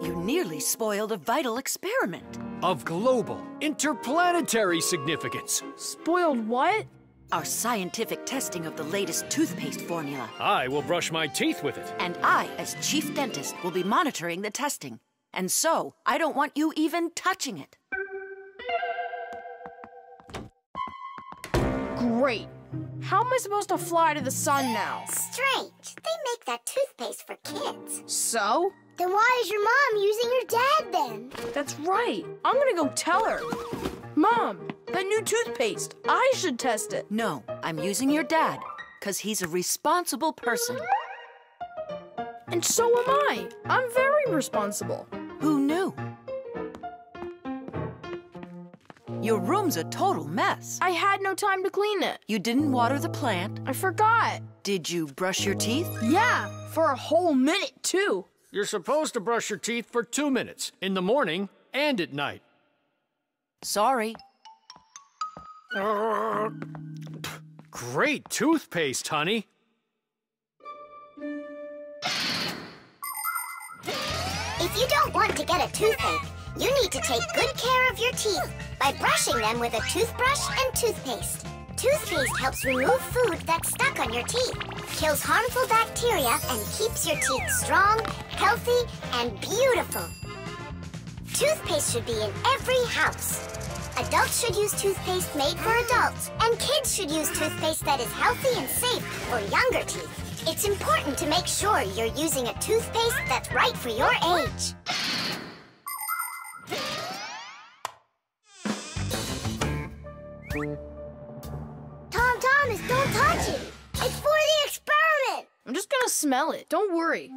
You nearly spoiled a vital experiment. Of global, interplanetary significance. Spoiled what? Our scientific testing of the latest toothpaste formula. I will brush my teeth with it. And I, as chief dentist, will be monitoring the testing. And so, I don't want you even touching it. Great. How am I supposed to fly to the sun now? Strange. They make that toothpaste for kids. So? Then why is your mom using your dad then? That's right. I'm gonna go tell her. Mom, that new toothpaste. I should test it. No, I'm using your dad, because he's a responsible person. And so am I. I'm very responsible. Who knew? Your room's a total mess. I had no time to clean it. You didn't water the plant. I forgot. Did you brush your teeth? Yeah, for a whole minute, too. You're supposed to brush your teeth for two minutes, in the morning and at night. Sorry. Great toothpaste, honey. If you don't want to get a toothache, you need to take good care of your teeth by brushing them with a toothbrush and toothpaste. Toothpaste helps remove food that's stuck on your teeth, kills harmful bacteria, and keeps your teeth strong, healthy, and beautiful. Toothpaste should be in every house. Adults should use toothpaste made for adults, and kids should use toothpaste that is healthy and safe for younger teeth. It's important to make sure you're using a toothpaste that's right for your age. Tom Thomas, don't touch it! It's for the experiment! I'm just gonna smell it. Don't worry.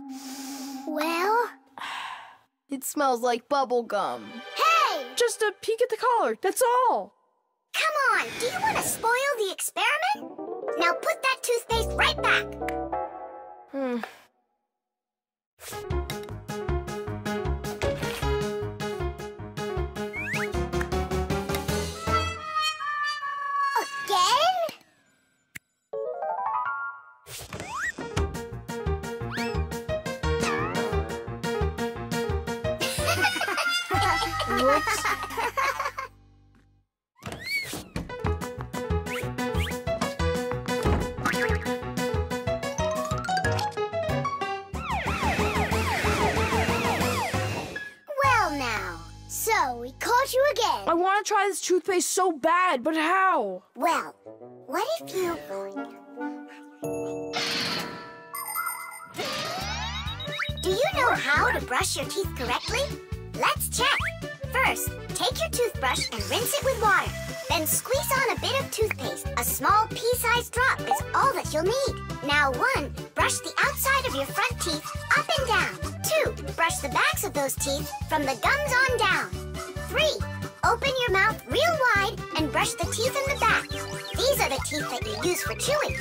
Well, *sighs* It smells like bubble gum. hey! Just a peek at the collar. That's all. Come on, do you want to spoil the experiment? Now put that toothpaste right back. Hmm. Whoops. Well now, so we caught you again. I want to try this toothpaste so bad, but how? Well, what if you... Do you know how to brush your teeth correctly? Let's check. First, take your toothbrush and rinse it with water. Then squeeze on a bit of toothpaste. A small pea-sized drop is all that you'll need. Now, one, brush the outside of your front teeth up and down. Two, brush the backs of those teeth from the gums on down. Three, open your mouth real wide and brush the teeth in the back. These are the teeth that you use for chewing.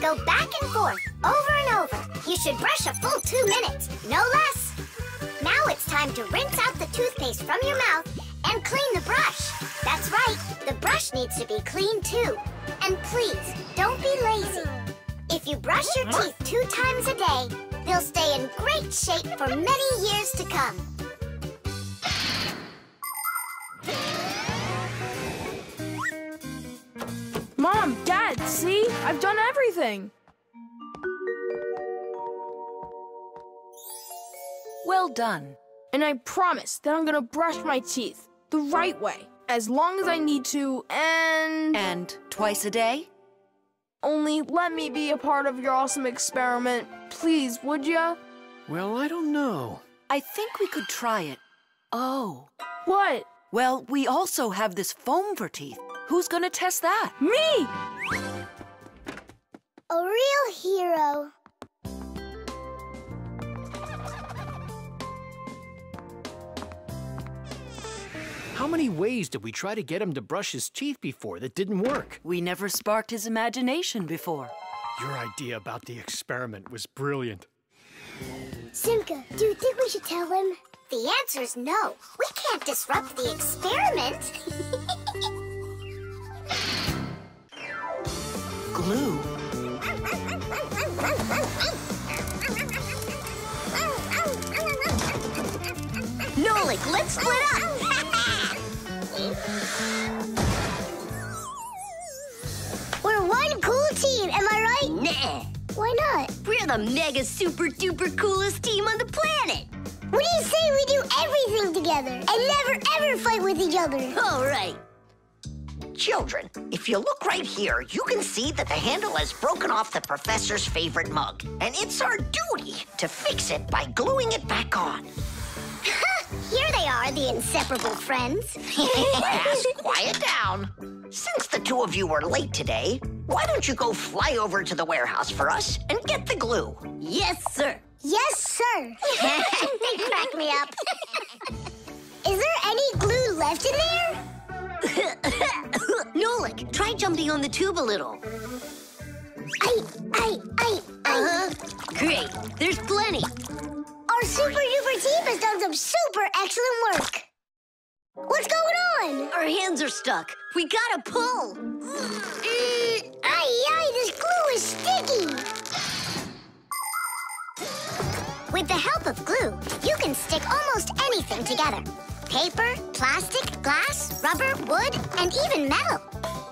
Go back and forth, over and over. You should brush a full two minutes, no less. Now it's time to rinse out the toothpaste from your mouth and clean the brush. That's right, the brush needs to be clean too. And please, don't be lazy. If you brush your teeth two times a day, they'll stay in great shape for many years to come. Mom, Dad, see? I've done everything. Well done. And I promise that I'm gonna brush my teeth the right way, as long as I need to, and. And twice a day? Only let me be a part of your awesome experiment. Please, would ya? Well, I don't know. I think we could try it. Oh. What? Well, we also have this foam for teeth. Who's gonna test that? Me! A real hero. How many ways did we try to get him to brush his teeth before that didn't work? We never sparked his imagination before. Your idea about the experiment was brilliant. Simka, do you think we should tell him? The answer is no. We can't disrupt the experiment. Glue. *laughs* Nolik, let's split up! We're one cool team, am I right? Nah. Why not? We're the mega super duper coolest team on the planet. What do you say we do everything together and never ever fight with each other? All right. Children, if you look right here, you can see that the handle has broken off the professor's favorite mug. And it's our duty to fix it by gluing it back on. *laughs* Here they are, the inseparable friends. *laughs* Class, quiet down. Since the two of you were late today, why don't you go fly over to the warehouse for us and get the glue? Yes, sir. Yes, sir. *laughs* they crack me up. Is there any glue left in there? *coughs* Nolik, try jumping on the tube a little. I, I, I, Uh-huh. Great. There's plenty. Our super duper team has done some super excellent work. What's going on? Our hands are stuck. We gotta pull. Mm, Aye, aye, this glue is sticky. With the help of glue, you can stick almost anything together. Paper, plastic, glass, rubber, wood, and even metal.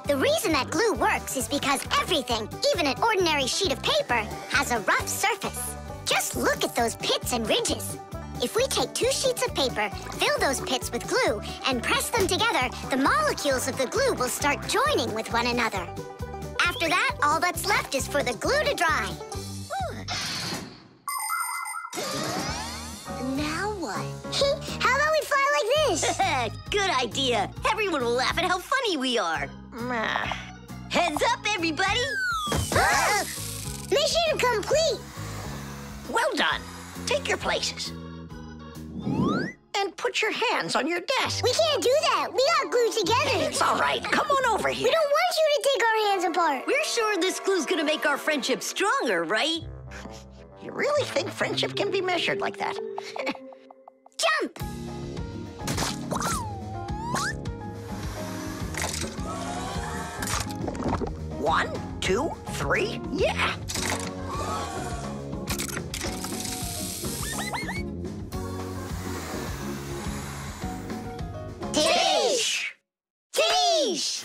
The reason that glue works is because everything, even an ordinary sheet of paper, has a rough surface. Just look at those pits and ridges. If we take two sheets of paper, fill those pits with glue, and press them together, the molecules of the glue will start joining with one another. After that, all that's left is for the glue to dry. *sighs* Now what? *laughs* How about we fly like this? *laughs* Good idea. Everyone will laugh at how funny we are. *sighs* Heads up, everybody. *gasps* Mission complete. Well done. Take your places. And put your hands on your desk. We can't do that. We got glued together. It's all right. Come on over here. We don't want you to take our hands apart. We're sure this glue's gonna make our friendship stronger, right? You really think friendship can be measured like that? *laughs* Jump! One, two, three, yeah. Tish! Tish!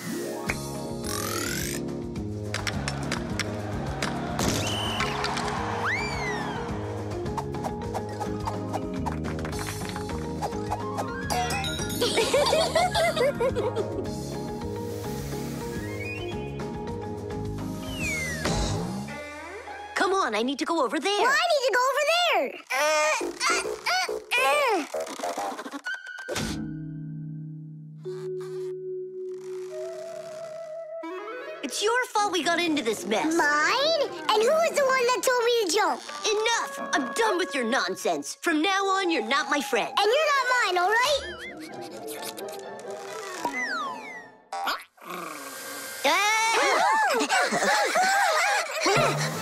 Come on, I need to go over there. Well, I need to go over there. Uh, uh, uh, It's your fault we got into this mess. Mine? And who was the one that told me to jump? Enough! I'm done with your nonsense. From now on, you're not my friend. And you're not mine, all right? Ah! *laughs* *laughs*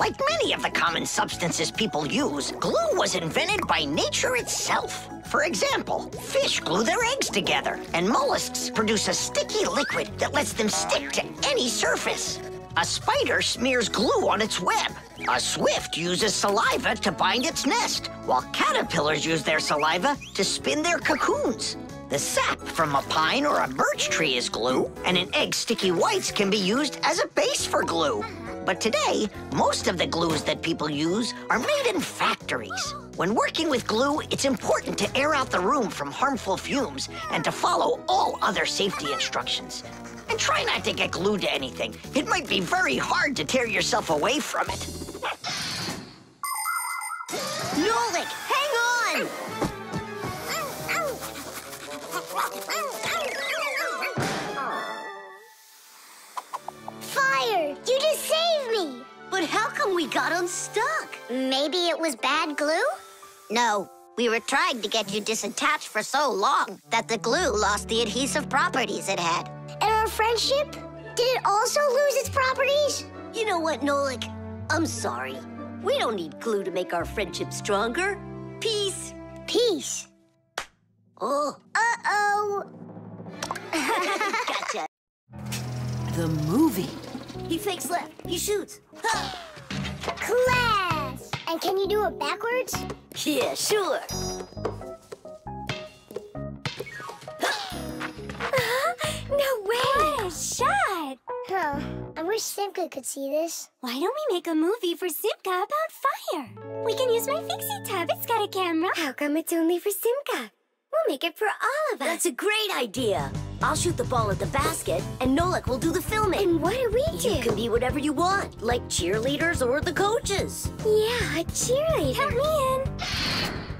Like many of the common substances people use, glue was invented by nature itself. For example, fish glue their eggs together, and mollusks produce a sticky liquid that lets them stick to any surface. A spider smears glue on its web. A swift uses saliva to bind its nest, while caterpillars use their saliva to spin their cocoons. The sap from a pine or a birch tree is glue, and an egg's sticky whites can be used as a base for glue. But today, most of the glues that people use are made in factories. When working with glue, it's important to air out the room from harmful fumes and to follow all other safety instructions. And try not to get glued to anything. It might be very hard to tear yourself away from it. Nolik, hang on! *laughs* *laughs* Fire! You just saved me! But how come we got unstuck? Maybe it was bad glue? No, we were trying to get you disattached for so long that the glue lost the adhesive properties it had. And our friendship? Did it also lose its properties? You know what, Nolik? I'm sorry. We don't need glue to make our friendship stronger. Peace. Peace. Oh. Uh-oh. *laughs* gotcha. The movie. He fakes left. He shoots. Huh. Class! And can you do it backwards? Yeah, sure. no way! What a shot! Huh. I wish Simka could see this. Why don't we make a movie for Simka about fire? We can use my Fixie tub. It's got a camera. How come it's only for Simka? We'll make it for all of us. That's a great idea. I'll shoot the ball at the basket, and Nolik will do the filming. And what do we do? You can be whatever you want, like cheerleaders or the coaches. Yeah, a cheerleader. Count me in.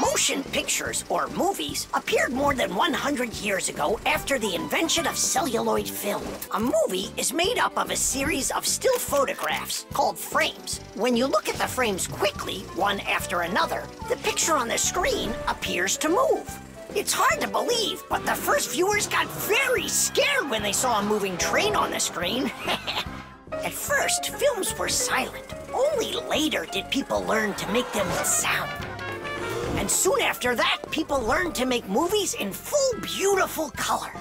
Motion pictures, or movies, appeared more than 100 years ago after the invention of celluloid film. A movie is made up of a series of still photographs called frames. When you look at the frames quickly, one after another, the picture on the screen appears to move. It's hard to believe, but the first viewers got very scared when they saw a moving train on the screen. *laughs* At first, films were silent. Only later did people learn to make them with sound. And soon after that, people learned to make movies in full, beautiful color.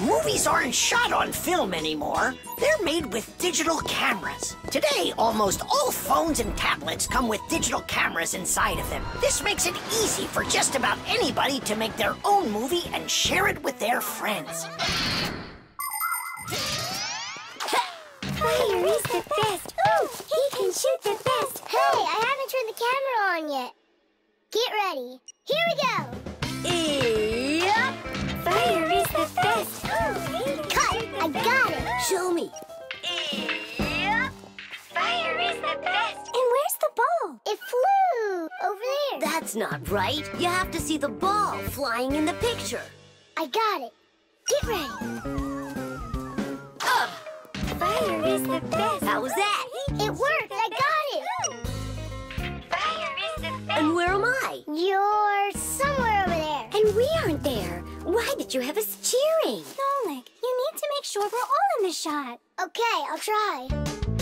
Movies aren't shot on film anymore. They're made with digital cameras. Today, almost all phones and tablets come with digital cameras inside of them. This makes it easy for just about anybody to make their own movie and share it with their friends. Fire is the best. Ooh, he can shoot the best. Hey, I haven't turned the camera on yet. Get ready. Here we go. Yep. Fire is the best. Cut. I got it. Show me. Yep. Fire is the best. And where's the ball? It flew over there. That's not right. You have to see the ball flying in the picture. I got it. Get ready. Fire is the best. How was that? It worked. I got it. And where am I? You're somewhere over there. And we aren't there. Why did you have us cheering? Nolik, you need to make sure we're all in the shot. Okay, I'll try.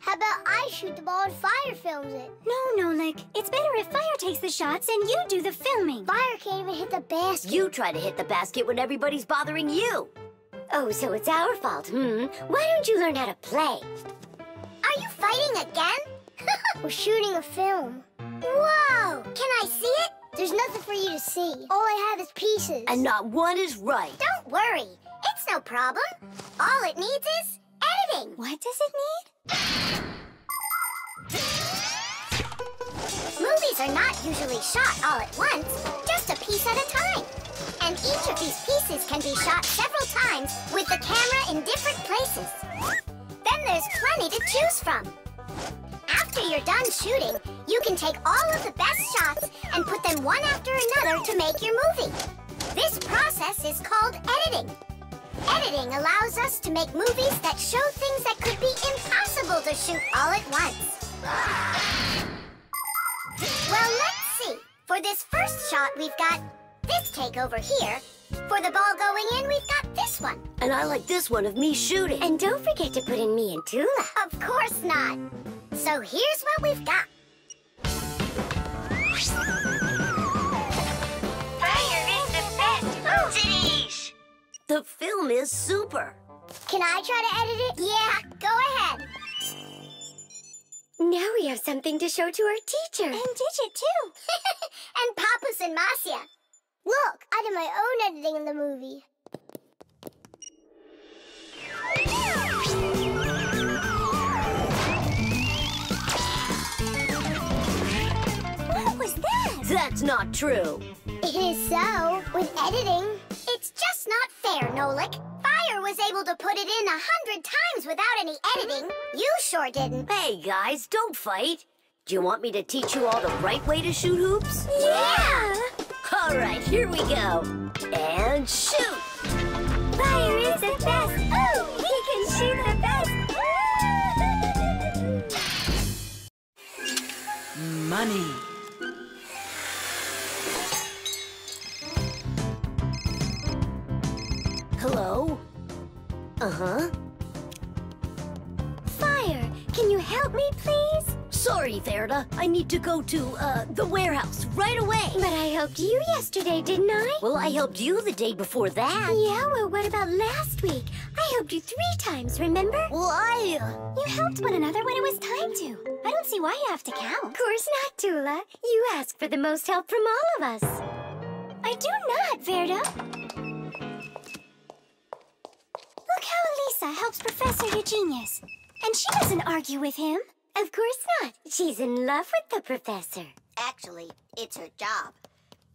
How about I shoot the ball and Fire films it? No, Nolik. It's better if Fire takes the shots and you do the filming. Fire can't even hit the basket. You try to hit the basket when everybody's bothering you. Oh, so it's our fault, hmm? Why don't you learn how to play? Are you fighting again? *laughs* We're shooting a film. Whoa! Can I see it? There's nothing for you to see. All I have is pieces. And not one is right. Don't worry. It's no problem. All it needs is editing. What does it need? Movies are not usually shot all at once, just a piece at a time. And each of these pieces can be shot several times with the camera in different places. Then there's plenty to choose from. After you're done shooting, you can take all of the best shots and put them one after another to make your movie. This process is called editing. Editing allows us to make movies that show things that could be impossible to shoot all at once. Well, let's see. For this first shot, we've got this take over here. For the ball going in, we've got this one. And I like this one of me shooting. And don't forget to put in me and Tula. Of course not. So here's what we've got. Fire is the best oh. Zitish! The film is super. Can I try to edit it? Yeah, go ahead. Now we have something to show to our teacher. And Digit, too. *laughs* and Papus and Marcia. Look, I did my own editing in the movie. What was that? That's not true. It is so. With editing, it's just not fair, Nolik. Fire was able to put it in a hundred times without any editing. You sure didn't. Hey, guys, don't fight. Do you want me to teach you all the right way to shoot hoops? Yeah! All right, here we go. And shoot! Fire is the best. Oh, he can shoot the best. Money. Hello? Uh-huh. Fire, can you help me, please? Sorry, Verda. I need to go to, uh, the warehouse right away. But I helped you yesterday, didn't I? Well, I helped you the day before that. Yeah, well, what about last week? I helped you three times, remember? Well, I... Uh... You helped one another when it was time to. I don't see why you have to count. Of course not, Tula. You ask for the most help from all of us. I do not, Verda. Look how Elisa helps Professor Eugenius. And she doesn't argue with him. Of course not. She's in love with the professor. Actually, it's her job.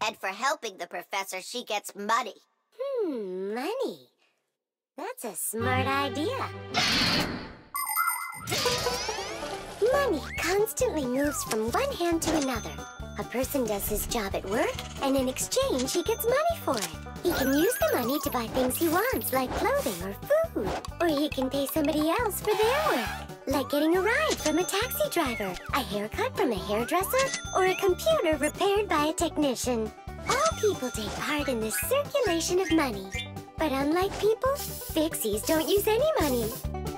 And for helping the professor, she gets money. Hmm, money. That's a smart idea. Money constantly moves from one hand to another. A person does his job at work, and in exchange, he gets money for it. He can use the money to buy things he wants, like clothing or food. Or he can pay somebody else for their work, like getting a ride from a taxi driver, a haircut from a hairdresser, or a computer repaired by a technician. All people take part in this circulation of money. But unlike people, Fixies don't use any money.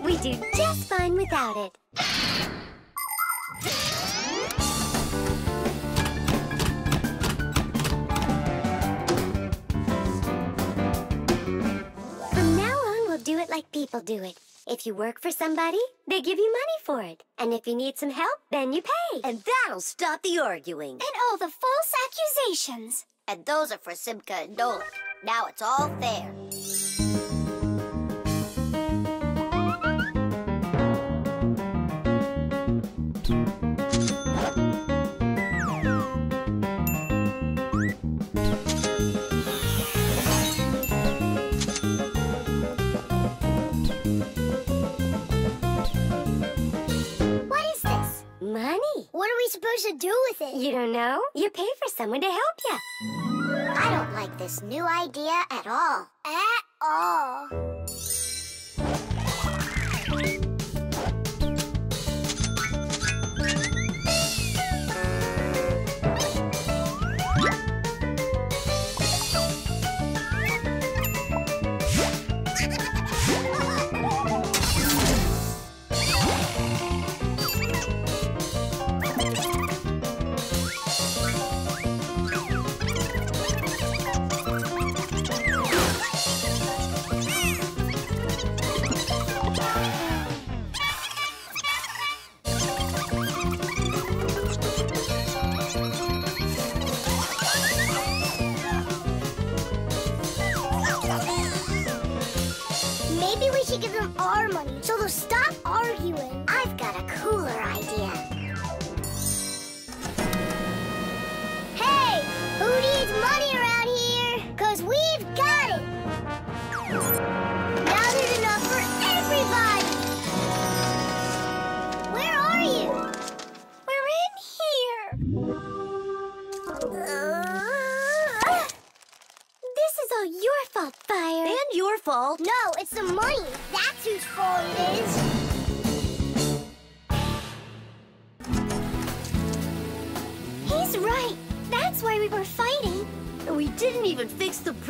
We do just fine without it. Like people do it. If you work for somebody, they give you money for it. And if you need some help, then you pay. And that'll stop the arguing. And all the false accusations. And those are for Simka and Nolik. Now it's all fair. Money. What are we supposed to do with it? You don't know? You pay for someone to help you. I don't like this new idea at all. At all.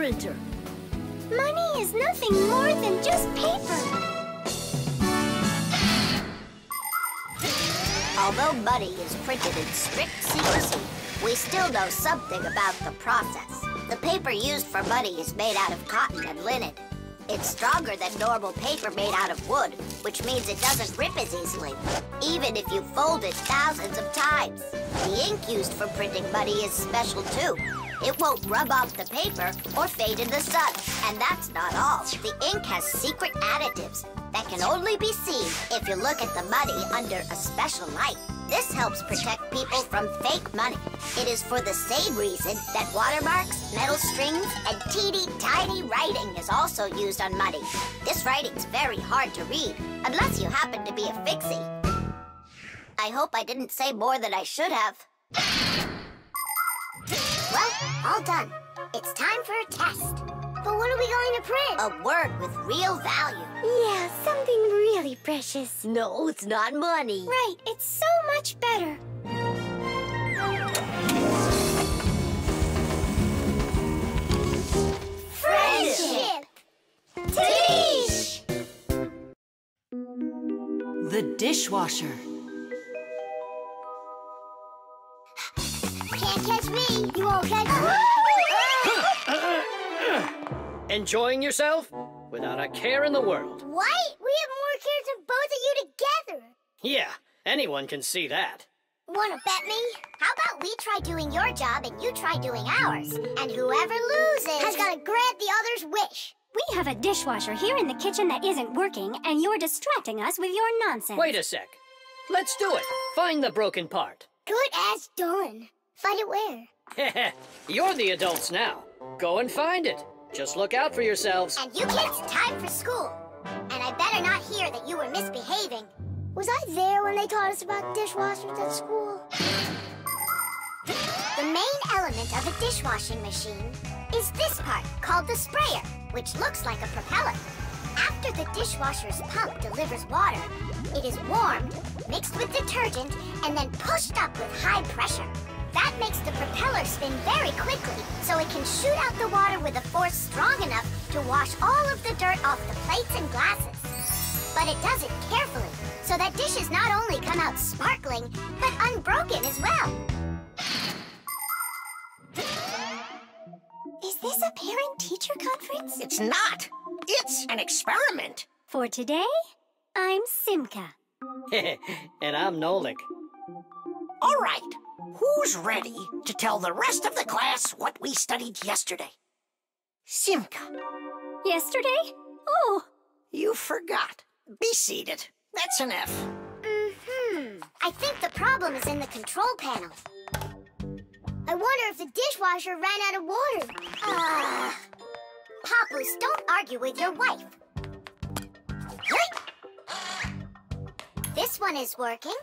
Printer. Money is nothing more than just paper. Although money is printed in strict secrecy, we still know something about the process. The paper used for money is made out of cotton and linen. It's stronger than normal paper made out of wood, which means it doesn't rip as easily, even if you fold it thousands of times. The ink used for printing money is special too. It won't rub off the paper or fade in the sun. And that's not all. The ink has secret additives that can only be seen if you look at the money under a special light. This helps protect people from fake money. It is for the same reason that watermarks, metal strings, and teeny tiny writing is also used on money. This writing's very hard to read, unless you happen to be a fixie. I hope I didn't say more than I should have. Well, all done. It's time for a test. But what are we going to print? A word with real value. Yeah, something really precious. No, it's not money. Right, it's so much better. Friendship! Tish! The dishwasher. Can't catch me. You won't catch me. *laughs* Enjoying yourself? Without a care in the world. What? We have more cares than both of you together. Yeah, anyone can see that. Wanna bet me? How about we try doing your job and you try doing ours? And whoever loses has got to grant the other's wish. We have a dishwasher here in the kitchen that isn't working, and you're distracting us with your nonsense. Wait a sec. Let's do it. Find the broken part. Good as done. Find it where? *laughs* You're the adults now. Go and find it. Just look out for yourselves. And you kids, time for school. And I better not hear that you were misbehaving. Was I there when they taught us about dishwashers at school? The main element of a dishwashing machine is this part called the sprayer, which looks like a propeller. After the dishwasher's pump delivers water, it is warmed, mixed with detergent, and then pushed up with high pressure. That makes the propeller spin very quickly, so it can shoot out the water with a force strong enough to wash all of the dirt off the plates and glasses. But it does it carefully, so that dishes not only come out sparkling, but unbroken as well. Is this a parent-teacher conference? It's not. It's an experiment. For today, I'm Simka. *laughs* and I'm Nolik. All right. Who's ready to tell the rest of the class what we studied yesterday? Simka. Yesterday? Oh. You forgot. Be seated. That's an F. Mm-hmm. I think the problem is in the control panel. I wonder if the dishwasher ran out of water. Ah. Papus, don't argue with your wife. This one is working.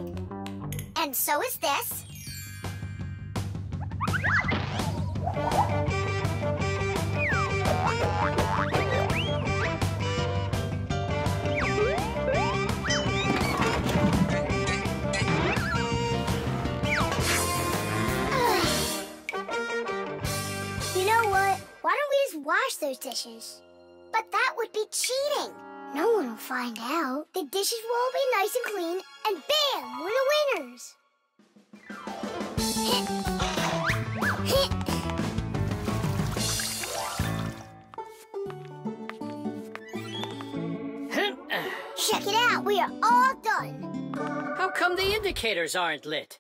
And so is this. Wash those dishes? But that would be cheating. No one will find out. The dishes will all be nice and clean, and bam, we're the winners. Check it out, we are all done. How come the indicators aren't lit?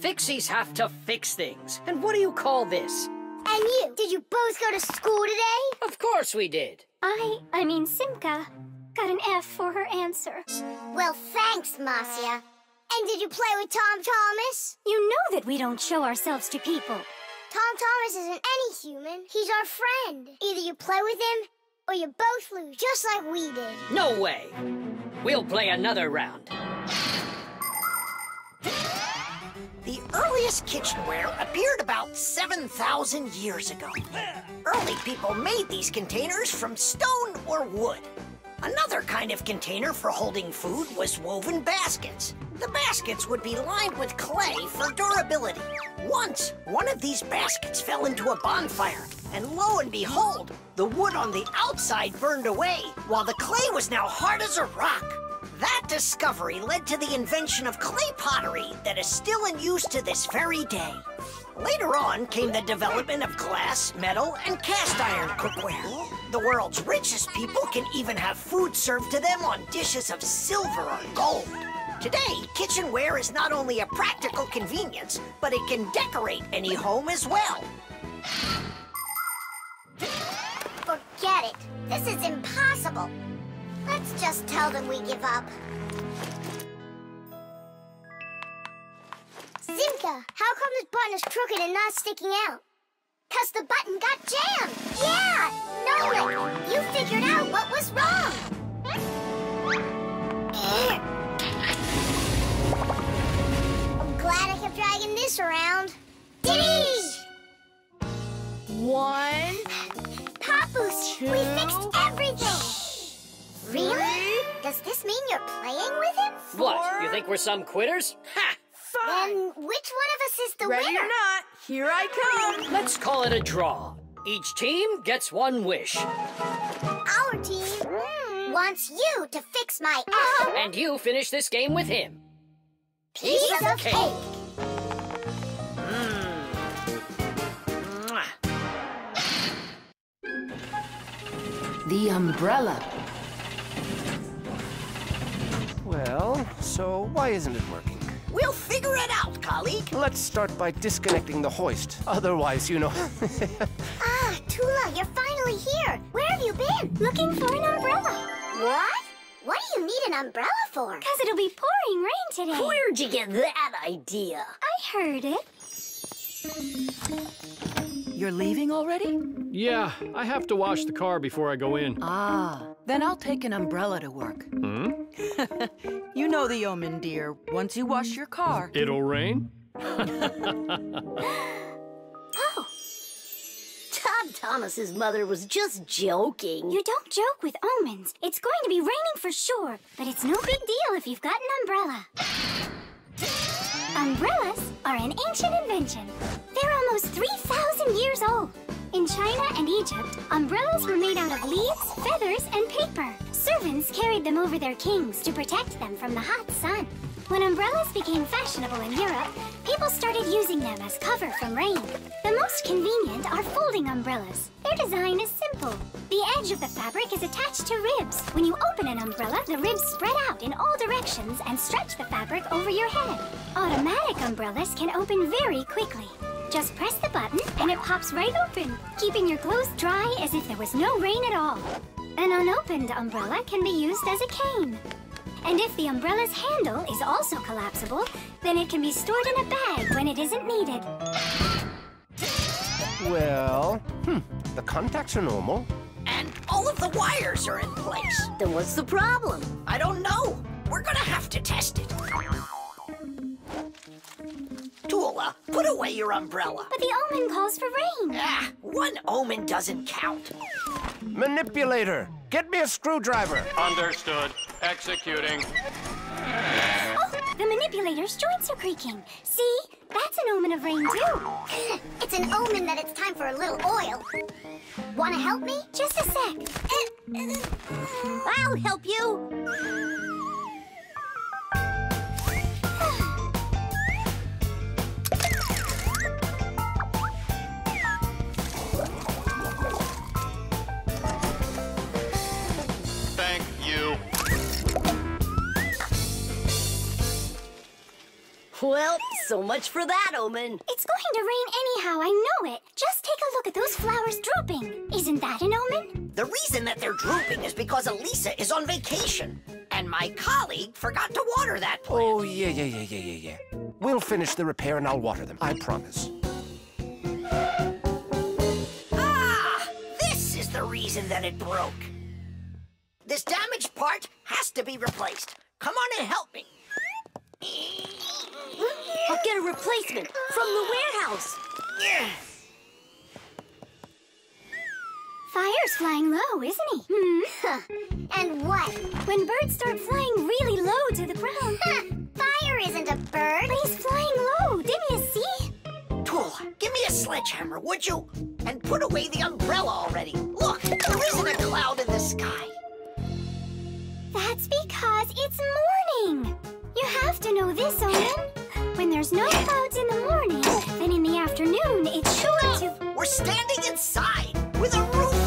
Fixies have to fix things. And what do you call this? And you, did you both go to school today? Of course we did. I, I mean Simka, got an F for her answer. Well, thanks, Marcia. And did you play with Tom Thomas? You know that we don't show ourselves to people. Tom Thomas isn't any human. He's our friend. Either you play with him, or you both lose, just like we did. No way. We'll play another round. Earliest kitchenware appeared about 7,000 years ago. Early people made these containers from stone or wood. Another kind of container for holding food was woven baskets. The baskets would be lined with clay for durability. Once, one of these baskets fell into a bonfire, and lo and behold, the wood on the outside burned away, while the clay was now hard as a rock. That discovery led to the invention of clay pottery that is still in use to this very day. Later on came the development of glass, metal, and cast iron cookware. The world's richest people can even have food served to them on dishes of silver or gold. Today, kitchenware is not only a practical convenience, but it can decorate any home as well. Forget it. This is impossible. Let's just tell them we give up. Simka, how come this button is crooked and not sticking out? Cause the button got jammed! Yeah! Nolan, you figured out what was wrong! I'm glad I kept dragging this around. Diddy! One. Papus, we fixed everything! Really? Does this mean you're playing with him? What? You think we're some quitters? Ha! Then which one of us is the Ready winner? or not, here I come. Let's call it a draw. Each team gets one wish. Our team hmm. wants you to fix my uh-huh. app. And you finish this game with him. Piece of cake. Hmm. Mwah. The umbrella. Well, so why isn't it working? We'll figure it out, colleague. Let's start by disconnecting the hoist. Otherwise, you know. *laughs* Ah, Tula, you're finally here. Where have you been? Looking for an umbrella. What? What do you need an umbrella for? Because it'll be pouring rain today. Where'd you get that idea? I heard it. You're leaving already? Yeah, I have to wash the car before I go in. Ah, then I'll take an umbrella to work. Hmm? *laughs* You know the omen, dear. Once you wash your car. It'll rain? *laughs* Oh. Tom Thomas's mother was just joking. You don't joke with omens. It's going to be raining for sure, but it's no big deal if you've got an umbrella. Umbrellas are an ancient invention. They're almost 3,000 years old. In China and Egypt, umbrellas were made out of leaves, feathers, and paper. Servants carried them over their kings to protect them from the hot sun. When umbrellas became fashionable in Europe, people started using them as cover from rain. The most convenient are folding umbrellas. Their design is simple. The edge of the fabric is attached to ribs. When you open an umbrella, the ribs spread out in all directions and stretch the fabric over your head. Automatic umbrellas can open very quickly. Just press the button and it pops right open, keeping your clothes dry as if there was no rain at all. An unopened umbrella can be used as a cane. And if the umbrella's handle is also collapsible, then it can be stored in a bag when it isn't needed. well, hmm, the contacts are normal. And all of the wires are in place. Then what's the problem? I don't know. We're gonna have to test it. Tula, put away your umbrella. But the omen calls for rain. Ah, one omen doesn't count. Manipulator, get me a screwdriver. Understood. Executing. Oh, the manipulator's joints are creaking. See? That's an omen of rain, too. *clears throat* It's an omen that it's time for a little oil. Wanna help me? Just a sec. *clears throat* I'll help you. Well, so much for that omen. It's going to rain anyhow, I know it. Just take a look at those flowers drooping. Isn't that an omen? The reason that they're drooping is because Elisa is on vacation. And my colleague forgot to water that plant. Oh, yeah, yeah, yeah, yeah, yeah, yeah. We'll finish the repair and I'll water them, I promise. Ah! This is the reason that it broke. This damaged part has to be replaced. Come on and help me. I'll get a replacement from the warehouse. Fire's flying low, isn't he? Hmm. *laughs* and what? When birds start flying really low to the ground. *laughs* Fire isn't a bird. But he's flying low, didn't you see? Tula, give me a sledgehammer, would you? And put away the umbrella already. Look, there isn't a cloud in the sky. That's because it's morning. You have to know this, Owen. When there's no clouds in the morning, then in the afternoon, it's sure to... We're standing inside with a roof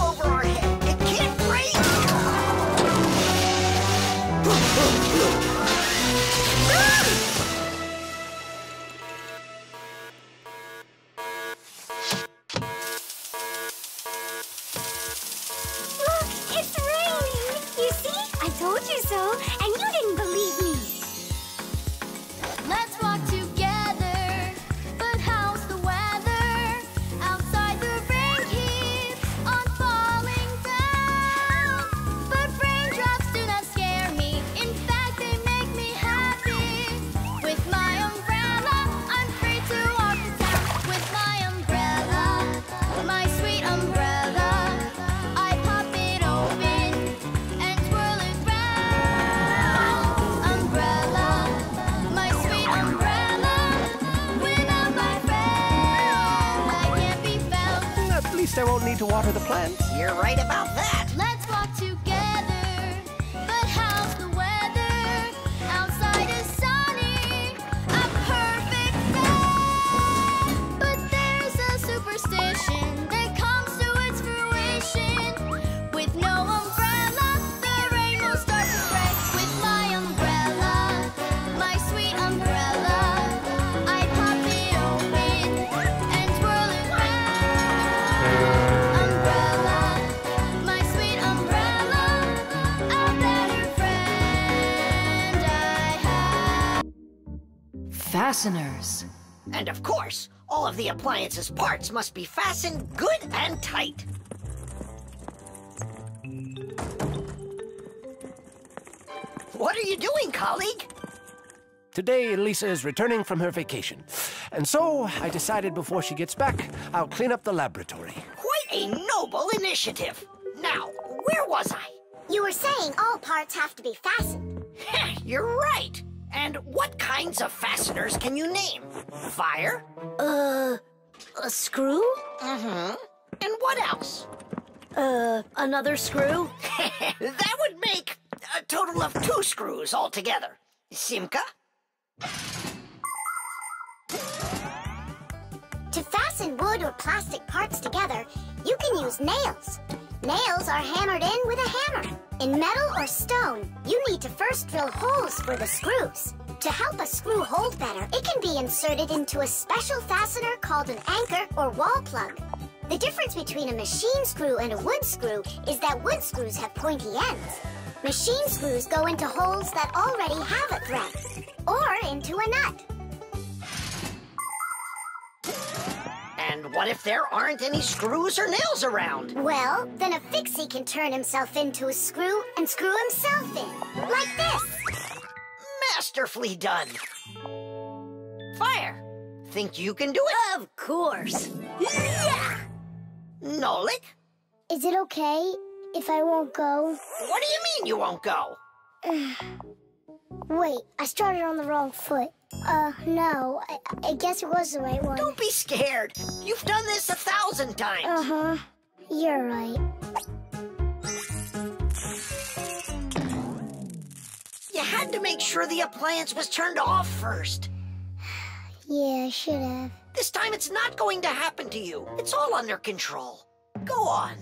water the plants. You're right about Fasteners. And of course, all of the appliance's parts must be fastened good and tight. What are you doing, colleague? Today, Lisa is returning from her vacation. And so, I decided before she gets back, I'll clean up the laboratory. Quite a noble initiative. Now, where was I? You were saying all parts have to be fastened. *laughs* You're right. And what kinds of fasteners can you name? Fire? Uh, a screw? Mm-hmm. And what else? Uh, another screw? *laughs* that would make a total of two screws altogether. Simka? To fasten wood or plastic parts together, you can use nails. Nails are hammered in with a hammer. In metal or stone, you need to first drill holes for the screws. To help a screw hold better, it can be inserted into a special fastener called an anchor or wall plug. The difference between a machine screw and a wood screw is that wood screws have pointy ends. Machine screws go into holes that already have a thread, or into a nut. And what if there aren't any screws or nails around? Well, then a fixie can turn himself into a screw and screw himself in. Like this. Masterfully done. Fire. Think you can do it? Of course. Yeah! Nolik? Is it okay if I won't go? What do you mean you won't go? *sighs* Wait, I started on the wrong foot. Uh, no, I, I guess it was the right one. Don't be scared. You've done this a thousand times. Uh-huh. You're right. You had to make sure the appliance was turned off first. Yeah, I should have. This time it's not going to happen to you. It's all under control. Go on.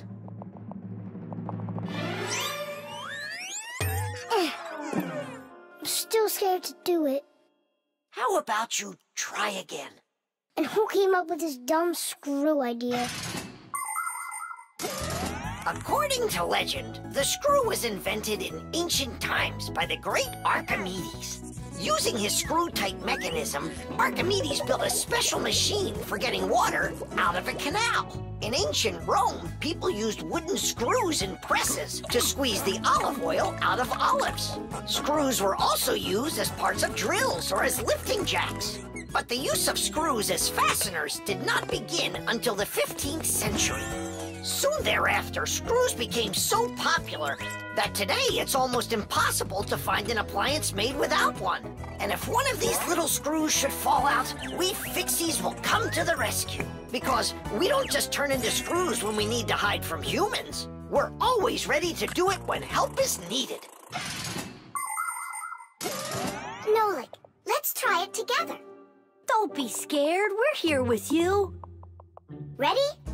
I'm still scared to do it. How about you try again? And who came up with this dumb screw idea? According to legend, the screw was invented in ancient times by the great Archimedes. Using his screw-tight mechanism, Archimedes built a special machine for getting water out of a canal. In ancient Rome, people used wooden screws and presses to squeeze the olive oil out of olives. Screws were also used as parts of drills or as lifting jacks. But the use of screws as fasteners did not begin until the 15th century. Soon thereafter, screws became so popular that today it's almost impossible to find an appliance made without one. And if one of these little screws should fall out, we fixies will come to the rescue. Because we don't just turn into screws when we need to hide from humans. We're always ready to do it when help is needed. Nolik, let's try it together. Don't be scared. We're here with you. Ready?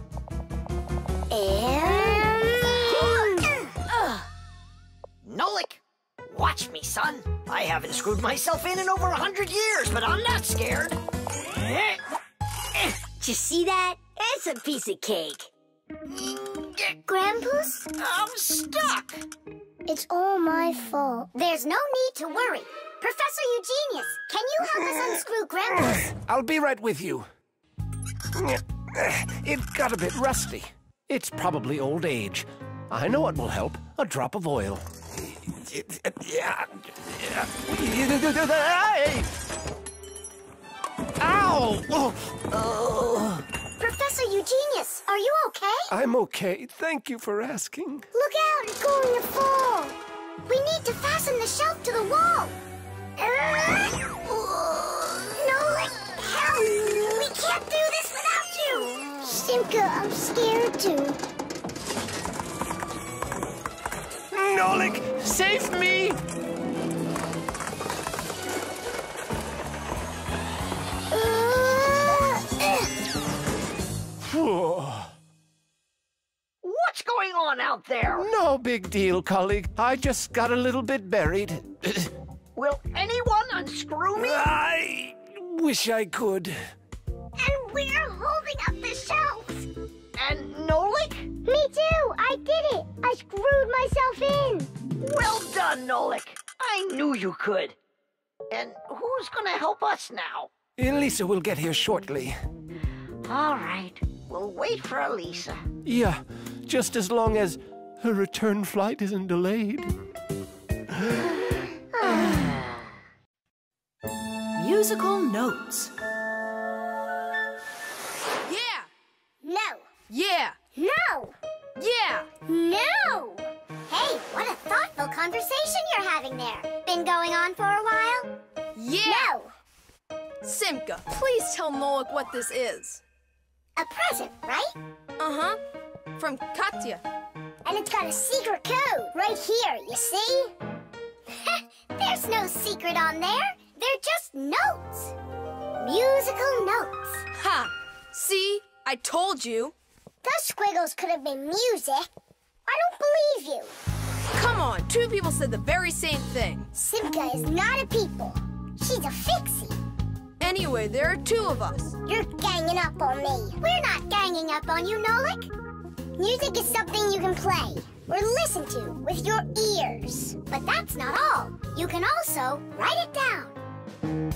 And... Nolik, watch me, son. I haven't screwed myself in in over a hundred years, but I'm not scared. Did you see that? It's a piece of cake. Grandpus? I'm stuck. It's all my fault. There's no need to worry. Professor Eugenius, can you help us unscrew Grandpus? I'll be right with you. It got a bit rusty. It's probably old age. I know what will help. A drop of oil. Ow! Oh. Oh. Professor Eugenius, are you okay? I'm okay. Thank you for asking. Look out, it's going to fall. We need to fasten the shelf to the wall. Uh, Nolik, help! We can't do this without you. Simka, I'm scared too. Nolik, save me! *sighs* What's going on out there? No big deal, colleague. I just got a little bit buried. Will anyone unscrew me? I wish I could. And we're holding up the shelf. And Nolik? Me too. I did it. I screwed myself in. Well done, Nolik. I knew you could. And who's gonna help us now? Elisa will get here shortly. All right. We'll wait for Elisa. Yeah, just as long as her return flight isn't delayed. *sighs* Musical notes. No. Yeah! No. Yeah! No. Hey, what a thoughtful conversation you're having there. Been going on for a while? Yeah! No. Simka, please tell Nolik what this is. A present, right? Uh-huh. From Katya. And it's got a secret code right here, you see? *laughs* There's no secret on there. They're just notes. Musical notes. Ha! See? I told you. Those squiggles could have been music. I don't believe you. Come on, two people said the very same thing. Simka is not a people. She's a fixie. Anyway, there are two of us. You're ganging up on me. We're not ganging up on you, Nolik. Music is something you can play or listen to with your ears. But that's not all. You can also write it down.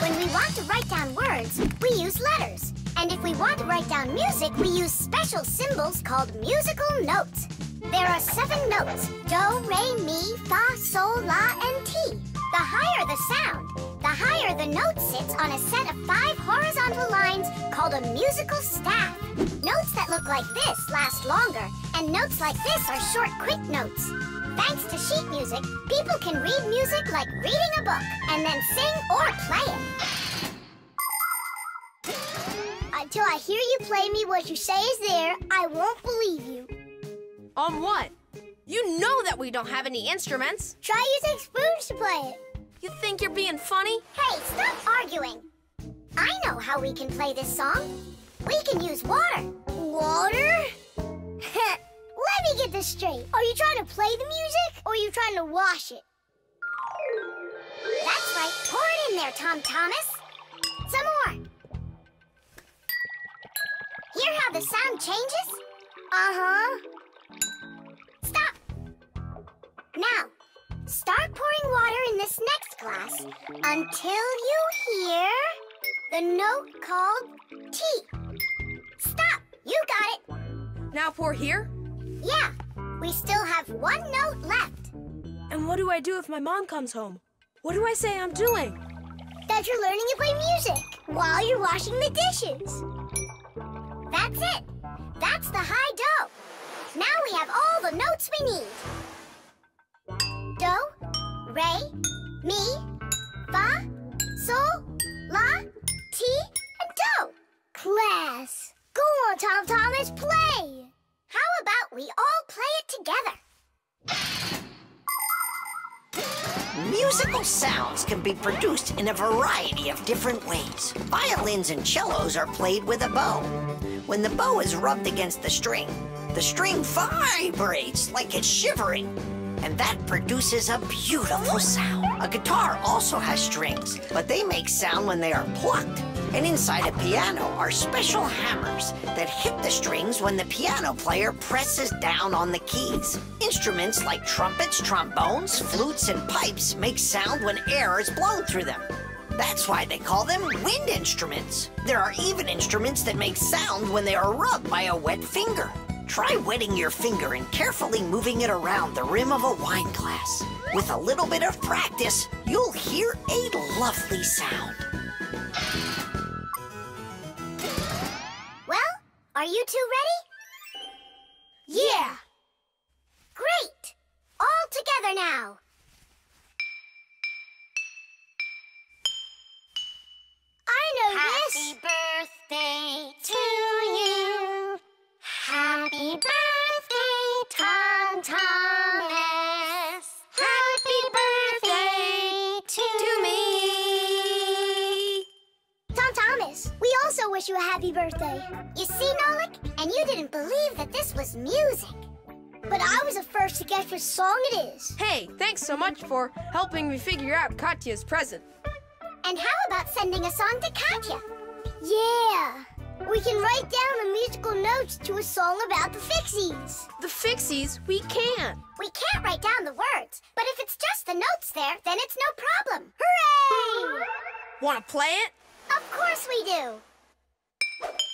When we want to write down words, we use letters. And if we want to write down music, we use special symbols called musical notes. There are seven notes, do, re, mi, fa, sol, la, and ti. The higher the sound, the higher the note sits on a set of five horizontal lines called a musical staff. Notes that look like this last longer, and notes like this are short, quick notes. Thanks to sheet music, people can read music like reading a book, and then sing or play it. Until I hear you play me what you say is there, I won't believe you. On what? You know that we don't have any instruments. Try using spoons to play it. You think you're being funny? Hey, stop arguing. I know how we can play this song. We can use water. Water? *laughs* Let me get this straight. Are you trying to play the music or are you trying to wash it? That's right. Pour it in there, Tom Thomas. Some more. Hear how the sound changes? Uh-huh. Stop. Now, start pouring water in this next glass until you hear the note called ti. Stop! You got it! Now pour here? Yeah, we still have one note left. And what do I do if my mom comes home? What do I say I'm doing? That you're learning to play music while you're washing the dishes. That's it. That's the high do. Now we have all the notes we need. Do, re, mi, fa, sol, la, ti, and do. Class, go on, Tom Thomas, play. How about we all play it together? Musical sounds can be produced in a variety of different ways. Violins and cellos are played with a bow. When the bow is rubbed against the string, the string vibrates like it's shivering, and that produces a beautiful sound. A guitar also has strings, but they make sound when they are plucked. And inside a piano are special hammers that hit the strings when the piano player presses down on the keys. Instruments like trumpets, trombones, flutes, and pipes make sound when air is blown through them. That's why they call them wind instruments. There are even instruments that make sound when they are rubbed by a wet finger. Try wetting your finger and carefully moving it around the rim of a wine glass. With a little bit of practice, you'll hear a lovely sound. Well, are you two ready? Yeah. Great. All together now. I know this. Happy birthday to you. Happy birthday, Tom Thomas. Happy birthday to, me. Tom Thomas, we also wish you a happy birthday. You see, Nolik, and you didn't believe that this was music. But I was the first to guess which song it is. Hey, thanks so much for helping me figure out Katya's present. And how about sending a song to Katya? Yeah. We can write down the musical notes to a song about the Fixies. The Fixies? We can't. We can't write down the words, but if it's just the notes there, then it's no problem. Hooray! Want to play it? Of course we do.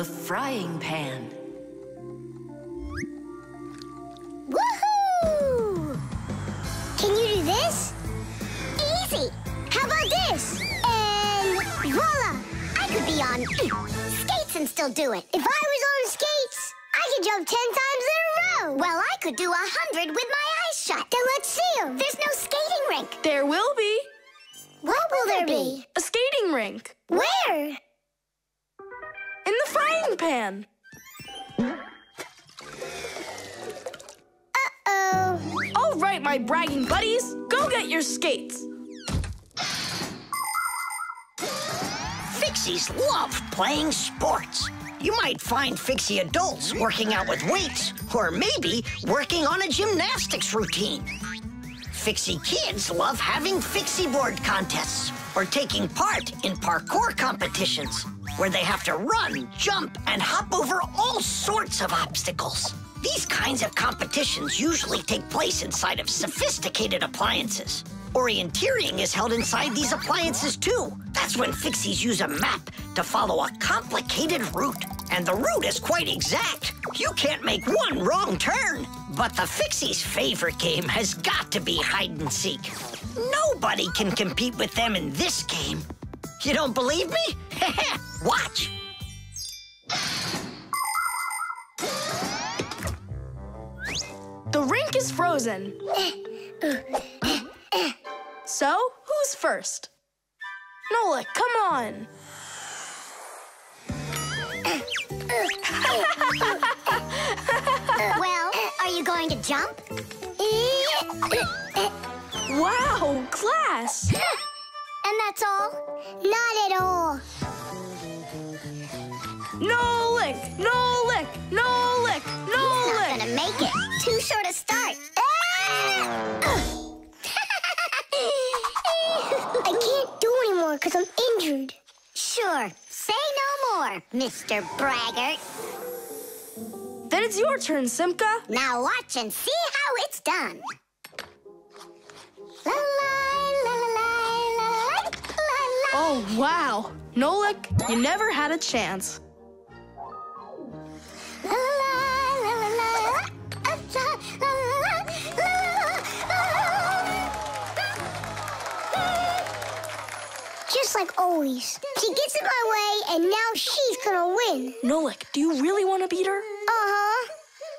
The frying pan. Woohoo! Can you do this? Easy. How about this? And voila! I could be on *clears throat* skates and still do it. If I was on skates, I could jump ten times in a row. Well, I could do a hundred with my eyes shut. Then let's see 'em. There's no skating rink. There will be. What will there be? A skating rink. Where? In the frying pan. Uh-oh. All right, my bragging buddies. Go get your skates. Fixies love playing sports. You might find Fixie adults working out with weights, or maybe working on a gymnastics routine. Fixie kids love having Fixie board contests, or taking part in parkour competitions, where they have to run, jump, and hop over all sorts of obstacles. These kinds of competitions usually take place inside of sophisticated appliances. Orienteering is held inside these appliances too. That's when Fixies use a map to follow a complicated route. And the route is quite exact. You can't make one wrong turn. But the Fixies' favorite game has got to be hide and seek. Nobody can compete with them in this game. You don't believe me? *laughs* Watch. The rink is frozen. So, who's first? Nola, come on. *laughs* well, are you going to jump? Wow, class! *laughs* And that's all? Not at all. Nolik, no lick, no lick, no He's lick. Not gonna make it. Too short a start. Ah! *laughs* I can't do anymore because I'm injured. Sure, say no more, Mr. Braggart. Then it's your turn, Simka. Now watch and see how it's done. La la la. Oh, wow. Nolik, you never had a chance. Just like always. She gets in my way, and now she's gonna win. Nolik, do you really want to beat her? Uh-huh.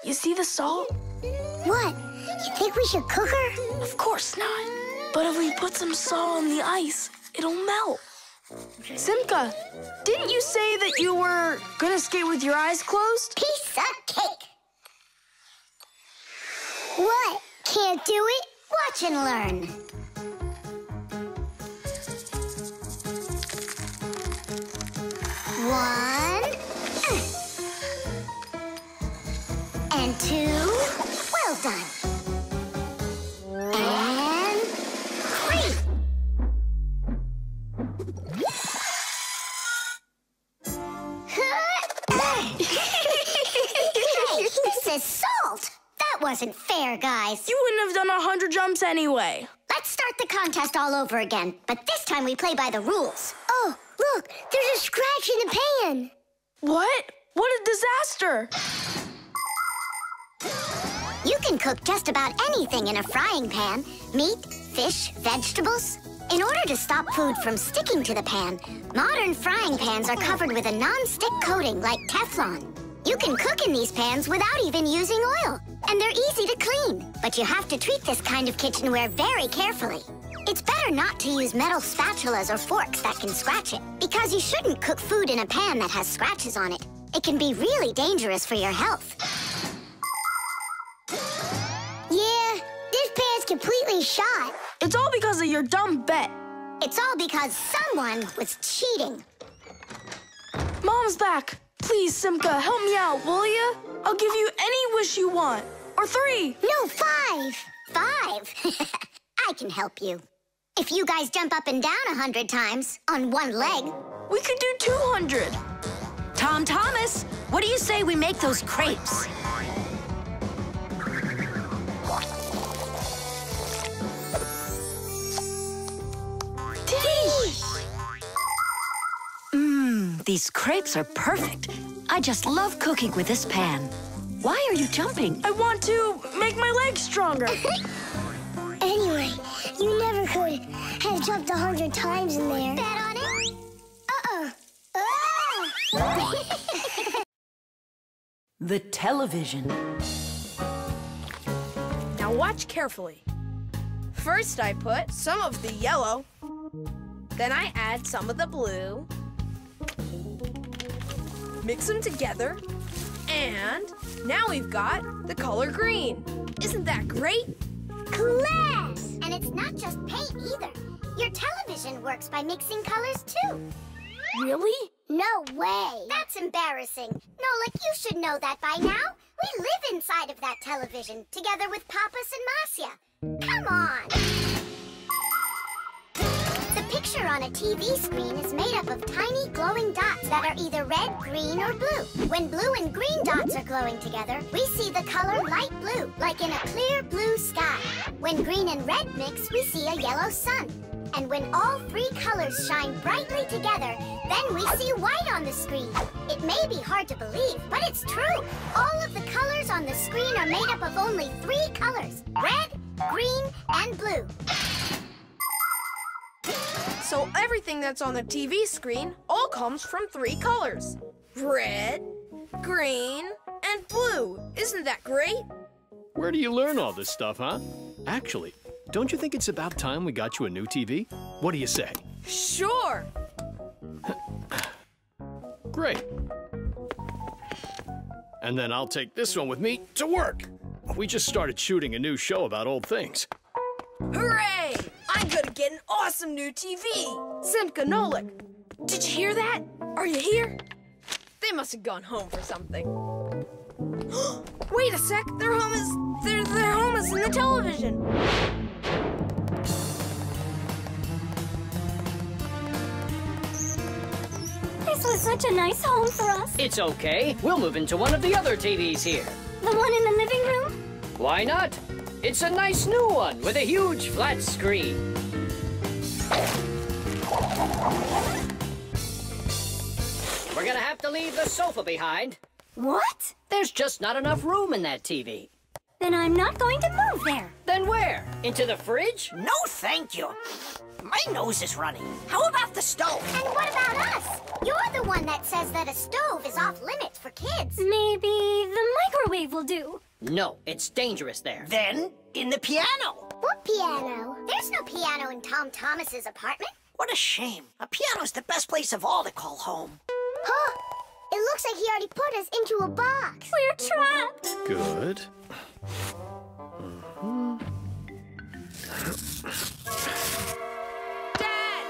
You see the salt? What? You think we should cook her? Of course not. But if we put some salt on the ice, it'll melt. Simka, didn't you say that you were gonna skate with your eyes closed? Piece of cake. What? Can't do it? Watch and learn. One. And two. Well done. Wasn't fair, guys. You wouldn't have done a hundred jumps anyway. Let's start the contest all over again, but this time we play by the rules. Oh, look, there's a scratch in the pan. What? What a disaster! You can cook just about anything in a frying pan meat, fish, vegetables. In order to stop food from sticking to the pan, modern frying pans are covered with a non-stick coating like Teflon. You can cook in these pans without even using oil, and they're easy to clean. But you have to treat this kind of kitchenware very carefully. It's better not to use metal spatulas or forks that can scratch it, because you shouldn't cook food in a pan that has scratches on it. It can be really dangerous for your health. Yeah, this pan's completely shot. It's all because of your dumb bet. It's all because someone was cheating. Mom's back. Please, Simka, help me out, will ya? I'll give you any wish you want. Or three. No, five. Five? *laughs* I can help you. If you guys jump up and down a hundred times on one leg, we could do 200. Tom Thomas, what do you say we make those crepes? These crepes are perfect. I just love cooking with this pan. Why are you jumping? I want to make my legs stronger. *laughs* anyway, you never could have jumped a hundred times in there. Bet on it? Uh-uh. Ah! *laughs* The television. Now watch carefully. First I put some of the yellow. Then I add some of the blue. Mix them together. And now we've got the color green. Isn't that great? Class! And it's not just paint either. Your television works by mixing colors too. Really? No way. That's embarrassing. Nolik, you should know that by now. We live inside of that television, together with Papus and Masya. Come on. Picture on a TV screen is made up of tiny glowing dots that are either red, green, or blue. When blue and green dots are glowing together, we see the color light blue, like in a clear blue sky. When green and red mix, we see a yellow sun. And when all three colors shine brightly together, then we see white on the screen. It may be hard to believe, but it's true. All of the colors on the screen are made up of only three colors, red, green, and blue. So everything that's on the TV screen all comes from three colors. Red, green, and blue. Isn't that great? Where do you learn all this stuff, huh? Actually, don't you think it's about time we got you a new TV? What do you say? Sure. *laughs* Great. And then I'll take this one with me to work. We just started shooting a new show about old things. Hooray! I'm gonna get an awesome new TV. Simka Nolik, did you hear that? Are you here? They must have gone home for something. *gasps* Wait a sec, their home is their their home is in the television. There's was such a nice home for us. It's okay. We'll move into one of the other TVs here. The one in the living room? Why not? It's a nice new one with a huge flat screen. We're gonna have to leave the sofa behind. What? There's just not enough room in that TV. Then I'm not going to move there. Then where? Into the fridge? No, thank you. My nose is running. How about the stove? And what about us? You're the one that says that a stove is off limits for kids. Maybe the microwave will do. No, it's dangerous there. Then, in the piano. What piano? There's no piano in Tom Thomas's apartment. What a shame. A piano's the best place of all to call home. Huh? It looks like he already put us into a box. We're trapped. Good. Dad!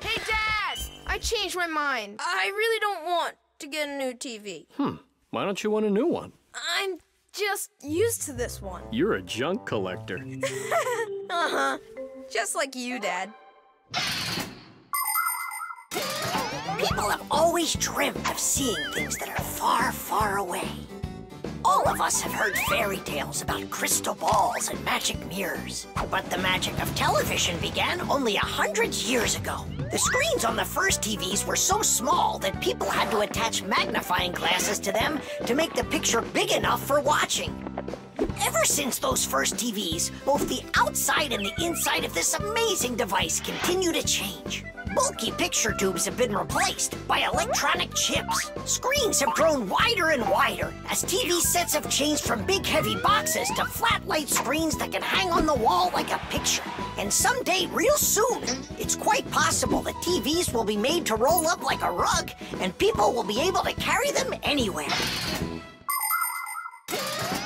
Hey, Dad! I changed my mind. I really don't want to get a new TV. Hmm. Why don't you want a new one? I'm just used to this one. *laughs* You're a junk collector. uh-huh. Just like you, Dad. People have always dreamt of seeing things that are far, far away. All of us have heard fairy tales about crystal balls and magic mirrors. But the magic of television began only a hundred years ago. The screens on the first TVs were so small that people had to attach magnifying glasses to them to make the picture big enough for watching. Ever since those first TVs, both the outside and the inside of this amazing device continue to change. Bulky picture tubes have been replaced by electronic chips. Screens have grown wider and wider as TV sets have changed from big heavy boxes to flat light screens that can hang on the wall like a picture. And someday, real soon, it's quite possible that TVs will be made to roll up like a rug and people will be able to carry them anywhere.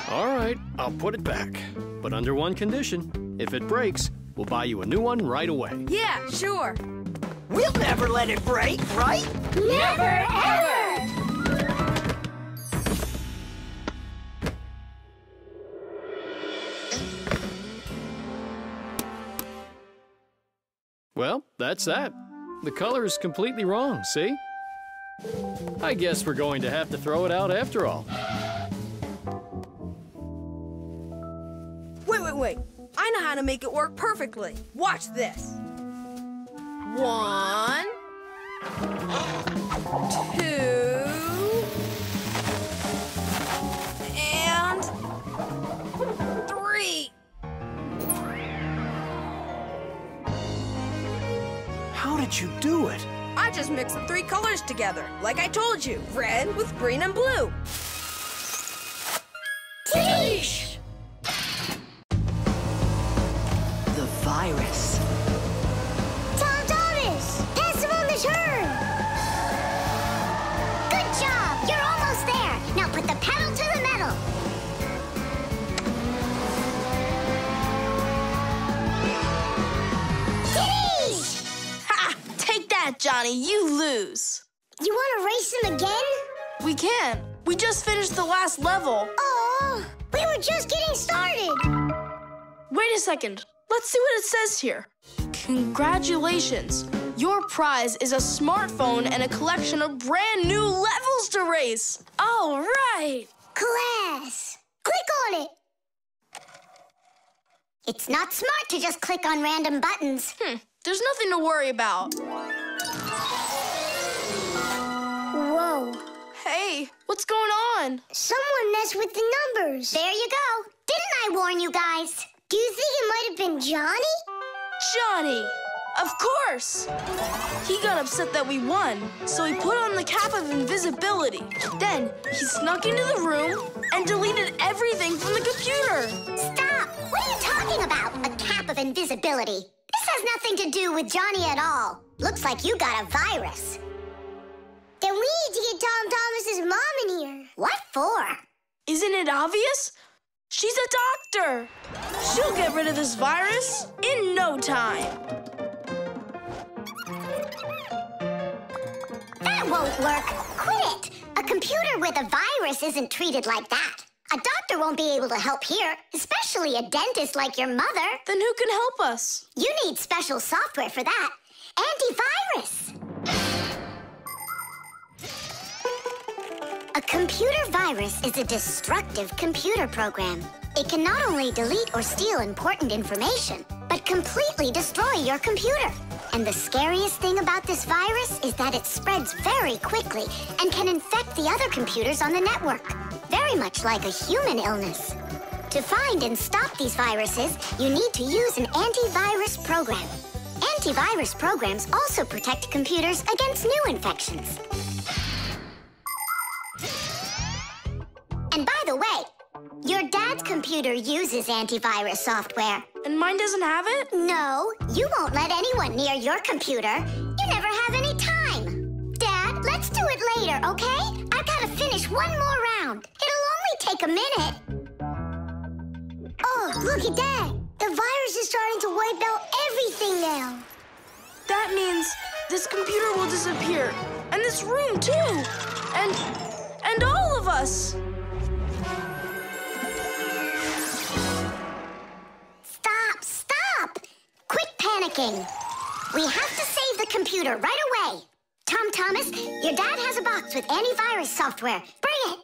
All right, I'll put it back. But under one condition. If it breaks, we'll buy you a new one right away. Yeah, sure. We'll never let it break, right? Never, ever! Well, that's that. The color is completely wrong, see? I guess we're going to have to throw it out after all. Wait, wait, wait. I know how to make it work perfectly. Watch this. One, two, and three. How did you do it? I just mixed the three colors together, like I told you. Red with green and blue. Second. Let's see what it says here. Congratulations. Your prize is a smartphone and a collection of brand new levels to race. All right. Class, click on it. It's not smart to just click on random buttons. Hmm. There's nothing to worry about. Whoa. Hey, what's going on? Someone messed with the numbers. There you go. Didn't I warn you guys? Do you think it might have been Johnny? Johnny! Of course! He got upset that we won, so he put on the cap of invisibility. Then he snuck into the room and deleted everything from the computer. Stop! What are you talking about? A cap of invisibility. This has nothing to do with Johnny at all. Looks like you got a virus. Then we need to get Tom Thomas's mom in here. What for? Isn't it obvious? She's a doctor. She'll get rid of this virus in no time. That won't work. Quit it. A computer with a virus isn't treated like that. A doctor won't be able to help here, especially a dentist like your mother. Then who can help us? You need special software for that. Antivirus. A computer virus is a destructive computer program. It can not only delete or steal important information, but completely destroy your computer. And the scariest thing about this virus is that it spreads very quickly and can infect the other computers on the network, very much like a human illness. To find and stop these viruses, you need to use an antivirus program. Antivirus programs also protect computers against new infections. And by the way, your dad's computer uses antivirus software. And mine doesn't have it? No, you won't let anyone near your computer. You never have any time. Dad, let's do it later, okay? I've got to finish one more round. It'll only take a minute. Oh, look at that. The virus is starting to wipe out everything now. That means this computer will disappear. And this room, too. And. And all of us. Stop, stop! Quit panicking. We have to save the computer right away. Tom Thomas, your dad has a box with antivirus software. Bring it.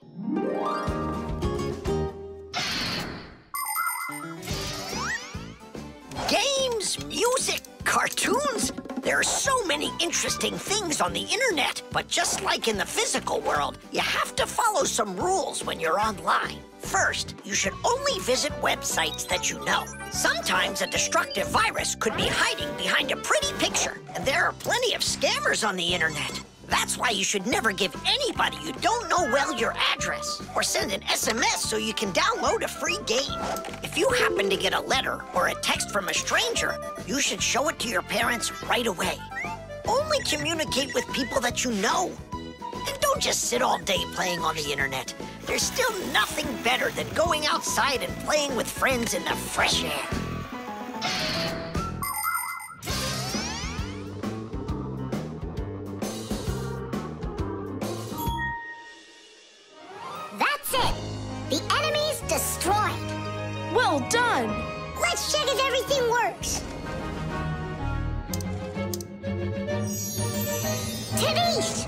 Games, music, cartoons. There are so many interesting things on the internet, but just like in the physical world, you have to follow some rules when you're online. First, you should only visit websites that you know. Sometimes a destructive virus could be hiding behind a pretty picture, and there are plenty of scammers on the internet. That's why you should never give anybody you don't know well your address or send an SMS so you can download a free game. If you happen to get a letter or a text from a stranger, you should show it to your parents right away. Only communicate with people that you know. And don't just sit all day playing on the internet. There's still nothing better than going outside and playing with friends in the fresh air. Well done. Let's check if everything works. Tadish!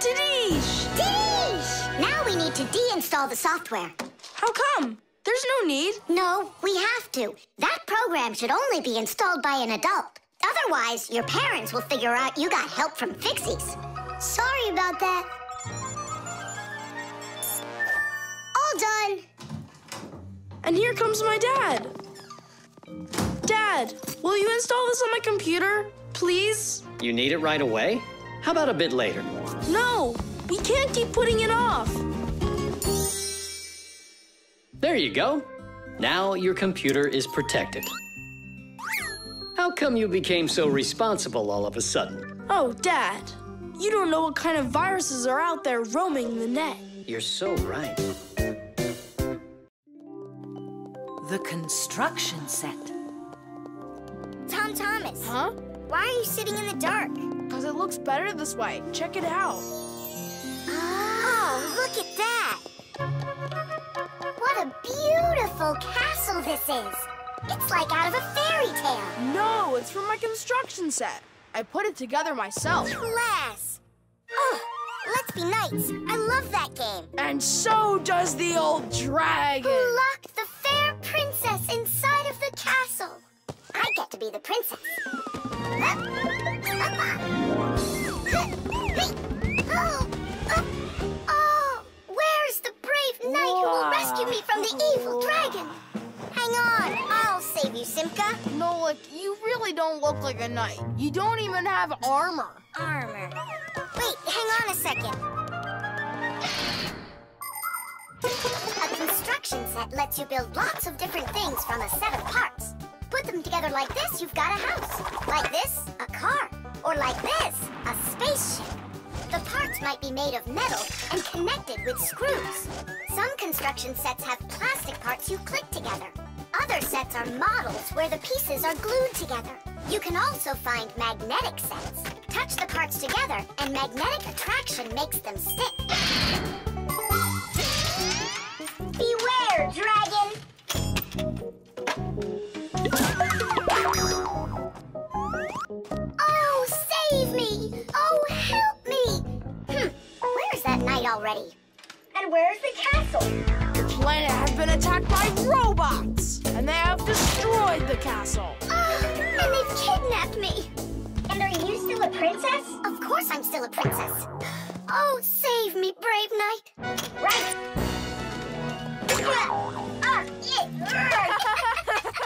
Tadish! Tadish! Now we need to deinstall the software. How come? There's no need. No, we have to. That program should only be installed by an adult. Otherwise, your parents will figure out you got help from Fixies. Sorry about that. All done. And here comes my dad. Dad, will you install this on my computer? Please? You need it right away? How about a bit later? No, we can't keep putting it off. There you go. Now your computer is protected. How come you became so responsible all of a sudden? Oh, Dad, you don't know what kind of viruses are out there roaming the net. You're so right. The construction set. Tom Thomas. Huh? Why are you sitting in the dark? Because it looks better this way. Check it out. Oh, look at that. What a beautiful castle this is. It's like out of a fairy tale. No, it's from my construction set. I put it together myself. Class. Oh, let's be knights. I love that game. And so does the old dragon. Who locked the fair princess inside of the castle? I get to be the princess. Oh, oh, oh, where's the brave knight who will rescue me from the evil dragon? Hang on, I'll save you, Simka. Nolik, you really don't look like a knight. You don't even have armor. Armor. Wait, hang on a second. A construction set lets you build lots of different things from a set of parts. Put them together like this, you've got a house. Like this, a car. Or like this, a spaceship. The parts might be made of metal and connected with screws. Some construction sets have plastic parts you click together. Other sets are models where the pieces are glued together. You can also find magnetic sets. Touch the parts together and magnetic attraction makes them stick. Beware, dragon! Oh, save me! Oh, help me! Hmm, where's that knight already? Castle. The planet has been attacked by robots, and they have destroyed the castle. Ah, and they've kidnapped me. And are you still a princess? Of course I'm still a princess. Oh, save me, brave knight. Right. Ah.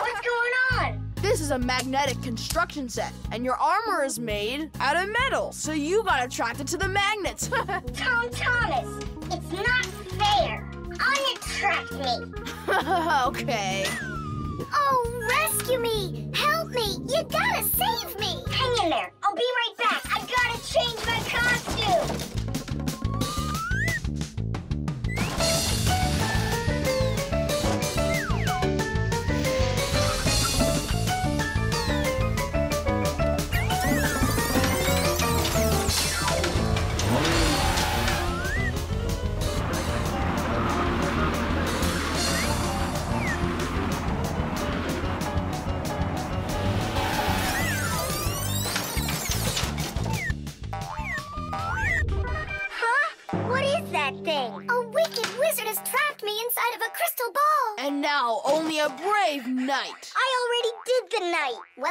What's going on? This is a magnetic construction set, and your armor is made out of metal, so you got attracted to the magnets. *laughs* Tom Thomas, me. *laughs* okay. Oh, rescue me! Help me! You gotta save me! Hang in there.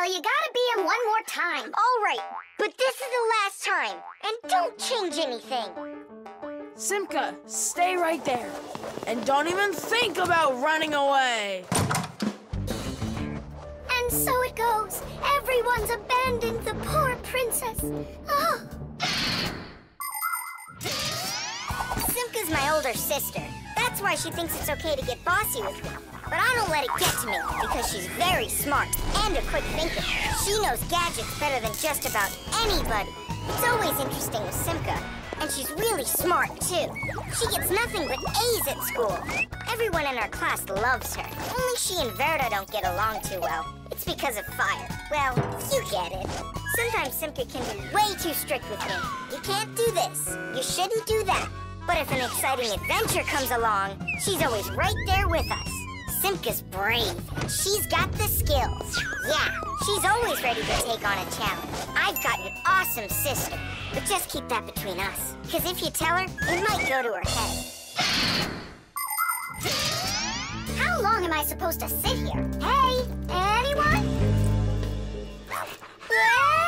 Well, you gotta be him one more time. All right, but this is the last time. And don't change anything. Simka, stay right there. And don't even think about running away. And so it goes. Everyone's abandoned the poor princess. Oh. Simka's my older sister. That's why she thinks it's okay to get bossy with me. But I don't let it get to me because she's very smart and a quick thinker. She knows gadgets better than just about anybody. It's always interesting with Simka. And she's really smart, too. She gets nothing but A's at school. Everyone in our class loves her. Only she and Verta don't get along too well. It's because of fire. Well, you get it. Sometimes Simka can be way too strict with me. You can't do this. You shouldn't do that. But if an exciting adventure comes along, she's always right there with us. Simka's brave. She's got the skills. Yeah, she's always ready to take on a challenge. I've got an awesome sister. But just keep that between us. Because if you tell her, it might go to her head. How long am I supposed to sit here? Hey, anyone? Hey!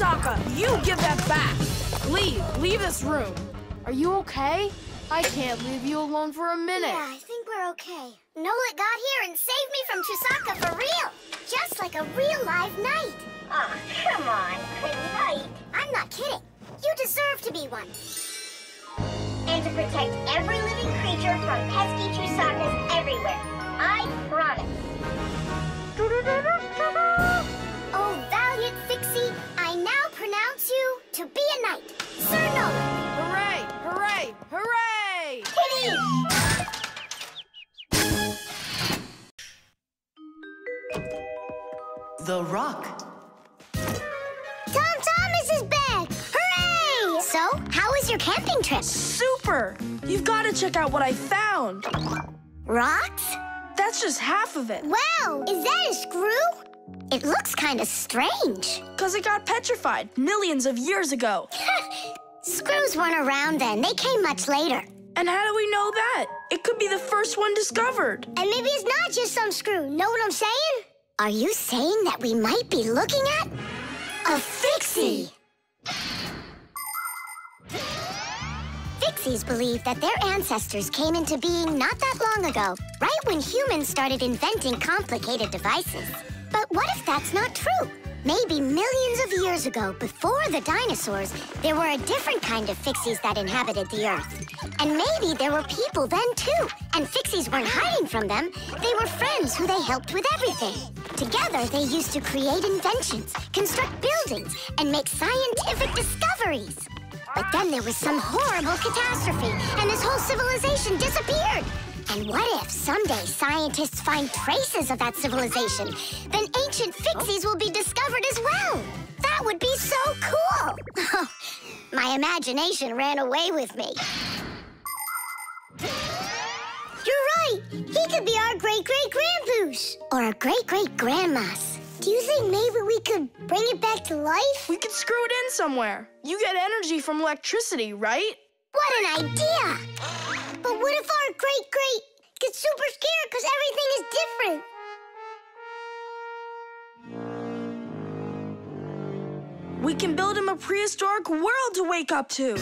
Chusaka, you give that back. Leave, leave this room. Are you okay? I can't leave you alone for a minute. Yeah, I think we're okay. Nolik got here and saved me from Chusaka for real. Just like a real live knight. Aw, come on, a knight. I'm not kidding. You deserve to be one. And to protect every living creature from pesky Chusakas everywhere. I promise. Oh, valiant Fixie, I now pronounce you to be a knight. Sir Nolik. Hooray! Hooray! Hooray! Kitty! The Rock. Tom Thomas is back! Hooray! So, how was your camping trip? Super! You've got to check out what I found. Rocks? That's just half of it. Wow! Is that a screw? It looks kind of strange. Because it got petrified millions of years ago. *laughs* Screws weren't around then. They came much later. And how do we know that? It could be the first one discovered. And maybe it's not just some screw. Know what I'm saying? Are you saying that we might be looking at a fixie? Fixies believe that their ancestors came into being not that long ago, right when humans started inventing complicated devices. But what if that's not true? Maybe millions of years ago, before the dinosaurs, there were a different kind of fixies that inhabited the Earth. And maybe there were people then too. And fixies weren't hiding from them. They were friends who they helped with everything. Together, they used to create inventions, construct buildings, and make scientific discoveries. But then there was some horrible catastrophe, and this whole civilization disappeared. And what if someday scientists find traces of that civilization? Then ancient fixies will be discovered as well. That would be so cool. *laughs* My imagination ran away with me. You're right. He could be our great great grandpoos or a great great grandmas. Do you think maybe we could bring it back to life? We could screw it in somewhere. You get energy from electricity, right? What an idea! But what if our great great gets super scared because everything is different? We can build him a prehistoric world to wake up to.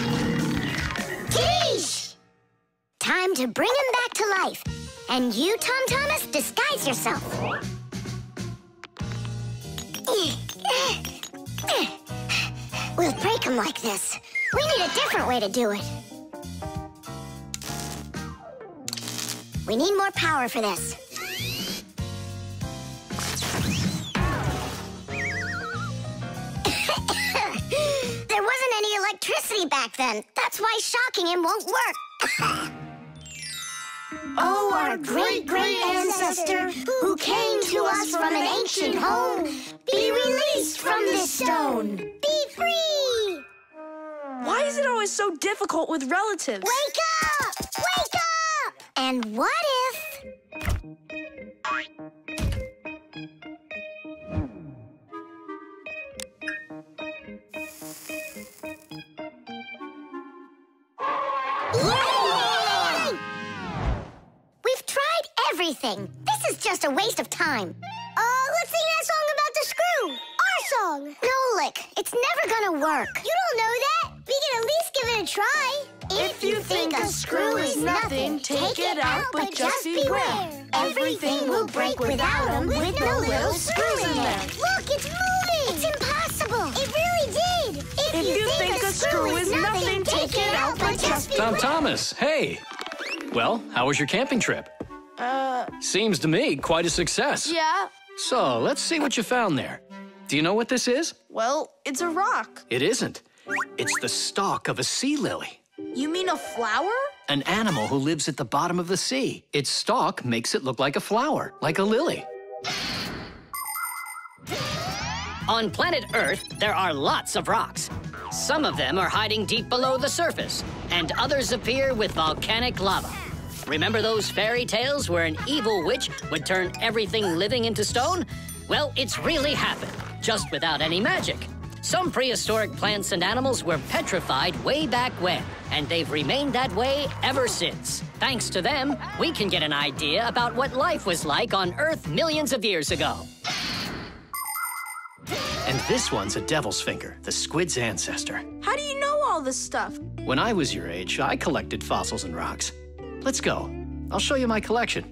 Geesh! Time to bring him back to life. And you, Tom Thomas, disguise yourself. We'll break him like this. We need a different way to do it. We need more power for this. *laughs* there wasn't any electricity back then. That's why shocking him won't work. *laughs* Oh, our great great ancestor who came to us from an ancient home, be released from this stone. Be free! Why is it always so difficult with relatives? Wake up! Wake up! And what if. Everything. This is just a waste of time. Uh, let's sing that song about the screw. Our song. Nolik. It's never gonna work. You don't know that. We can at least give it a try. If you think a screw is nothing, take it out, but just beware. Everything will break without them with no little screws in them. Look, it's moving. It's impossible. It really did. If, you think a screw is nothing, take it out, but just beware. Tom Thomas, hey. Well, how was your camping trip? Uh, Seems to me quite a success. yeah. So, let's see what you found there. Do you know what this is? Well, it's a rock. It isn't. It's the stalk of a sea lily, You mean a flower? an animal who lives at the bottom of the sea. Its stalk makes it look like a flower, like a lily. On planet Earth, there are lots of rocks. Some of them are hiding deep below the surface, and others appear with volcanic lava. Remember those fairy tales where an evil witch would turn everything living into stone? Well, it's really happened, just without any magic. Some prehistoric plants and animals were petrified way back when, and they've remained that way ever since. Thanks to them, we can get an idea about what life was like on Earth millions of years ago. And this one's a devil's finger, the squid's ancestor. How do you know all this stuff? When I was your age, I collected fossils and rocks. Let's go. I'll show you my collection.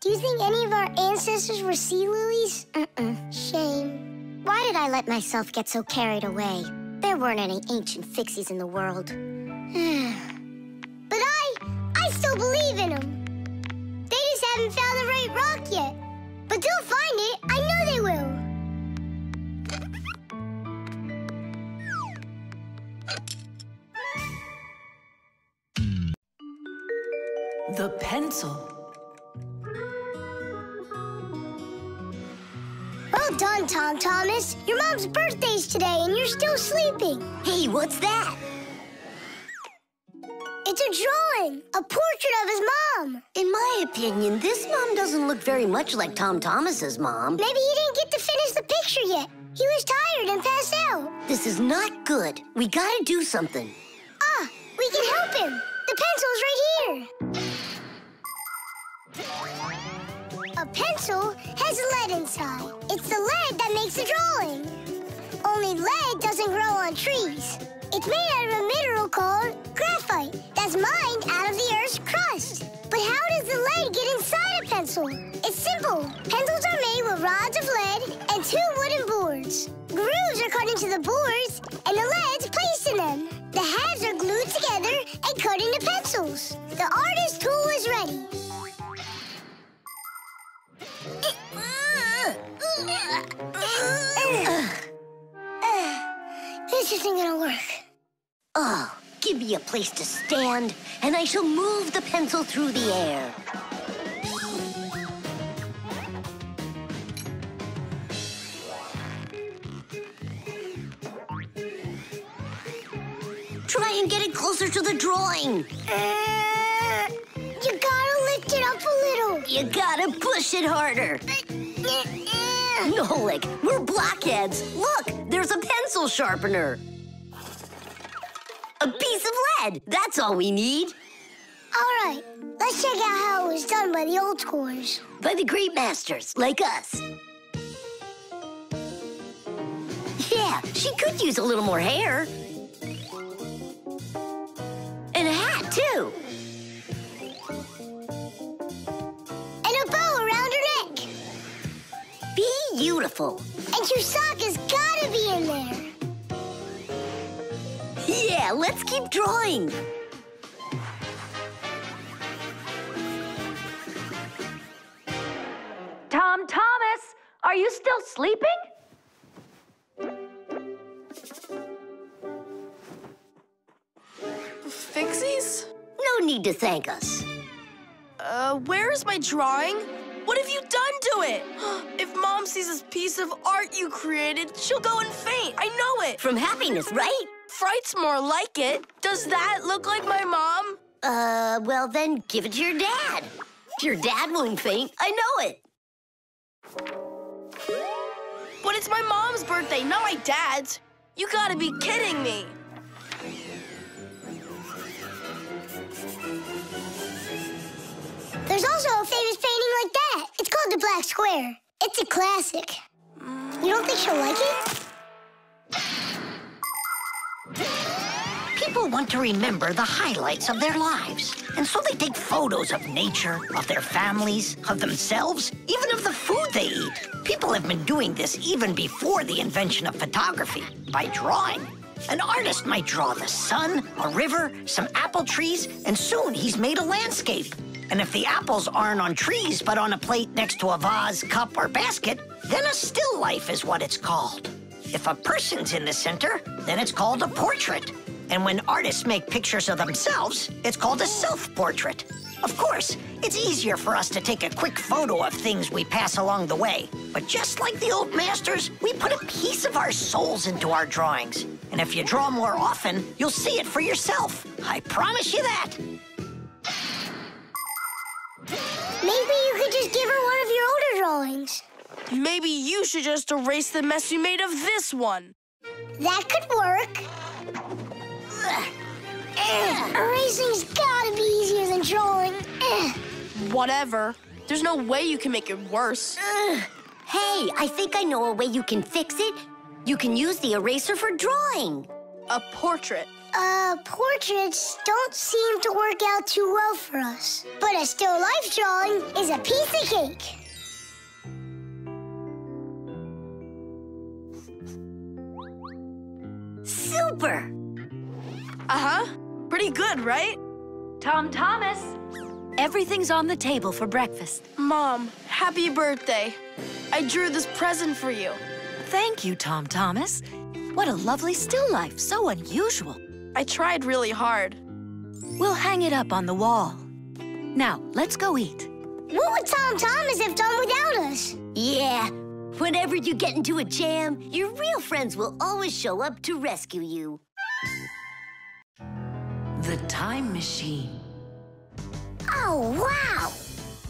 Do you think any of our ancestors were sea lilies? Uh-uh. Shame. Why did I let myself get so carried away? There weren't any ancient fixies in the world. *sighs* but I, I still believe in them. They just haven't found the right rock yet. But they'll find it. I know they will. The pencil. Well done, Tom Thomas. Your mom's birthday's today and you're still sleeping. Hey, what's that? It's a drawing, a portrait of his mom. In my opinion, this mom doesn't look very much like Tom Thomas's mom. Maybe he didn't get to finish the picture yet. He was tired and passed out. This is not good. We gotta do something. Ah, we can help him. The pencil's right here. Pencil has lead inside. It's the lead that makes the drawing. Only lead doesn't grow on trees. It's made out of a mineral called graphite that's mined out of the Earth's crust. But how does the lead get inside a pencil? It's simple. Pencils are made with rods of lead and two wooden boards. Grooves are cut into the boards, and the lead's placed in them. The halves are glued together and cut into pencils. The artist's tool is ready. This isn't gonna work. Oh, give me a place to stand, and I shall move the pencil through the air. Try and get it closer to the drawing. Uh, you it up a little. You gotta push it harder. Nolik, we're blockheads. Look, there's a pencil sharpener. A piece of lead. That's all we need. All right, let's check out how it was done by the old scores. By the great masters, like us. Yeah, she could use a little more hair. And a hat, too. Beautiful. And your sock has gotta be in there. Yeah, let's keep drawing. Tom Thomas, are you still sleeping? Fixies? No need to thank us. Uh, where is my drawing? What have you done to it? *gasps* if Mom sees this piece of art you created, she'll go and faint. I know it. From happiness, right? Fright's more like it. Does that look like my mom? Uh, well then give it to your dad. Your dad won't faint, I know it. But it's my mom's birthday, not my dad's. You gotta be kidding me. There's also a famous painting like that. It's called the Black Square. It's a classic. You don't think she'll like it? People want to remember the highlights of their lives. And so they take photos of nature, of their families, of themselves, even of the food they eat. People have been doing this even before the invention of photography, by drawing. An artist might draw the sun, a river, some apple trees, and soon he's made a landscape. And if the apples aren't on trees but on a plate next to a vase, cup, or basket, then a still life is what it's called. If a person's in the center, then it's called a portrait. And when artists make pictures of themselves, it's called a self-portrait. Of course, it's easier for us to take a quick photo of things we pass along the way. But just like the old masters, we put a piece of our souls into our drawings. And if you draw more often, you'll see it for yourself. I promise you that. Maybe you could just give her one of your older drawings. Maybe you should just erase the mess you made of this one. That could work. Erasing's gotta be easier than drawing. Whatever. There's no way you can make it worse. Hey, I think I know a way you can fix it. You can use the eraser for drawing. A portrait. Uh, portraits don't seem to work out too well for us. But a still life drawing is a piece of cake. Super! Uh-huh. Pretty good, right? Tom Thomas, everything's on the table for breakfast. Mom, happy birthday. I drew this present for you. Thank you, Tom Thomas. What a lovely still life, so unusual. I tried really hard. We'll hang it up on the wall. Now, let's go eat. What would Tom Thomas have done without us? Yeah, whenever you get into a jam, your real friends will always show up to rescue you. The time machine. Oh, wow!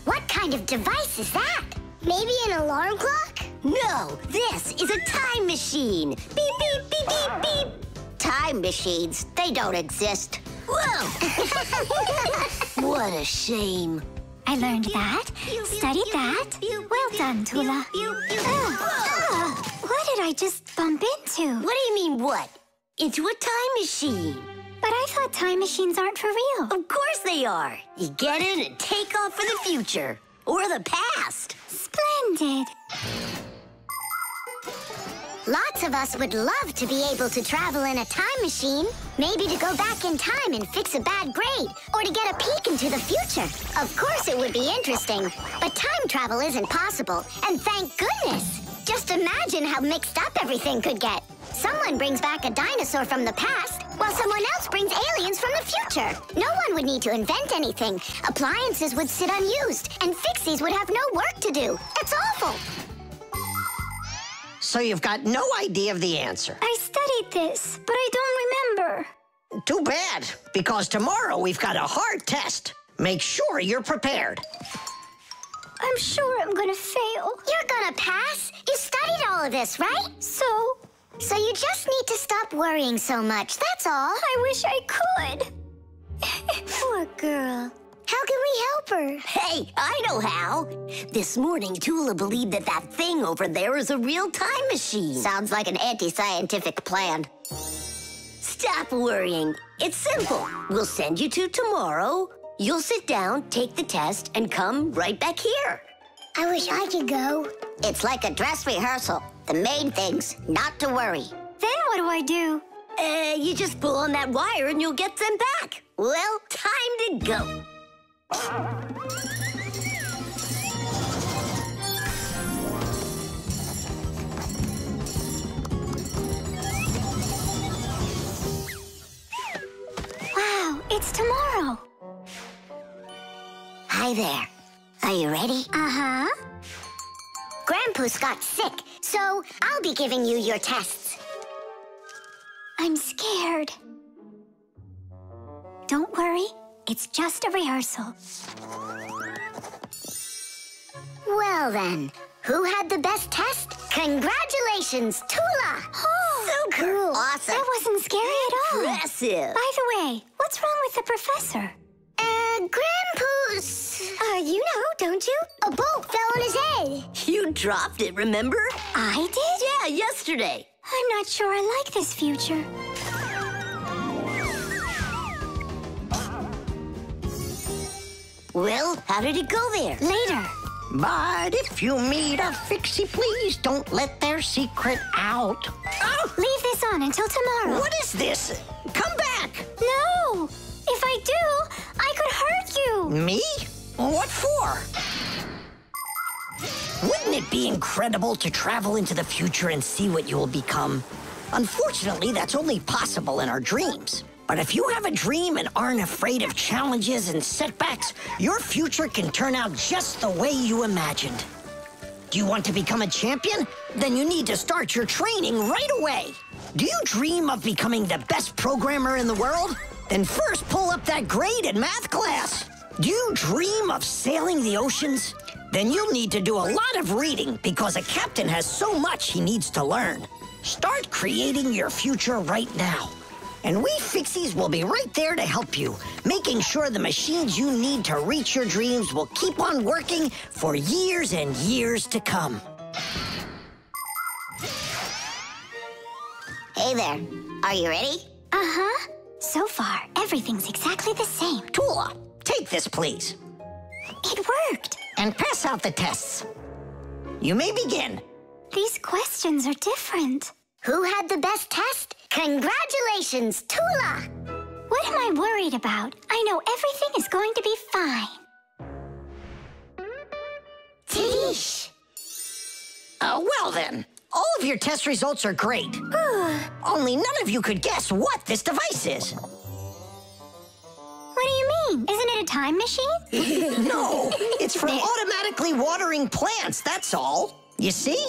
What kind of device is that? Maybe an alarm clock? No, this is a time machine. Beep, beep, beep, beep, beep. Time machines, they don't exist. Whoa! *laughs* what a shame. I learned that, studied that. Well done, Tula. Ugh, ah, ah, what did I just bump into? What do you mean, what? Into a time machine. But I thought time machines aren't for real. Of course they are. You get in and take off for the future. Or the past. Splendid. Lots of us would love to be able to travel in a time machine. Maybe to go back in time and fix a bad grade, or to get a peek into the future. Of course it would be interesting, but time travel isn't possible, and thank goodness. Just imagine how mixed up everything could get. Someone brings back a dinosaur from the past, while someone else brings aliens from the future. No one would need to invent anything. Appliances would sit unused, and fixies would have no work to do. It's awful. So you've got no idea of the answer. I studied this, but I don't remember. Too bad, because tomorrow we've got a hard test. Make sure you're prepared. I'm sure I'm gonna fail. You're gonna pass. You studied all of this, right? So? So you just need to stop worrying so much, that's all. I wish I could. *laughs* Poor girl. How can we help her? Hey, I know how. This morning, Tula believed that that thing over there is a real time machine. Sounds like an anti-scientific plan. Stop worrying. It's simple. We'll send you to tomorrow. You'll sit down, take the test, and come right back here. I wish I could go. It's like a dress rehearsal. The main thing's not to worry. Then what do I do? Uh, you just pull on that wire and you'll get them back. Well, time to go. Wow, it's tomorrow. Hi there. Are you ready? Uh-huh. Grandpus got sick, so I'll be giving you your tests. I'm scared. Don't worry, it's just a rehearsal. Well then, who had the best test? Congratulations, Tula! Oh, so cool. Awesome. That wasn't scary at all. Impressive. By the way, what's wrong with the professor? Uh, Grandpus... Uh, you know, don't you? A bolt fell on his head. You dropped it, remember? I did? Yeah, yesterday. I'm not sure I like this future. Well, how did it go there? Later. But if you meet a fixie, please don't let their secret out. Oh, leave this on until tomorrow. What is this? Come back! No! If I do, I could hurt you. Me? What for? Wouldn't it be incredible to travel into the future and see what you will become? Unfortunately, that's only possible in our dreams. But if you have a dream and aren't afraid of challenges and setbacks, your future can turn out just the way you imagined. Do you want to become a champion? Then you need to start your training right away. Do you dream of becoming the best programmer in the world? Then first pull up that grade in math class. Do you dream of sailing the oceans? Then you'll need to do a lot of reading because a captain has so much he needs to learn. Start creating your future right now. And we Fixies will be right there to help you, making sure the machines you need to reach your dreams will keep on working for years and years to come. Hey there. Are you ready? Uh-huh. So far, everything's exactly the same. Tula, take this, please. It worked. And pass out the tests. You may begin. These questions are different. Who had the best test? Congratulations, Tula! What am I worried about? I know everything is going to be fine. Tish! Uh, well then, all of your test results are great. *sighs* Only none of you could guess what this device is. What do you mean? Isn't it a time machine? *laughs* no, it's for *laughs* automatically watering plants, that's all. You see?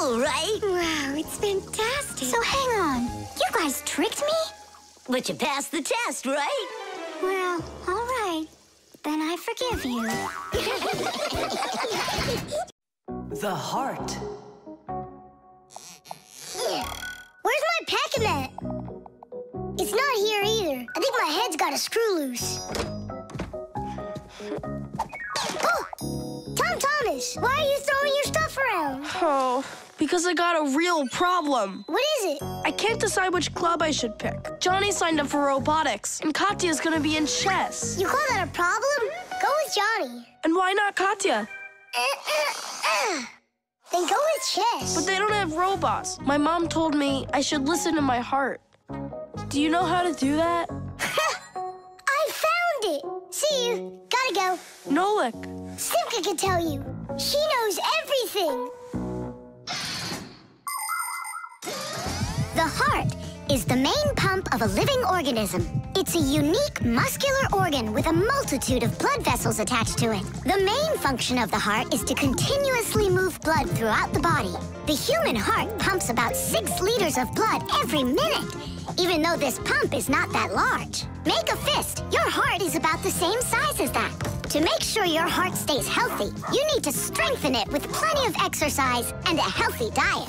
Cool, right? Wow, it's fantastic. So hang on. You guys tricked me? But you passed the test, right? Well, all right. Then I forgive you. *laughs* The heart. Where's my packing mat? It's not here either. I think my head's got a screw loose. Tom Thomas, why are you throwing your stuff around? Oh, because I got a real problem. What is it? I can't decide which club I should pick. Johnny signed up for robotics, and Katya's gonna be in chess. You call that a problem? Go with Johnny. And why not Katya? Uh, uh, uh. Then go with chess. But they don't have robots. My mom told me I should listen to my heart. Do you know how to do that? *laughs* I found it. See you. Gotta go. Nolik. Simka can tell you. She knows everything. The heart is the main pump of a living organism. It's a unique muscular organ with a multitude of blood vessels attached to it. The main function of the heart is to continuously move blood throughout the body. The human heart pumps about six liters of blood every minute, even though this pump is not that large. Make a fist. Your heart is about the same size as that. To make sure your heart stays healthy, you need to strengthen it with plenty of exercise and a healthy diet.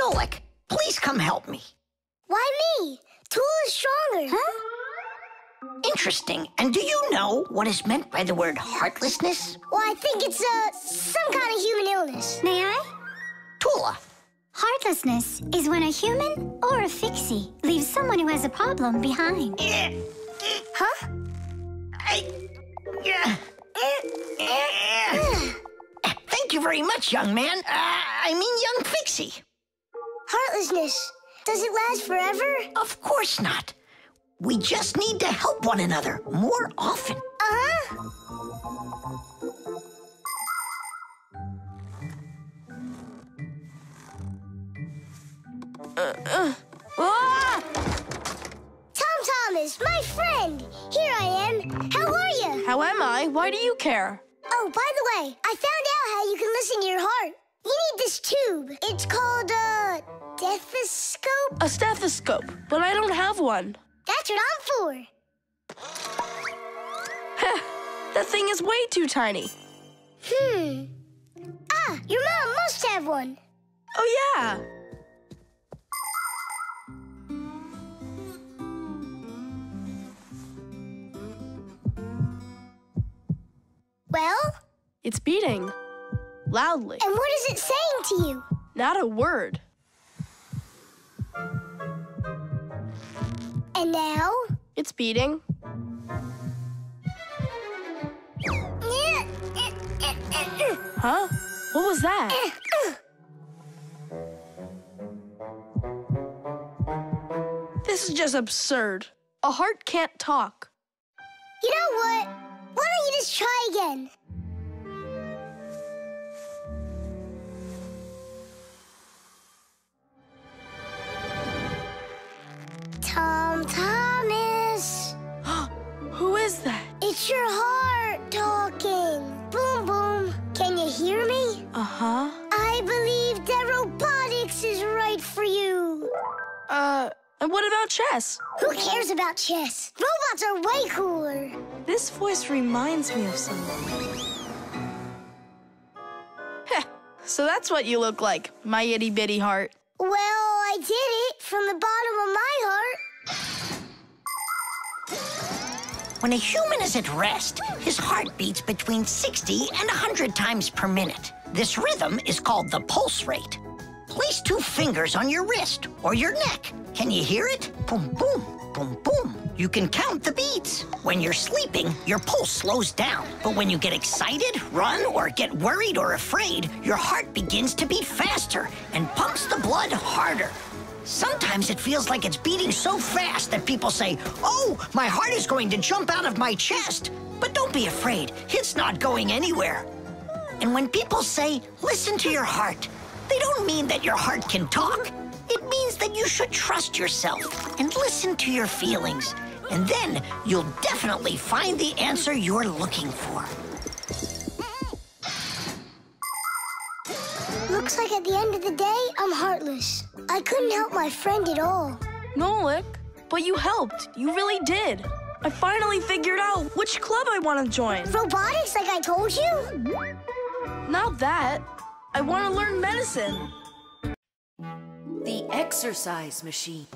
Nolik, please come help me. Why me? Tool is stronger. Huh? Interesting. And do you know what is meant by the word heartlessness? Well, I think it's uh, some kind of human illness. May I? Tula. Heartlessness is when a human or a fixie leaves someone who has a problem behind. Huh? Yeah. Uh, uh, uh, Thank you very much, young man. Uh, I mean, young Fixie. Heartlessness. Does it last forever? Of course not. We just need to help one another more often. Uh-huh. Uh, uh. Ah! Tom Thomas, my friend. Here I am. How are you? How am I? Why do you care? Oh, by the way, I found out how you can listen to your heart. You need this tube. It's called a stethoscope. A stethoscope, but I don't have one. That's what I'm for. that thing is way too tiny. Hmm. Ah, your mom must have one. Oh, yeah. Well? It's beating. Loudly. And what is it saying to you? Not a word. And now? It's beating. Huh? What was that? This is just absurd. A heart can't talk. You know what? Why don't you just try again? Tom Thomas. *gasps* Who is that? It's your heart talking. Boom, boom. Can you hear me? Uh huh. I believe that robotics is right for you. Uh, and what about chess? Who cares about chess? Robots are way cooler. This voice reminds me of someone. Heh, so that's what you look like, my itty bitty heart. Well, I did it from the bottom of my heart. When a human is at rest, his heart beats between 60 and 100 times per minute. This rhythm is called the pulse rate. Place two fingers on your wrist or your neck. Can you hear it? Boom, boom, boom, boom. You can count the beats. When you're sleeping, your pulse slows down. But when you get excited, run, or get worried or afraid, your heart begins to beat faster and pumps the blood harder. Sometimes it feels like it's beating so fast that people say, Oh, my heart is going to jump out of my chest. But don't be afraid, it's not going anywhere. And when people say, Listen to your heart, they don't mean that your heart can talk. It means that you should trust yourself and listen to your feelings. And then you'll definitely find the answer you're looking for. Looks like at the end of the day, I'm heartless. I couldn't help my friend at all. Nolik, but you helped. You really did. I finally figured out which club I want to join. Robotics, like I told you? Not that. I want to learn medicine. The exercise machine.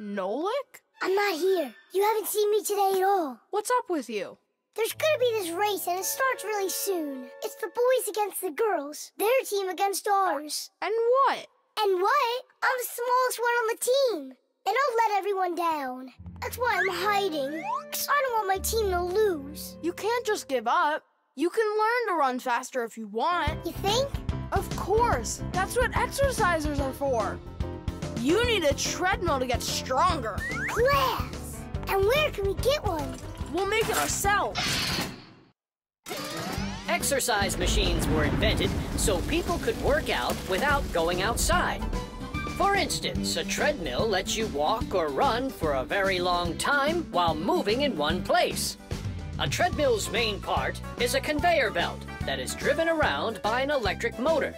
Nolik? I'm not here. You haven't seen me today at all. What's up with you? There's gonna be this race and it starts really soon. It's the boys against the girls, their team against ours. And what? And what? I'm the smallest one on the team. And I'll let everyone down. That's why I'm hiding. Because I don't want my team to lose. You can't just give up. You can learn to run faster if you want. You think? Of course. That's what exercisers are for. You need a treadmill to get stronger. Class! And where can we get one? We'll make it ourselves. Exercise machines were invented so people could work out without going outside. For instance, a treadmill lets you walk or run for a very long time while moving in one place. A treadmill's main part is a conveyor belt that is driven around by an electric motor.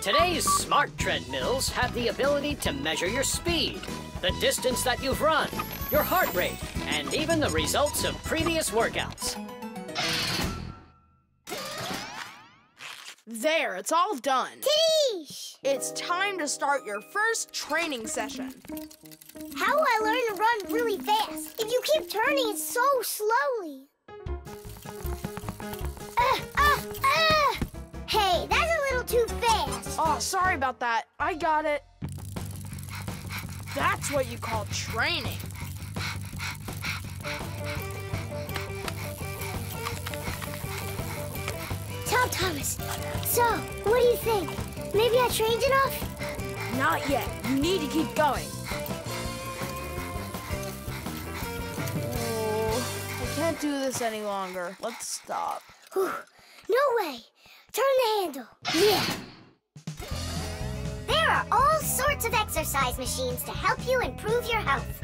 Today's smart treadmills have the ability to measure your speed, the distance that you've run, your heart rate, and even the results of previous workouts. There, it's all done. Tish! It's time to start your first training session. How will I learn to run really fast if you keep turning it so slowly? Sorry about that. I got it. That's what you call training. Tom Thomas, so, what do you think? Maybe I trained enough? Not yet. You need to keep going. Oh, I can't do this any longer. Let's stop. Whew. No way. Turn the handle. Yeah. There are all sorts of exercise machines to help you improve your health.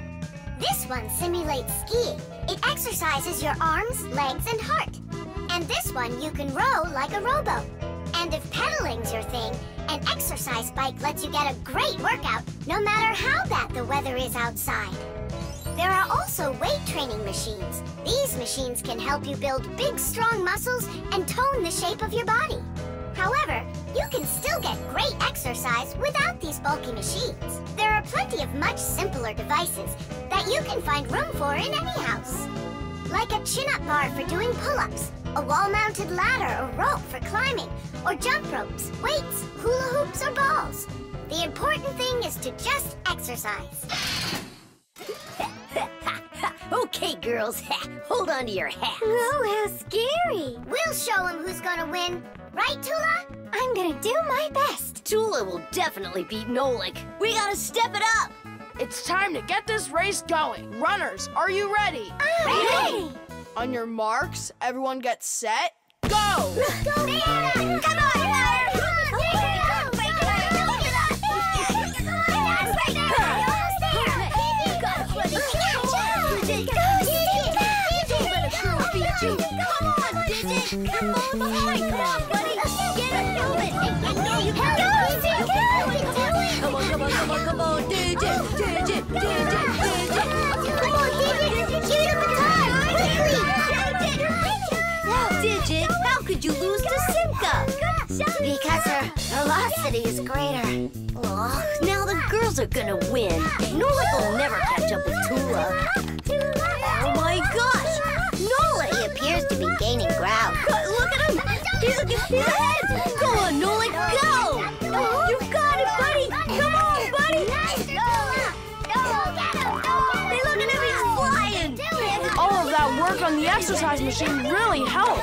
This one simulates skiing. It exercises your arms, legs, and heart. And this one you can row like a rowboat. And if pedaling's your thing, an exercise bike lets you get a great workout no matter how bad the weather is outside. There are also weight training machines. These machines can help you build big, strong muscles and tone the shape of your body. However, you can still get great exercise without these bulky machines. There are plenty of much simpler devices that you can find room for in any house. Like a chin-up bar for doing pull-ups, a wall-mounted ladder or rope for climbing, or jump ropes, weights, hula hoops, or balls. The important thing is to just exercise. *laughs* Okay, girls, *laughs* hold on to your hats. Oh, how scary. We'll show him who's gonna win. Right, Tula? I'm gonna do my best. Tula will definitely beat Nolik. We gotta step it up. It's time to get this race going. Runners, are you ready? I'm ready. On your marks, everyone get set, go! Go, Come on, Come on, buddy. Get velocity is greater. Oh, now the girls are gonna win. Nolik will never catch up with Tula. Oh my gosh! Nolik he appears to be gaining ground. Look at him! He's, he's ahead! Go on, Nolik, go! You got it, buddy! Come on, buddy! Hey, look at him, he's flying! All of that work on the exercise machine really helped.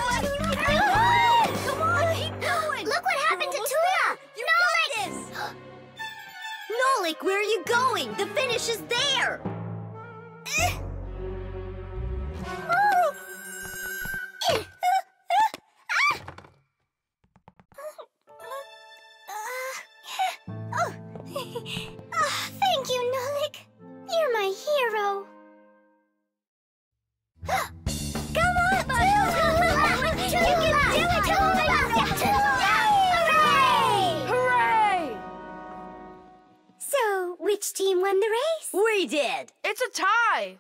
Nolik, where are you going? The finish is there! Thank you, Nolik. You're my hero. Come on, Tula! You can do it, Tula! So, which team won the race? We did! It's a tie.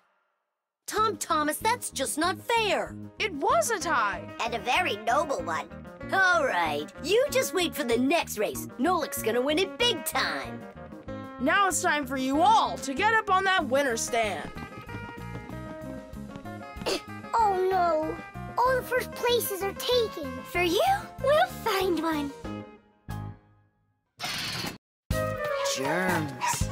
Tom Thomas, that's just not fair. It was a tie. And a very noble one. All right, you just wait for the next race. Nolik's gonna win it big time. Now it's time for you all to get up on that winner stand. *coughs* Oh no! All the first places are taken. For you, we'll find one. Germs.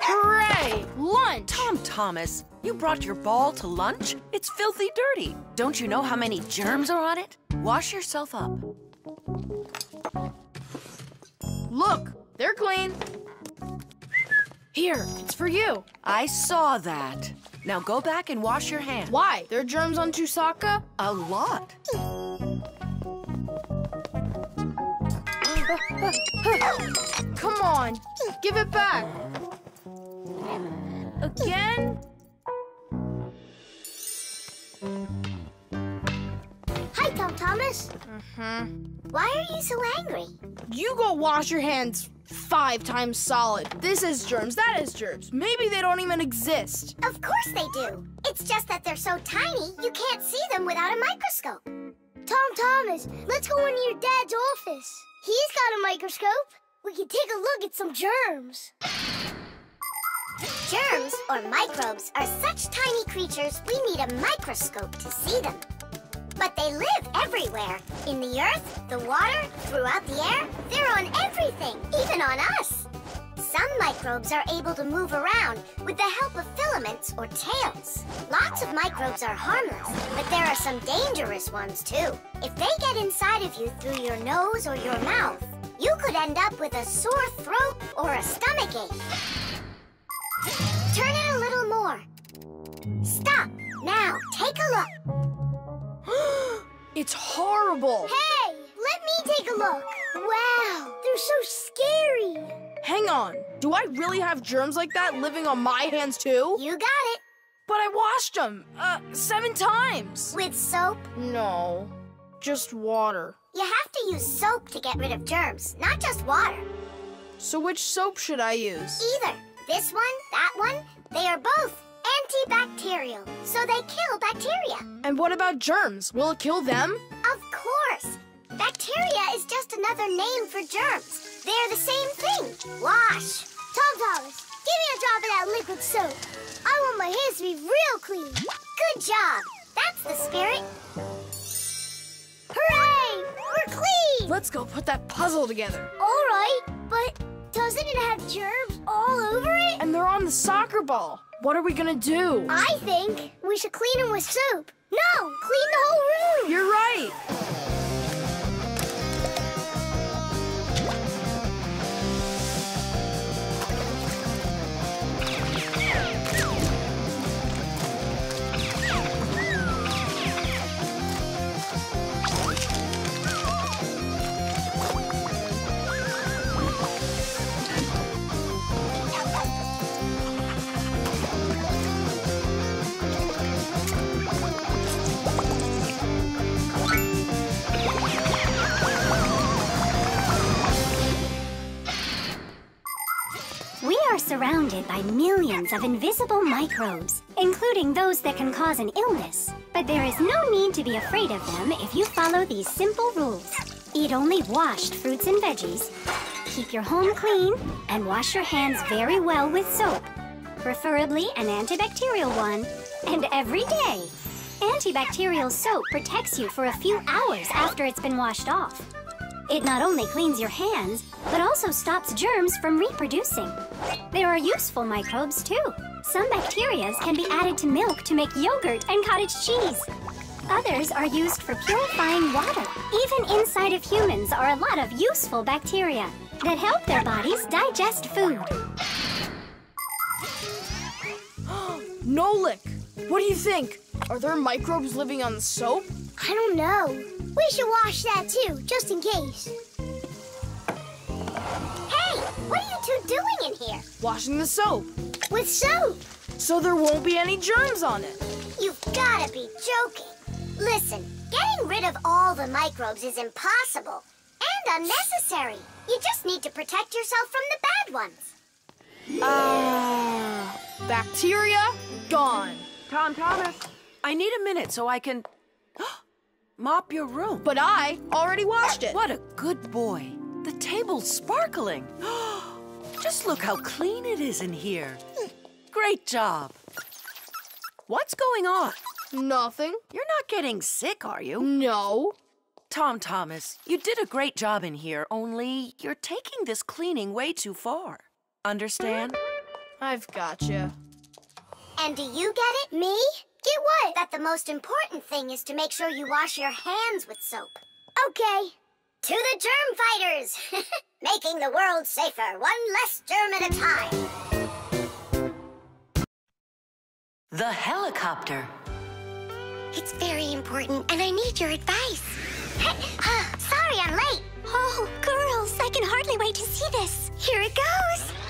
Hooray! Lunch! Tom Thomas, you brought your ball to lunch? It's filthy dirty. Don't you know how many germs are on it? Wash yourself up. Look, they're clean. Here, it's for you. I saw that. Now go back and wash your hands. Why? There are germs on Chusaka? A lot. Come on, give it back. Again? Hi, Tom Thomas. Mm-hmm. Why are you so angry? You go wash your hands five times solid. This is germs, that is germs. Maybe they don't even exist. Of course they do. It's just that they're so tiny, you can't see them without a microscope. Tom Thomas, let's go into your dad's office. He's got a microscope. We can take a look at some germs. Germs, or microbes, are such tiny creatures we need a microscope to see them. But they live everywhere. In the earth, the water, throughout the air. They're on everything, even on us. Some microbes are able to move around with the help of filaments or tails. Lots of microbes are harmless, but there are some dangerous ones too. If they get inside of you through your nose or your mouth, you could end up with a sore throat or a stomach ache. Turn it a little more. Stop. Now, take a look. *gasps* it's horrible. Hey, let me take a look. Wow, they're so scary. Hang on. Do I really have germs like that living on my hands too? You got it. But I washed them, uh, seven times. With soap? No, just water. You have to use soap to get rid of germs, not just water. So which soap should I use? Either. This one, that one, they are both antibacterial, so they kill bacteria. And what about germs? Will it kill them? Of course. Bacteria is just another name for germs. They're the same thing. Wash. Tom Thomas, give me a drop of that liquid soap. I want my hands to be real clean. Good job. That's the spirit. Hooray! We're clean! Let's go put that puzzle together. All right, but doesn't it have germs all over it? And they're on the soccer ball. What are we gonna do? I think we should clean them with soap. No, clean the whole room. You're right. Surrounded by millions of invisible microbes, including those that can cause an illness. But there is no need to be afraid of them if you follow these simple rules. Eat only washed fruits and veggies. Keep your home clean and wash your hands very well with soap, preferably an antibacterial one, and every day. Antibacterial soap protects you for a few hours after it's been washed off. It not only cleans your hands, but also stops germs from reproducing. There are useful microbes too. Some bacteria can be added to milk to make yogurt and cottage cheese. Others are used for purifying water. Even inside of humans are a lot of useful bacteria that help their bodies digest food. *gasps* Nolik, what do you think? Are there microbes living on the soap? I don't know. We should wash that too, just in case. Hey, what are you two doing in here? Washing the soap. With soap? So there won't be any germs on it. You've gotta be joking. Listen, getting rid of all the microbes is impossible and unnecessary. You just need to protect yourself from the bad ones. Ah, bacteria gone. Tom Thomas, I need a minute so I can *gasps* mop your room. But I already washed it. What a good boy. The table's sparkling. *gasps* Just look how clean it is in here. Great job. What's going on? Nothing. You're not getting sick, are you? No. Tom Thomas, you did a great job in here, only you're taking this cleaning way too far. Understand? I've gotcha. And do you get it? Me? Get what? That the most important thing is to make sure you wash your hands with soap. Okay. To the germ fighters! *laughs* Making the world safer, one less germ at a time. The helicopter. It's very important, and I need your advice. *laughs* Sorry I'm late. Oh, girls, I can hardly wait to see this. Here it goes.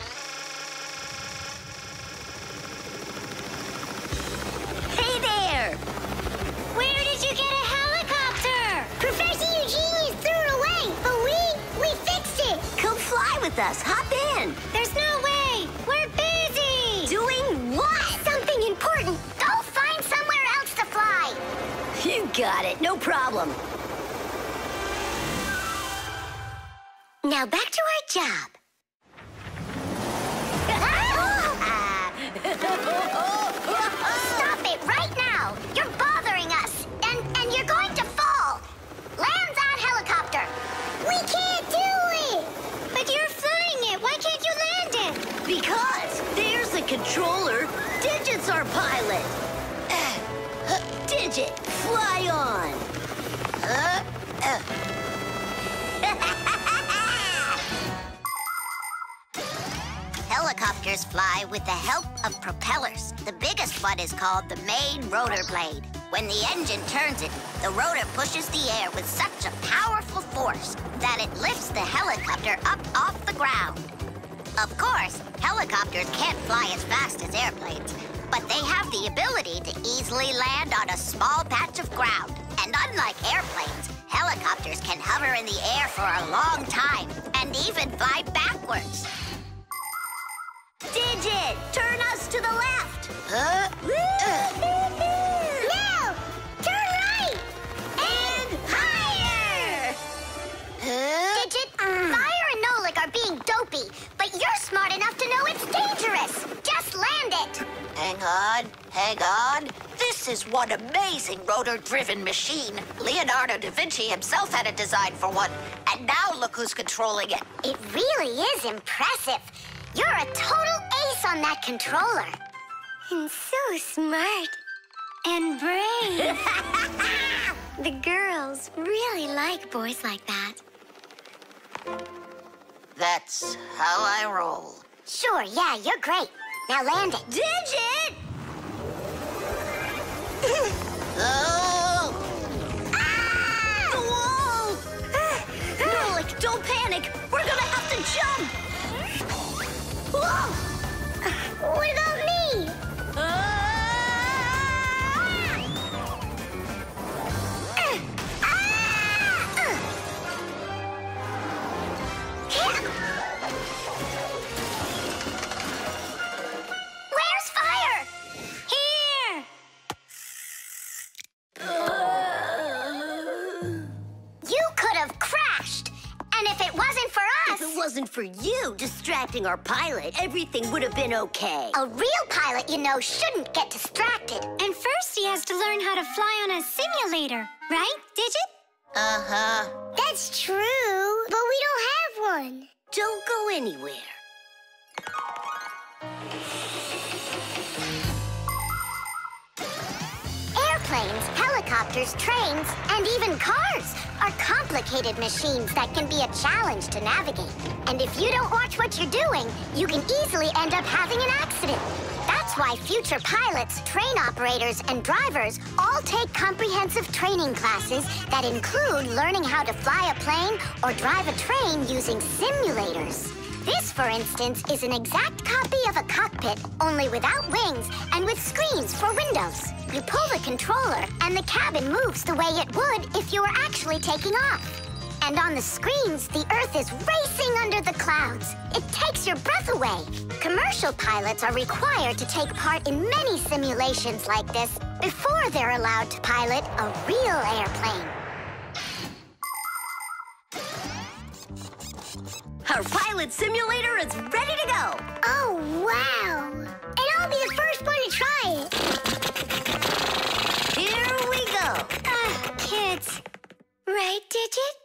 There! Where did you get a helicopter? Professor Eugenius threw it away, but we, we fixed it. Come fly with us. Hop in. There's no way. We're busy. Doing what? Something important. Go find somewhere else to fly. You got it. No problem. Now back to our job. *laughs* *laughs* *laughs* Because there's the controller. Digit's our pilot. Uh, Digit, fly on. Uh, *laughs* uh. Helicopters fly with the help of propellers. The biggest one is called the main rotor blade. When the engine turns it, the rotor pushes the air with such a powerful force that it lifts the helicopter up off the ground. Of course, helicopters can't fly as fast as airplanes, but they have the ability to easily land on a small patch of ground. And unlike airplanes, helicopters can hover in the air for a long time and even fly backwards. Digit, turn us to the left. Huh? No! Turn right! And higher! Digit, uh. Fire and Nolik are being dopey, but you're smart enough to know it's dangerous. Just land it. Hang on, hang on. This is one amazing rotor-driven machine. Leonardo da Vinci himself had a design for one, and now look who's controlling it. It really is impressive. You're a total ace on that controller. And so smart. And brave. *laughs* the girls really like boys like that. That's how I roll. Sure, yeah, you're great. Now land it. Digit! oh! Ah! The wall! Ah! Nolik, don't panic. We're gonna have to jump. Whoa! What about me? Where's wasn't for you distracting our pilot, everything would have been okay. A real pilot, you know, shouldn't get distracted. And first he has to learn how to fly on a simulator, right, Digit? Uh-huh. That's true, but we don't have one. Don't go anywhere. Helicopters, trains, and even cars are complicated machines that can be a challenge to navigate. And if you don't watch what you're doing, you can easily end up having an accident. That's why future pilots, train operators, and drivers all take comprehensive training classes that include learning how to fly a plane or drive a train using simulators. This, for instance, is an exact copy of a cockpit, only without wings and with screens for windows. You pull the controller, and the cabin moves the way it would if you were actually taking off. And on the screens, the Earth is racing under the clouds. It takes your breath away. Commercial pilots are required to take part in many simulations like this before they're allowed to pilot a real airplane. Our pilot simulator is ready to go. Oh, wow! And I'll be the first one to try it. Here we go. Ah, kids. Right, Digit?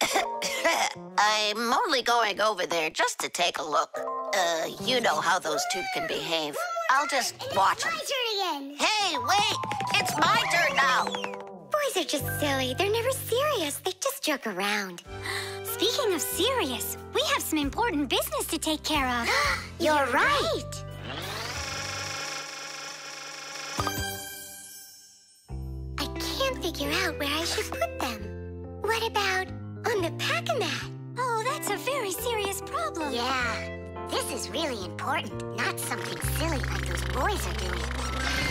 *coughs* I'm only going over there just to take a look. Uh, you know how those two can behave. I'll just watch them. My turn again. Hey, wait! It's my turn now! Boys are just silly. They're never serious. They just joke around. *gasps* Speaking of serious, we have some important business to take care of. *gasps* You're right. I can't figure out where I should put them. What about on the pack-a-mat? Oh, that's a very serious problem. Yeah. This is really important, not something silly like those boys are doing.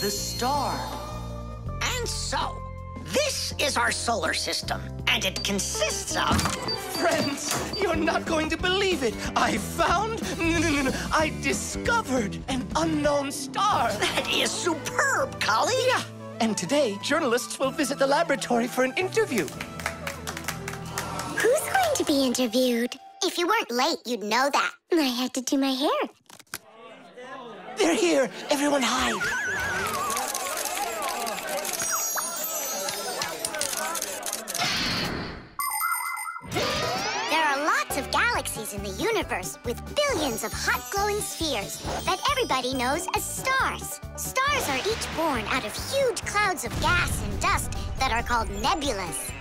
The star. And so, this is our solar system, and it consists of. Friends, you're not going to believe it. I found, no, no, no, no, I discovered an unknown star. That is superb, colleague. Yeah. And today, journalists will visit the laboratory for an interview. Who's going to be interviewed? If you weren't late, you'd know that. I had to do my hair. They're here. Everyone hide. Of galaxies in the universe with billions of hot glowing spheres that everybody knows as stars. Stars are each born out of huge clouds of gas and dust that are called nebulas.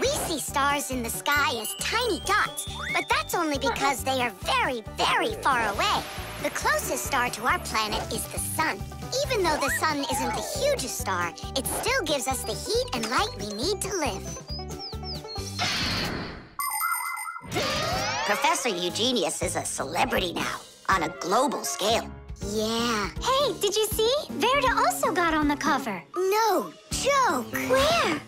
We see stars in the sky as tiny dots, but that's only because they are very, very far away. The closest star to our planet is the sun. Even though the sun isn't the hugest star, it still gives us the heat and light we need to live. Professor Eugenius is a celebrity now, on a global scale. Yeah. Hey, did you see? Verta also got on the cover. No joke. Where?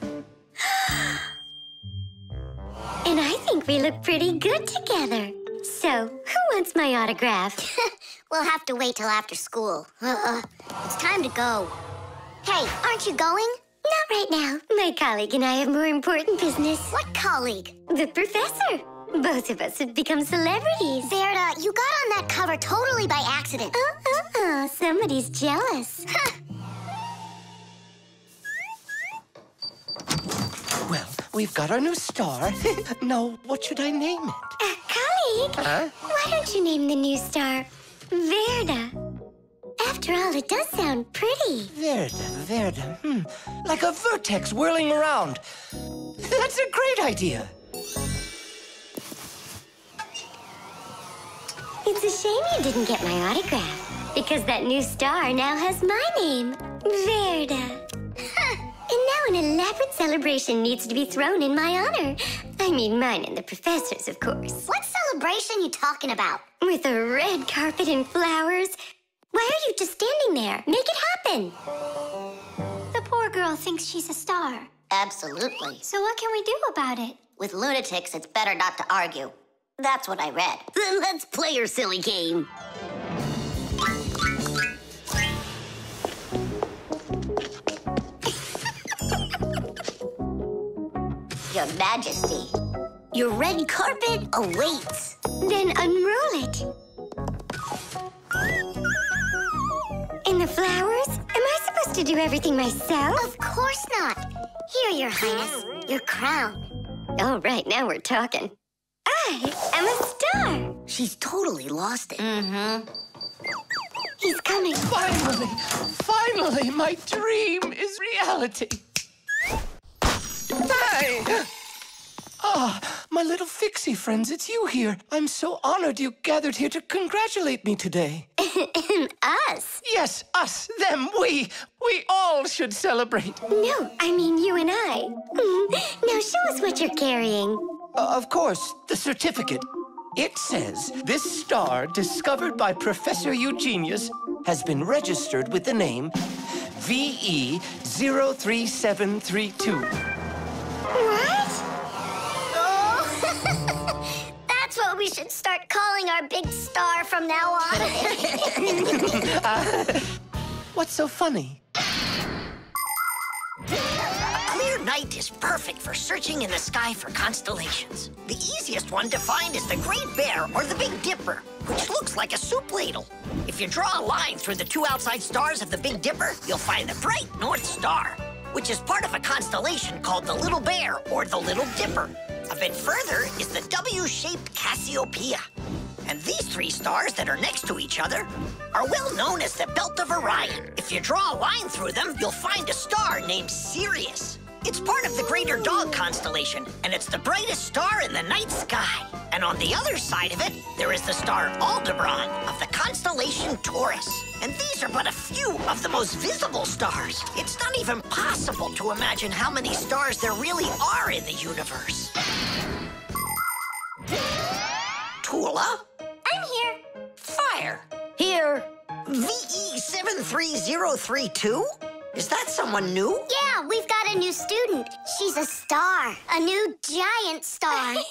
and I think we look pretty good together. So, who wants my autograph? *laughs* we'll have to wait till after school. Uh, it's time to go. Hey, aren't you going? Not right now. My colleague and I have more important business. What colleague? The professor. Both of us have become celebrities. Verta, you got on that cover totally by accident. Uh-uh, somebody's jealous. Well, we've got our new star. *laughs* now, what should I name it? Uh, colleague, Huh? why don't you name the new star Verta? After all, it does sound pretty. Verta, Verta. Hmm. Like a vertex whirling around. *laughs* That's a great idea. It's a shame you didn't get my autograph, because that new star now has my name, Verta. and now an elaborate celebration needs to be thrown in my honor. I mean, mine and the professor's, of course. What celebration you talking about? With a red carpet and flowers. Why are you just standing there? Make it happen. The poor girl thinks she's a star. Absolutely. So what can we do about it? With lunatics, it's better not to argue. That's what I read. Then *laughs* let's play your silly game. *laughs* Your Majesty. Your red carpet awaits. Then unroll it. And the flowers? Am I supposed to do everything myself? Of course not. Here, Your Highness, your crown. All right, now we're talking. I am a star. She's totally lost it. Mm-hmm. He's coming. Finally, finally, my dream is reality. Hey! Ah, my little Fixie friends, it's you here. I'm so honored you gathered here to congratulate me today. *laughs* Us? Yes, us, them, we. We all should celebrate. No, I mean you and I. Hmm, Now show us what you're carrying. Uh, of course, the certificate. It says this star, discovered by Professor Eugenius, has been registered with the name VE 03732. What? Oh, *laughs* that's what we should start calling our big star from now on. *laughs* Uh, what's so funny? Night is perfect for searching in the sky for constellations. The easiest one to find is the Great Bear or the Big Dipper, which looks like a soup ladle. If you draw a line through the two outside stars of the Big Dipper, you'll find the bright North Star, which is part of a constellation called the Little Bear or the Little Dipper. A bit further is the W-shaped Cassiopeia. And these three stars that are next to each other are well known as the Belt of Orion. If you draw a line through them, you'll find a star named Sirius. It's part of the Greater Dog constellation, and it's the brightest star in the night sky. And on the other side of it, there is the star Aldebaran of the constellation Taurus. And these are but a few of the most visible stars. It's not even possible to imagine how many stars there really are in the universe. Tula? I'm here. Fire. Here. VE73032? Is that someone new? Yeah, we've got a new student. She's a star. A new giant star. *laughs*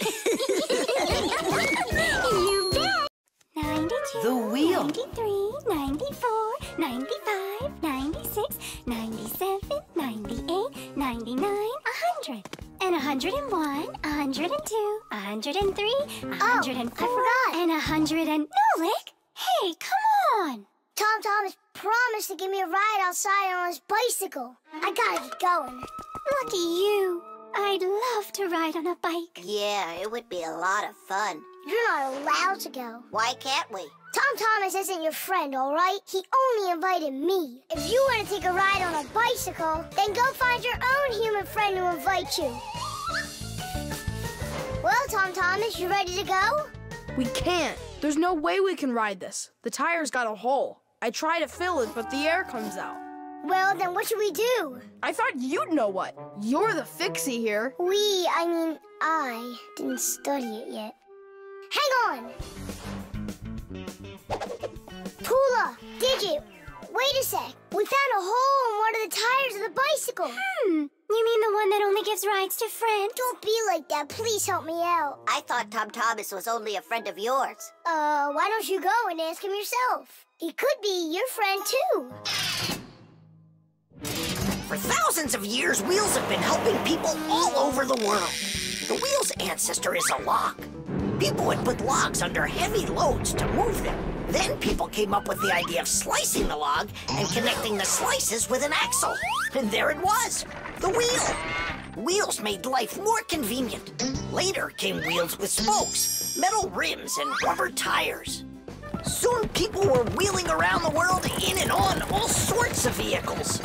you bet. 92, The wheel. 93, 94, 95, 96, 97, 98, 99, 100. And 101, 102, 103, 104, oh, I forgot. and 100 and... Nolik! Hey, come on! Tom Thomas promised to give me a ride outside on his bicycle. I gotta get going. Lucky you. I'd love to ride on a bike. Yeah, it would be a lot of fun. You're not allowed to go. Why can't we? Tom Thomas isn't your friend, all right? He only invited me. If you want to take a ride on a bicycle, then go find your own human friend to invite you. Well, Tom Thomas, you ready to go? We can't. There's no way we can ride this. The tire's got a hole. I try to fill it, but the air comes out. Well, then what should we do? I thought you'd know what. You're the fixie here. We, I mean, I didn't study it yet. Hang on! Tula, Digit, wait a sec. We found a hole in one of the tires of the bicycle. Hmm. You mean the one that only gives rides to friends? Don't be like that. Please help me out. I thought Tom Thomas was only a friend of yours. Uh, why don't you go and ask him yourself? He could be your friend, too. For thousands of years, wheels have been helping people all over the world. The wheel's ancestor is a log. People would put logs under heavy loads to move them. Then people came up with the idea of slicing the log and connecting the slices with an axle. And there it was, the wheel. Wheels made life more convenient. Later came wheels with spokes, metal rims, and rubber tires. Soon people were wheeling around the world in and on all sorts of vehicles.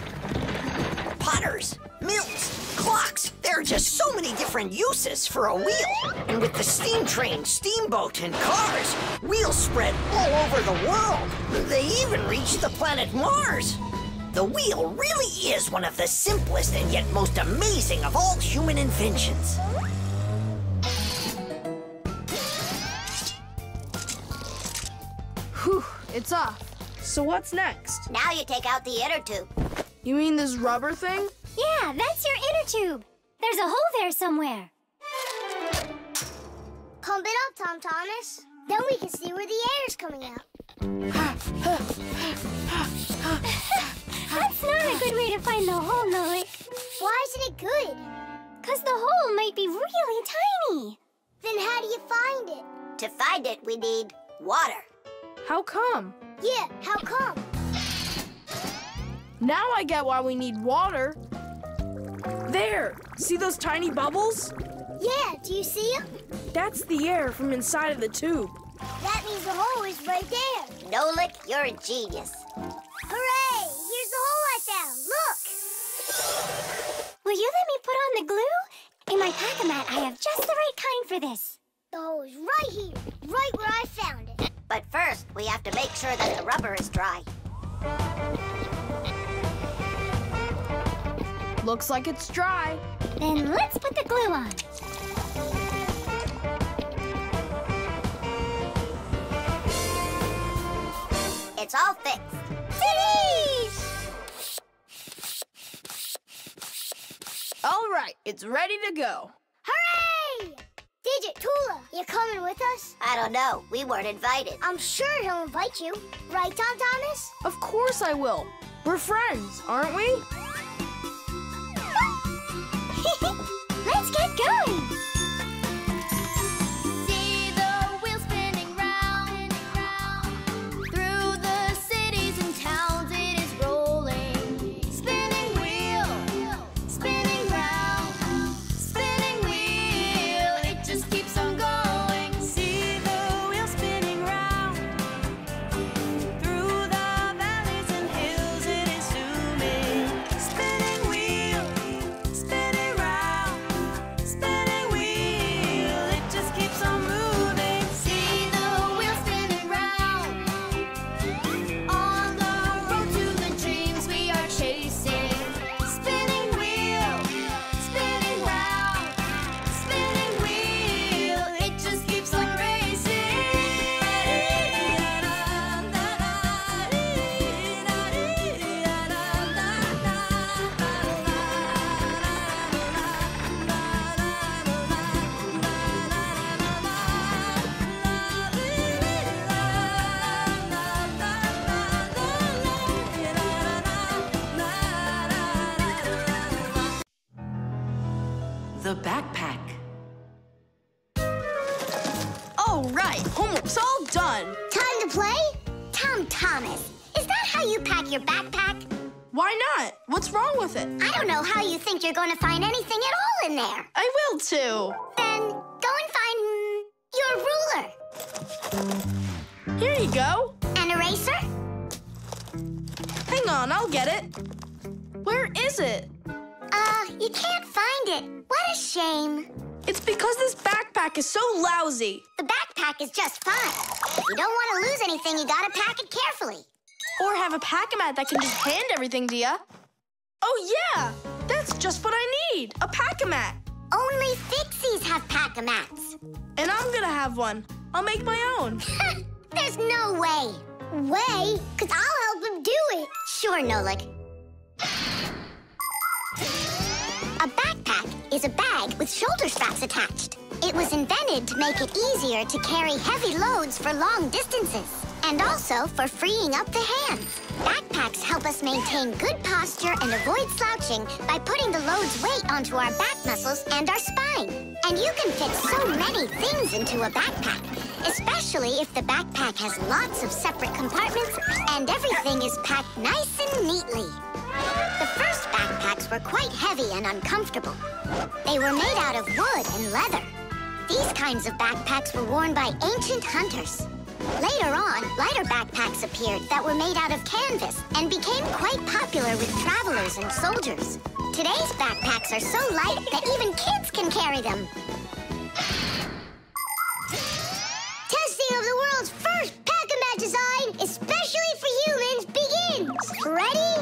Potters, mills, clocks. There are just so many different uses for a wheel. And with the steam train, steamboat, and cars, wheels spread all over the world. They even reached the planet Mars. The wheel really is one of the simplest and yet most amazing of all human inventions. Whew, it's off. So what's next? Now you take out the inner tube. You mean this rubber thing? Yeah, that's your inner tube. There's a hole there somewhere. Pump it up, Tom Thomas. Then we can see where the air's coming out. That's not a good way to find the hole, Nolik. Why isn't it good? Because the hole might be really tiny. Then how do you find it? To find it, we need water. How come? Yeah, how come? Now I get why we need water. There! See those tiny bubbles? Yeah, do you see them? That's the air from inside of the tube. That means the hole is right there. Nolik, you're a genius. Hooray! Here's the hole I found. Look! Will you let me put on the glue? In my pack-a-mat, I have just the right kind for this. The hole is right here, right where I found it. But first, we have to make sure that the rubber is dry. Looks like it's dry. Then let's put the glue on. It's all fixed. All right, it's ready to go. Hooray! Digit, Tula, you coming with us? I don't know. We weren't invited. I'm sure he'll invite you. Right, Tom Thomas? Of course I will. We're friends, aren't we? *laughs* Let's get going. You're going to find anything at all in there. I will too. Then go and find your ruler. Here you go. An eraser? Hang on, I'll get it. Where is it? Uh, you can't find it. What a shame. It's because this backpack is so lousy. The backpack is just fine. If you don't want to lose anything, you gotta pack it carefully. Or have a pack-a-mat that can just hand everything to you. Oh, yeah! Just what I need, a pack-a-mat. Only Fixies have pack-a-mats. And I'm gonna have one. I'll make my own. *laughs* There's no way. Way? Because I'll help him do it. Sure, Nolik. A backpack is a bag with shoulder straps attached. It was invented to make it easier to carry heavy loads for long distances and also for freeing up the hands. Backpacks help us maintain good posture and avoid slouching by putting the load's weight onto our back muscles and our spine. And you can fit so many things into a backpack, especially if the backpack has lots of separate compartments and everything is packed nice and neatly. The first backpacks were quite heavy and uncomfortable. They were made out of wood and leather. These kinds of backpacks were worn by ancient hunters. Later on, lighter backpacks appeared that were made out of canvas and became quite popular with travelers and soldiers. Today's backpacks are so light that even kids can carry them. Testing of the world's first pack-a-mat design, especially for humans, begins. Ready?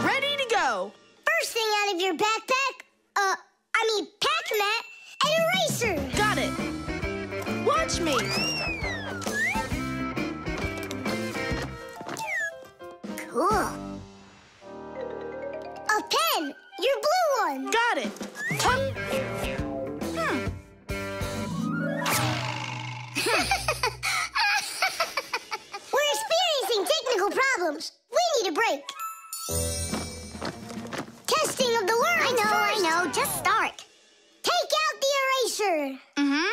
Ready to go. First thing out of your backpack, uh, I mean pack-a-mat, an eraser. Got it. Watch me. Cool. A pen! Your blue one! Got it. Hmm. *laughs* We're experiencing technical problems. We need a break. Testing of the world. I know, I know. Just start. Take out the eraser. Mm-hmm.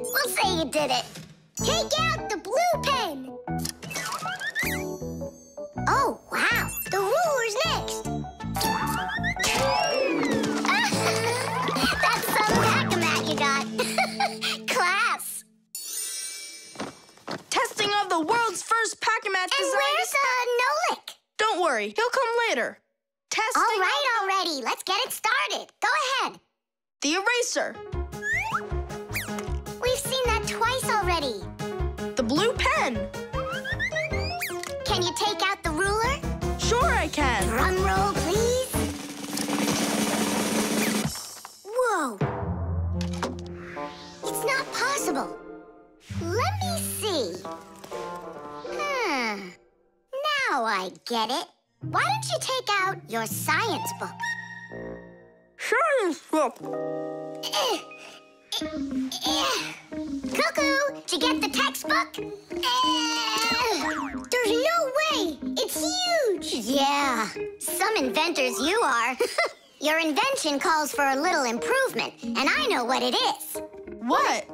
*laughs* we'll say you did it. Take out the blue pen. Oh, wow. The ruler's next. *laughs* That's some pack-a-mat you got. *laughs* Class. Testing of the world's first pack-a-mat And where's uh, Nolik? Don't worry, he'll come later. Testing All right already. Let's get it started. Go ahead. the eraser, pen. Can you take out the ruler? Sure I can. Drum roll, please. Whoa. It's not possible. Let me see. Hmm. Now I get it. Why don't you take out your science book? Science book. *clears throat* Cuckoo, did you get the textbook? Eh, There's no way. It's huge. Yeah, some inventors you are. *laughs* Your invention calls for a little improvement, and I know what it is. What?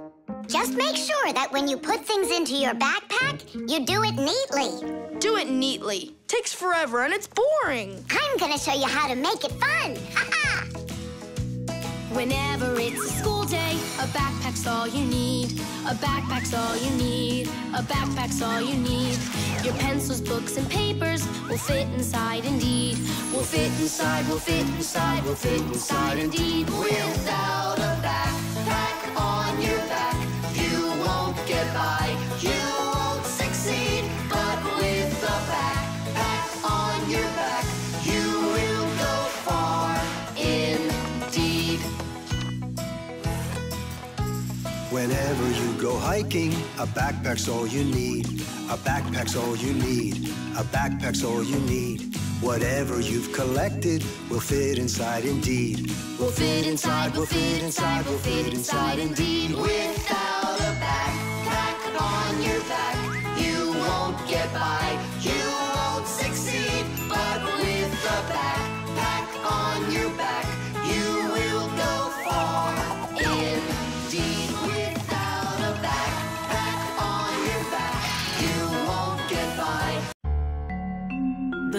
Just make sure that when you put things into your backpack, you do it neatly. Do it neatly. Takes forever and it's boring. I'm gonna show you how to make it fun. Ha-ha! Whenever it's a school day, a backpack's all you need. A backpack's all you need. A backpack's all you need. Your pencils, books, and papers will fit inside indeed. Will fit inside, will fit inside, will fit inside indeed. Without a backpack Whenever you go hiking, a backpack's all you need. A backpack's all you need. A backpack's all you need. Whatever you've collected will fit inside indeed. Will fit inside, will fit inside, will fit inside indeed. Without a backpack on your back, you won't get by. You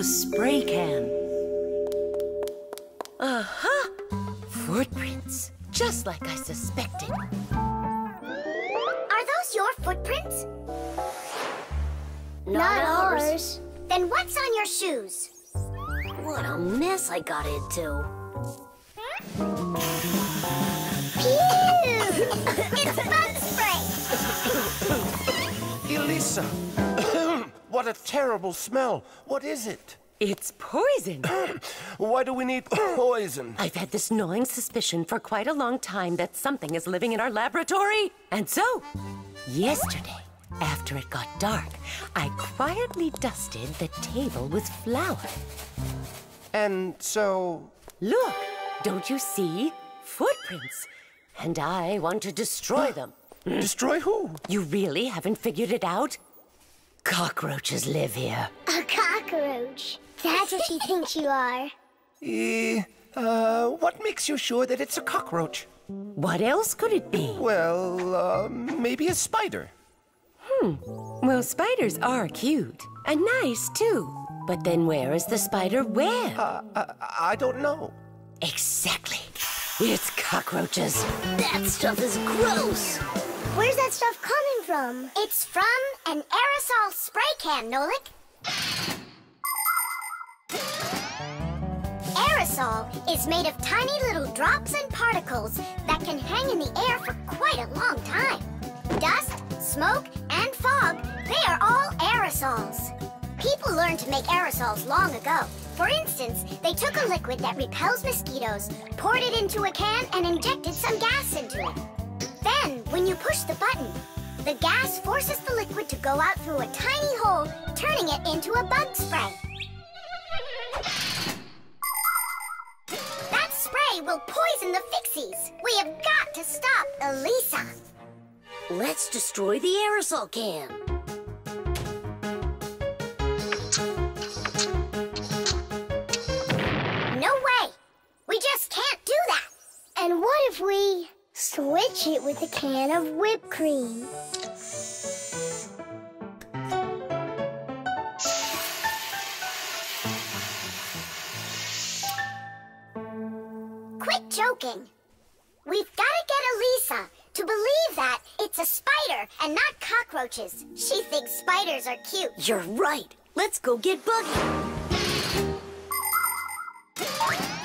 spray can. Uh-huh. Footprints, just like I suspected. Are those your footprints? Not ours. Then what's on your shoes? What a mess I got into. Pew! it's bug spray! Elisa! What a terrible smell. What is it? It's poison. *clears throat* Why do we need *clears throat* poison? I've had this gnawing suspicion for quite a long time that something is living in our laboratory. And so, yesterday, after it got dark, I quietly dusted the table with flour. And so. Look, don't you see? Footprints. And I want to destroy *gasps* them. Destroy who? You really haven't figured it out? Cockroaches live here. A cockroach. That's what she thinks you are. Eh, uh, what makes you sure that it's a cockroach? What else could it be? Well, uh, maybe a spider. Hmm. Well, spiders are cute. And nice, too. But then where is the spider web? Uh, uh, I don't know. Exactly. It's cockroaches. That stuff is gross. Where's that stuff coming from? It's from an aerosol spray can, Nolik. Aerosol is made of tiny little drops and particles that can hang in the air for quite a long time. Dust, smoke, and fog, they are all aerosols. People learned to make aerosols long ago. For instance, they took a liquid that repels mosquitoes, poured it into a can, and injected some gas into it. Then, when you push the button, the gas forces the liquid to go out through a tiny hole, turning it into a bug spray. That spray will poison the Fixies. We have got to stop Elisa. Let's destroy the aerosol can. No way! We just can't do that! And what if we switch it with a can of whipped cream? Quit joking. We've got to get Elisa to believe that it's a spider and not cockroaches. She thinks spiders are cute. You're right. Let's go get Buggy.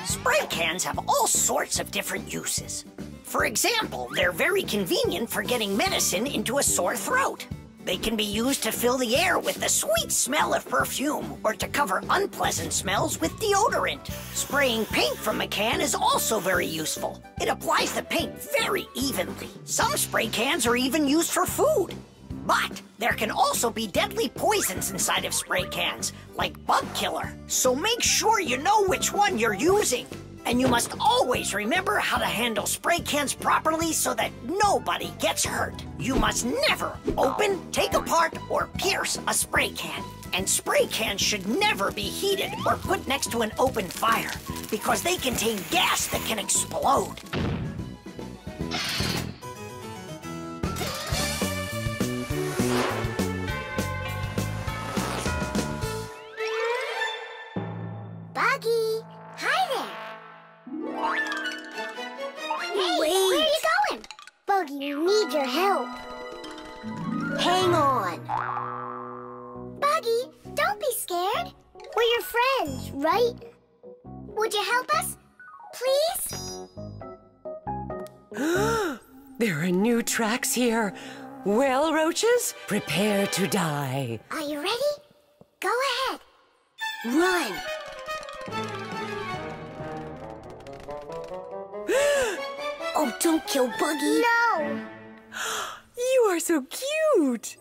Spray cans have all sorts of different uses. For example, they're very convenient for getting medicine into a sore throat. They can be used to fill the air with the sweet smell of perfume or to cover unpleasant smells with deodorant. Spraying paint from a can is also very useful. It applies the paint very evenly. Some spray cans are even used for food. But there can also be deadly poisons inside of spray cans, like bug killer. So make sure you know which one you're using. And you must always remember how to handle spray cans properly so that nobody gets hurt. You must never open, take apart, or pierce a spray can. And spray cans should never be heated or put next to an open fire because they contain gas that can explode. Buggy, we need your help. Hang on. Buggy, don't be scared. We're your friends, right? Would you help us? Please? *gasps* there are new tracks here. Well, roaches, prepare to die. Are you ready? Go ahead. Run. Don't kill Buggy. No. You are so cute.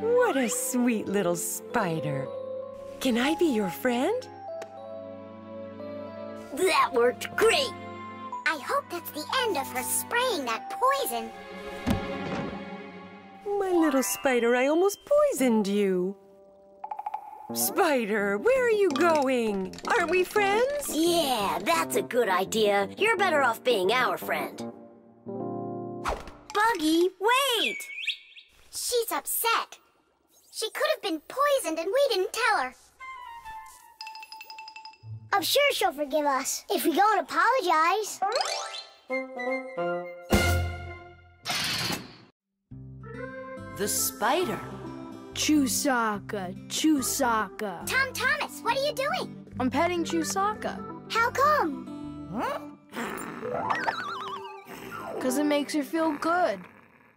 What a sweet little spider. Can I be your friend? That worked great. I hope that's the end of her spraying that poison. My little spider, I almost poisoned you. Spider, where are you going? Aren't we friends? Yeah, that's a good idea. You're better off being our friend. Buggy, wait! She's upset. She could have been poisoned and we didn't tell her. I'm sure she'll forgive us if we go and apologize. The spider. Chusaka, Chusaka. Tom Thomas, what are you doing? I'm petting Chusaka. How come? Because it makes her feel good.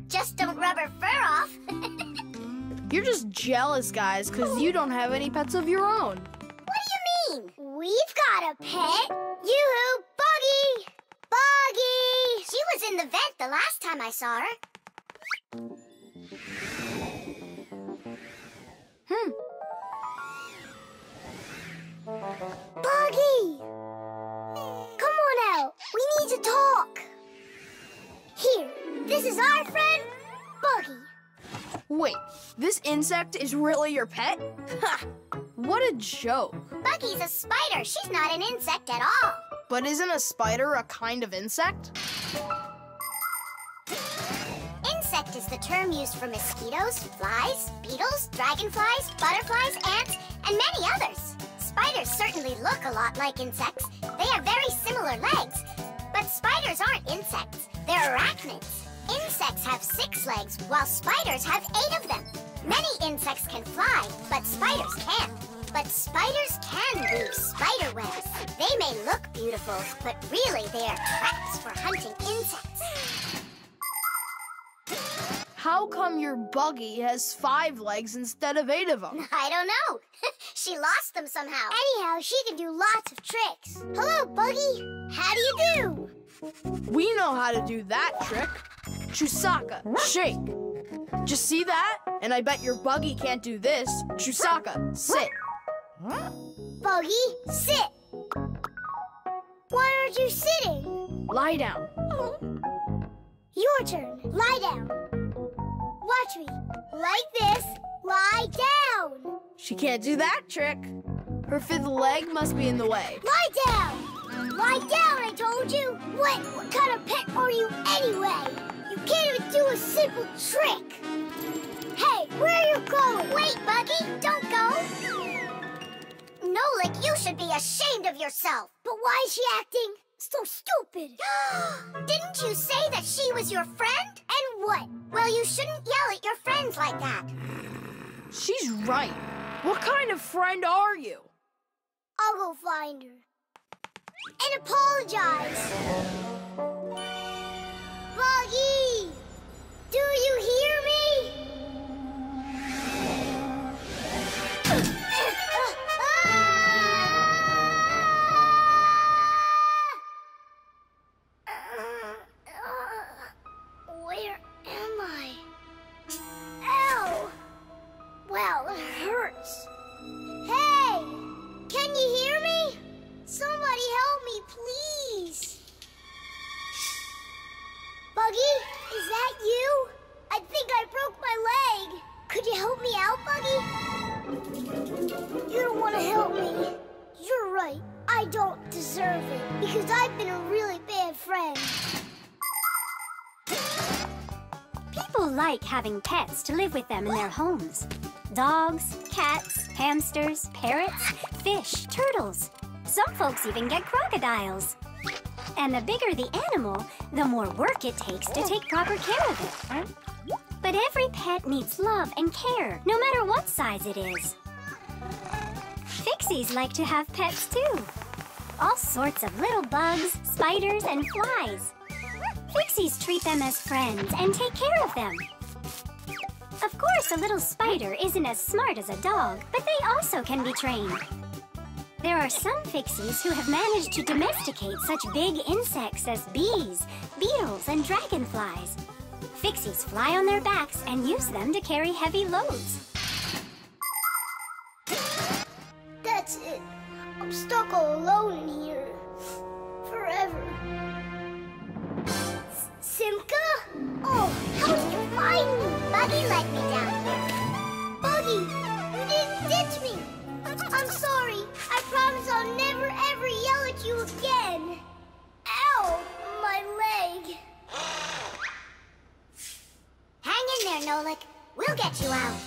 Just don't rub her fur off. *laughs* You're just jealous, guys, because you don't have any pets of your own. What do you mean? We've got a pet. Yoo-hoo, Buggy! Buggy! She was in the vent the last time I saw her. Hmm. Buggy! Come on out. We need to talk. Here, this is our friend, Buggy. Wait, this insect is really your pet? Ha! What a joke. Buggy's a spider. She's not an insect at all. But isn't a spider a kind of insect? Insect is the term used for mosquitoes, flies, beetles, dragonflies, butterflies, ants, and many others. Spiders certainly look a lot like insects. They have very similar legs. But spiders aren't insects. They're arachnids. Insects have six legs, while spiders have eight of them. Many insects can fly, but spiders can't. But spiders can weave spider webs. They may look beautiful, but really they are traps for hunting insects. How come your buggy has five legs instead of eight of them? *laughs* I don't know. *laughs* she lost them somehow. Anyhow, she can do lots of tricks. Hello, Buggy. How do you do? We know how to do that trick. Chusaka, shake. Just see that? And I bet your buggy can't do this. Chusaka, sit. Buggy, sit. Why aren't you sitting? Lie down. Your turn. Lie down. Watch me. Like this. Lie down. She can't do that trick. Her fifth leg must be in the way. Lie down. Lie down, I told you. What, what kind of pet are you anyway? You can't even do a simple trick. Hey, where are you going? Wait, Buggy, don't go. Nolik, you should be ashamed of yourself. But why is she acting so stupid? *gasps* Didn't you say that she was your friend? And what? Well, you shouldn't yell at your friends like that. *sighs* She's right. What kind of friend are you? I'll go find her. And apologize. Buggy! Do you hear me? Live with them in their homes. Dogs, cats, hamsters, parrots, fish, turtles. Some folks even get crocodiles. And the bigger the animal, the more work it takes to take proper care of it. But every pet needs love and care, no matter what size it is. Fixies like to have pets too. All sorts of little bugs, spiders, and flies. Fixies treat them as friends and take care of them. Of course, a little spider isn't as smart as a dog, but they also can be trained. There are some Fixies who have managed to domesticate such big insects as bees, beetles, and dragonflies. Fixies fly on their backs and use them to carry heavy loads. That's it. I'm stuck all alone in here. Forever. S-? Oh, how did you find me? Buggy let me down here. Buggy, you didn't ditch me. I'm sorry. I promise I'll never ever yell at you again. Ow, my leg. Hang in there, Nolik. We'll get you out.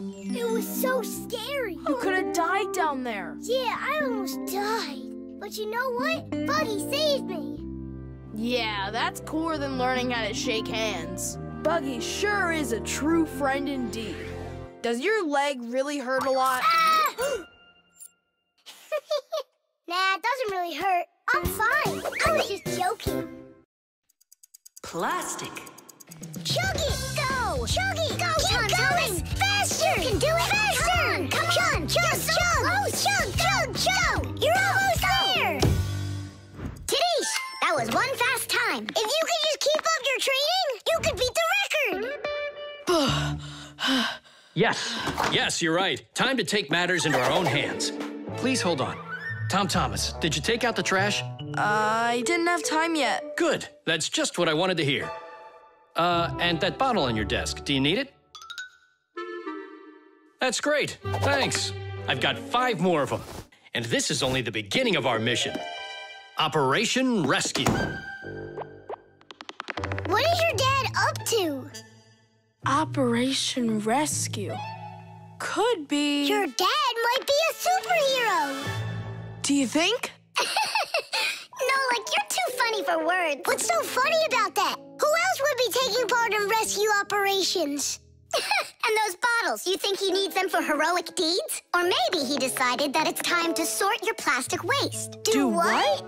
It was so scary. You could have died down there. Yeah, I almost died. But you know what? Buggy saved me. Yeah, that's cooler than learning how to shake hands. Buggy sure is a true friend indeed. Does your leg really hurt a lot? *laughs* Nah, it doesn't really hurt. I'm fine. I was just joking. Plastic. Chug it! Go! Chug it! Go, Keep going! Faster! You can do it! Faster! Come on! Come on! Chug, chug, chug! Chug, chug, chug! You're almost there! Tidish, that was one fast time. If you could just keep up your training, you could beat the record! Yes, yes, you're right. Time to take matters into our own hands. Please hold on. Tom Thomas, did you take out the trash? I didn't have time yet. Good. That's just what I wanted to hear. Uh, and that bottle on your desk, do you need it? That's great. Thanks. I've got five more of them. And this is only the beginning of our mission Operation Rescue. What is your dad up to? Operation Rescue. Could be. Your dad might be a superhero. Do you think? *laughs* No, like you're too funny for words. What's so funny about that? Who else would be taking part in rescue operations? *laughs* and those bottles, you think he needs them for heroic deeds? Or maybe he decided that it's time to sort your plastic waste. Do, Do what?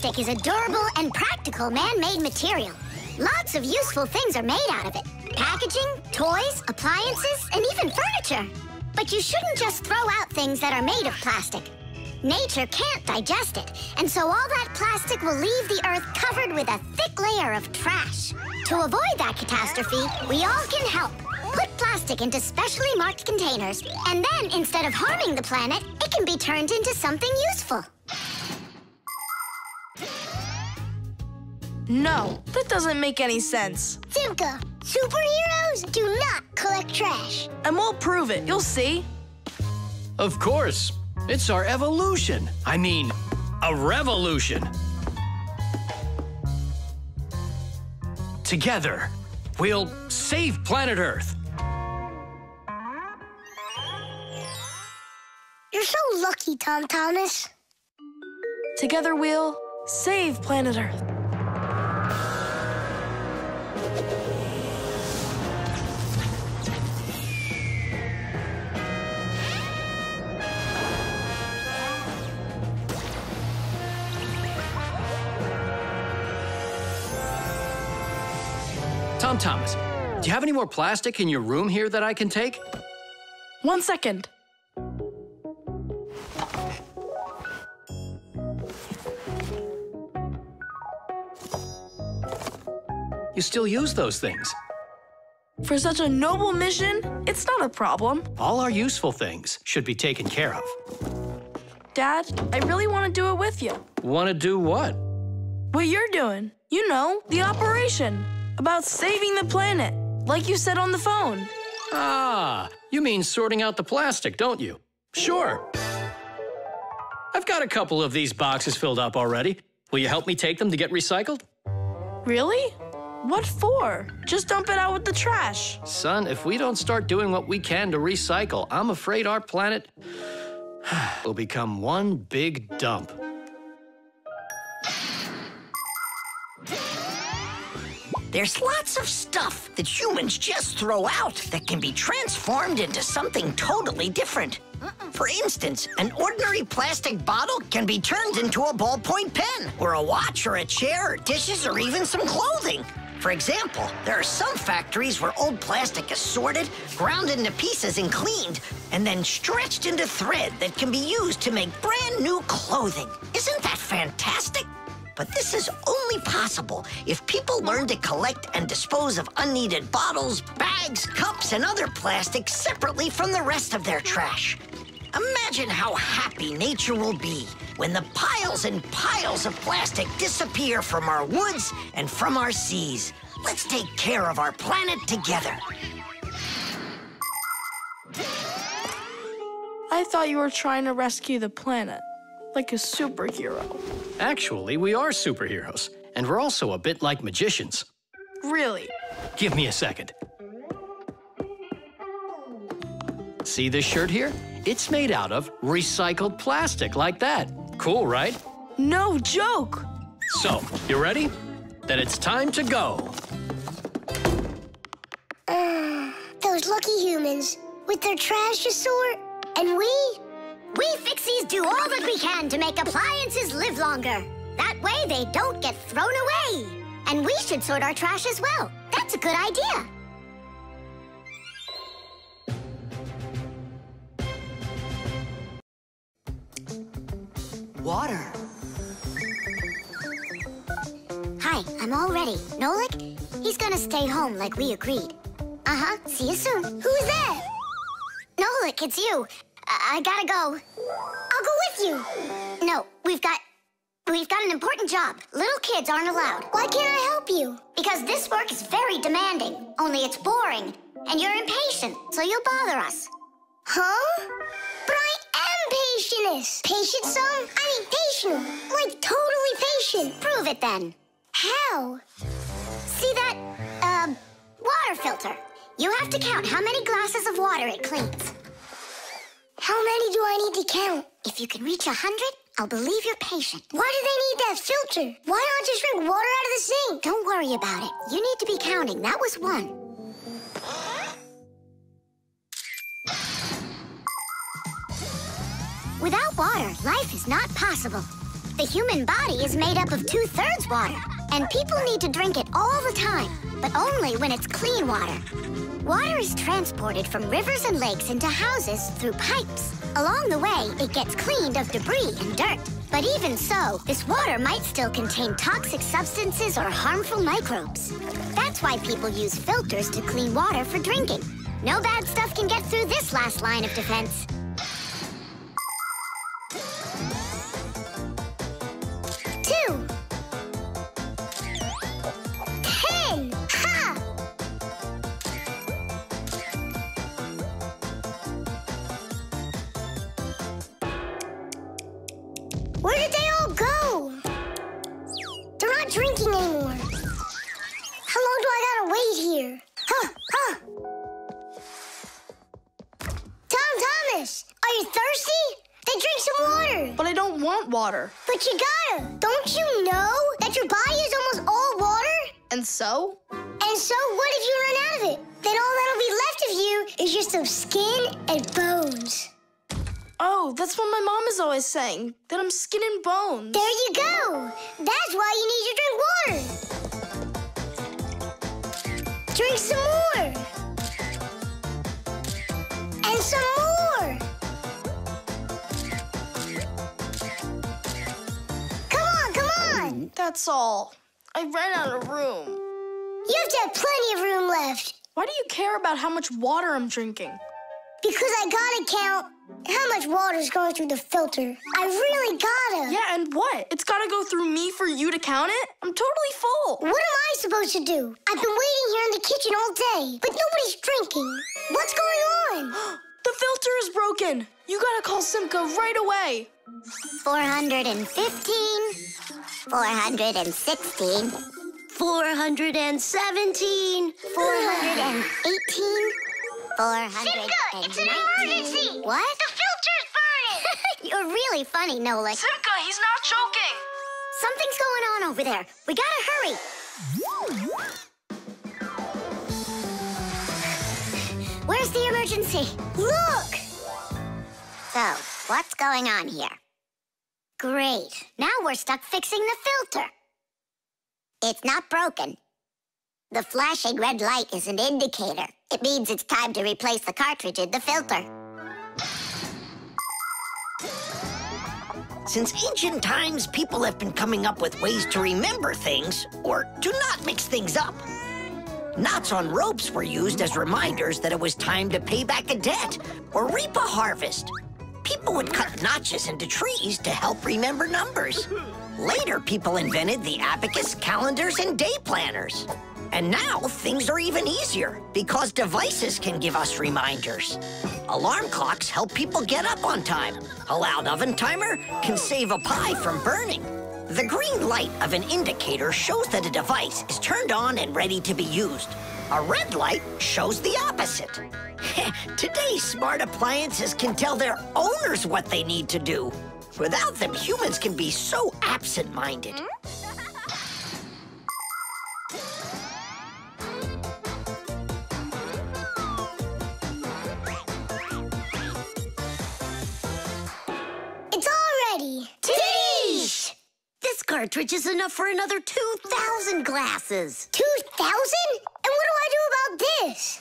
Plastic is a durable and practical man-made material. Lots of useful things are made out of it. Packaging, toys, appliances, and even furniture. But you shouldn't just throw out things that are made of plastic. Nature can't digest it, and so all that plastic will leave the Earth covered with a thick layer of trash. To avoid that catastrophe, we all can help. Put plastic into specially marked containers, and then instead of harming the planet, it can be turned into something useful. No, that doesn't make any sense. Simka, superheroes do not collect trash. And we'll prove it. You'll see. Of course. It's our evolution. I mean, a revolution. Together, we'll save planet Earth. You're so lucky, Tom Thomas. Together we'll save planet Earth. Tom Thomas, do you have any more plastic in your room here that I can take? One second. You still use those things. For such a noble mission, it's not a problem. All our useful things should be taken care of. Dad, I really want to do it with you. Want to do what? What you're doing. You know, the operation. About saving the planet, like you said on the phone. Ah, you mean sorting out the plastic, don't you? Sure. I've got a couple of these boxes filled up already. Will you help me take them to get recycled? Really? What for? Just dump it out with the trash. Son, if we don't start doing what we can to recycle, I'm afraid our planet *sighs* will become one big dump. There's lots of stuff that humans just throw out that can be transformed into something totally different. For instance, an ordinary plastic bottle can be turned into a ballpoint pen, or a watch, or a chair, or dishes, or even some clothing. For example, there are some factories where old plastic is sorted, ground into pieces, and cleaned, and then stretched into thread that can be used to make brand new clothing. Isn't that fantastic? But this is only possible if people learn to collect and dispose of unneeded bottles, bags, cups, and other plastics separately from the rest of their trash. Imagine how happy nature will be when the piles and piles of plastic disappear from our woods and from our seas. Let's take care of our planet together. I thought you were trying to rescue the planet, like a superhero. Actually, we are superheroes, and we're also a bit like magicians. Really? Give me a second. See this shirt here? It's made out of recycled plastic like that. Cool, right? No joke. So, you ready? Then it's time to go. Uh, *sighs* those lucky humans with their trash to sort, and we? We fixies do all that we can to make appliances live longer. That way they don't get thrown away. And we should sort our trash as well. That's a good idea. Water. Hi, I'm all ready. Nolik, he's gonna stay home like we agreed. Uh-huh, see you soon. Who's that? Nolik, it's you. I, I gotta go. I'll go with you. No, we've got... We've got an important job. Little kids aren't allowed. Why can't I help you? Because this work is very demanding. Only it's boring. And you're impatient, so you'll bother us. Huh? But is. Patient some? I mean patient. Like totally patient. Prove it then. How? See that, uh, water filter? You have to count how many glasses of water it cleans. How many do I need to count? If you can reach a hundred, I'll believe you're patient. Why do they need that filter? Why not just drink water out of the sink? Don't worry about it. You need to be counting. That was one. Without water, life is not possible. The human body is made up of two-thirds water, and people need to drink it all the time, but only when it's clean water. Water is transported from rivers and lakes into houses through pipes. Along the way, it gets cleaned of debris and dirt. But even so, this water might still contain toxic substances or harmful microbes. That's why people use filters to clean water for drinking. No bad stuff can get through this last line of defense. So? And so what if you run out of it? Then all that'll be left of you is just some skin and bones. Oh, that's what my mom is always saying. That I'm skin and bones. There you go. That's why you need to drink water. Drink some more. And some more. Come on, come on. That's all. I ran out of room. You have to have plenty of room left. Why do you care about how much water I'm drinking? Because I gotta count how much water's going through the filter. I really gotta. Yeah, and what? It's gotta go through me for you to count it? I'm totally full. What am I supposed to do? I've been waiting here in the kitchen all day, but nobody's drinking. What's going on? *gasps* the filter is broken. You gotta call Simka right away. 415, 416, 417, 418, 419. Simka, it's an emergency! What? The filter's burning! *laughs* You're really funny, Nola. Simka, he's not joking. Something's going on over there. We gotta hurry. Where's the emergency? Look! So, what's going on here? Great. Now we're stuck fixing the filter. It's not broken. The flashing red light is an indicator. It means it's time to replace the cartridge in the filter. Since ancient times, people have been coming up with ways to remember things or to not mix things up. Knots on ropes were used as reminders that it was time to pay back a debt or reap a harvest. People would cut notches into trees to help remember numbers. Later, people invented the abacus, calendars, and day planners. And now things are even easier because devices can give us reminders. Alarm clocks help people get up on time. A loud oven timer can save a pie from burning. The green light of an indicator shows that a device is turned on and ready to be used. A red light shows the opposite. *laughs* Today's smart appliances can tell their owners what they need to do. Without them, humans can be so absent-minded. It's all ready. This cartridge is enough for another 2,000 glasses. 2,000? And what do I do about this?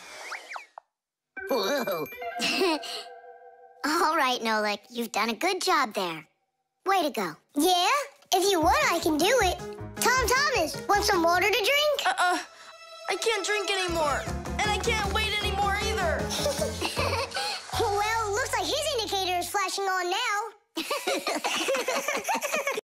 Whoa. *laughs* All right, Nolik, you've done a good job there. Way to go. Yeah? If you want, I can do it. Tom Thomas, want some water to drink? Uh-uh. I can't drink anymore. And I can't wait anymore either. *laughs* well, looks like his indicator is flashing on now. *laughs*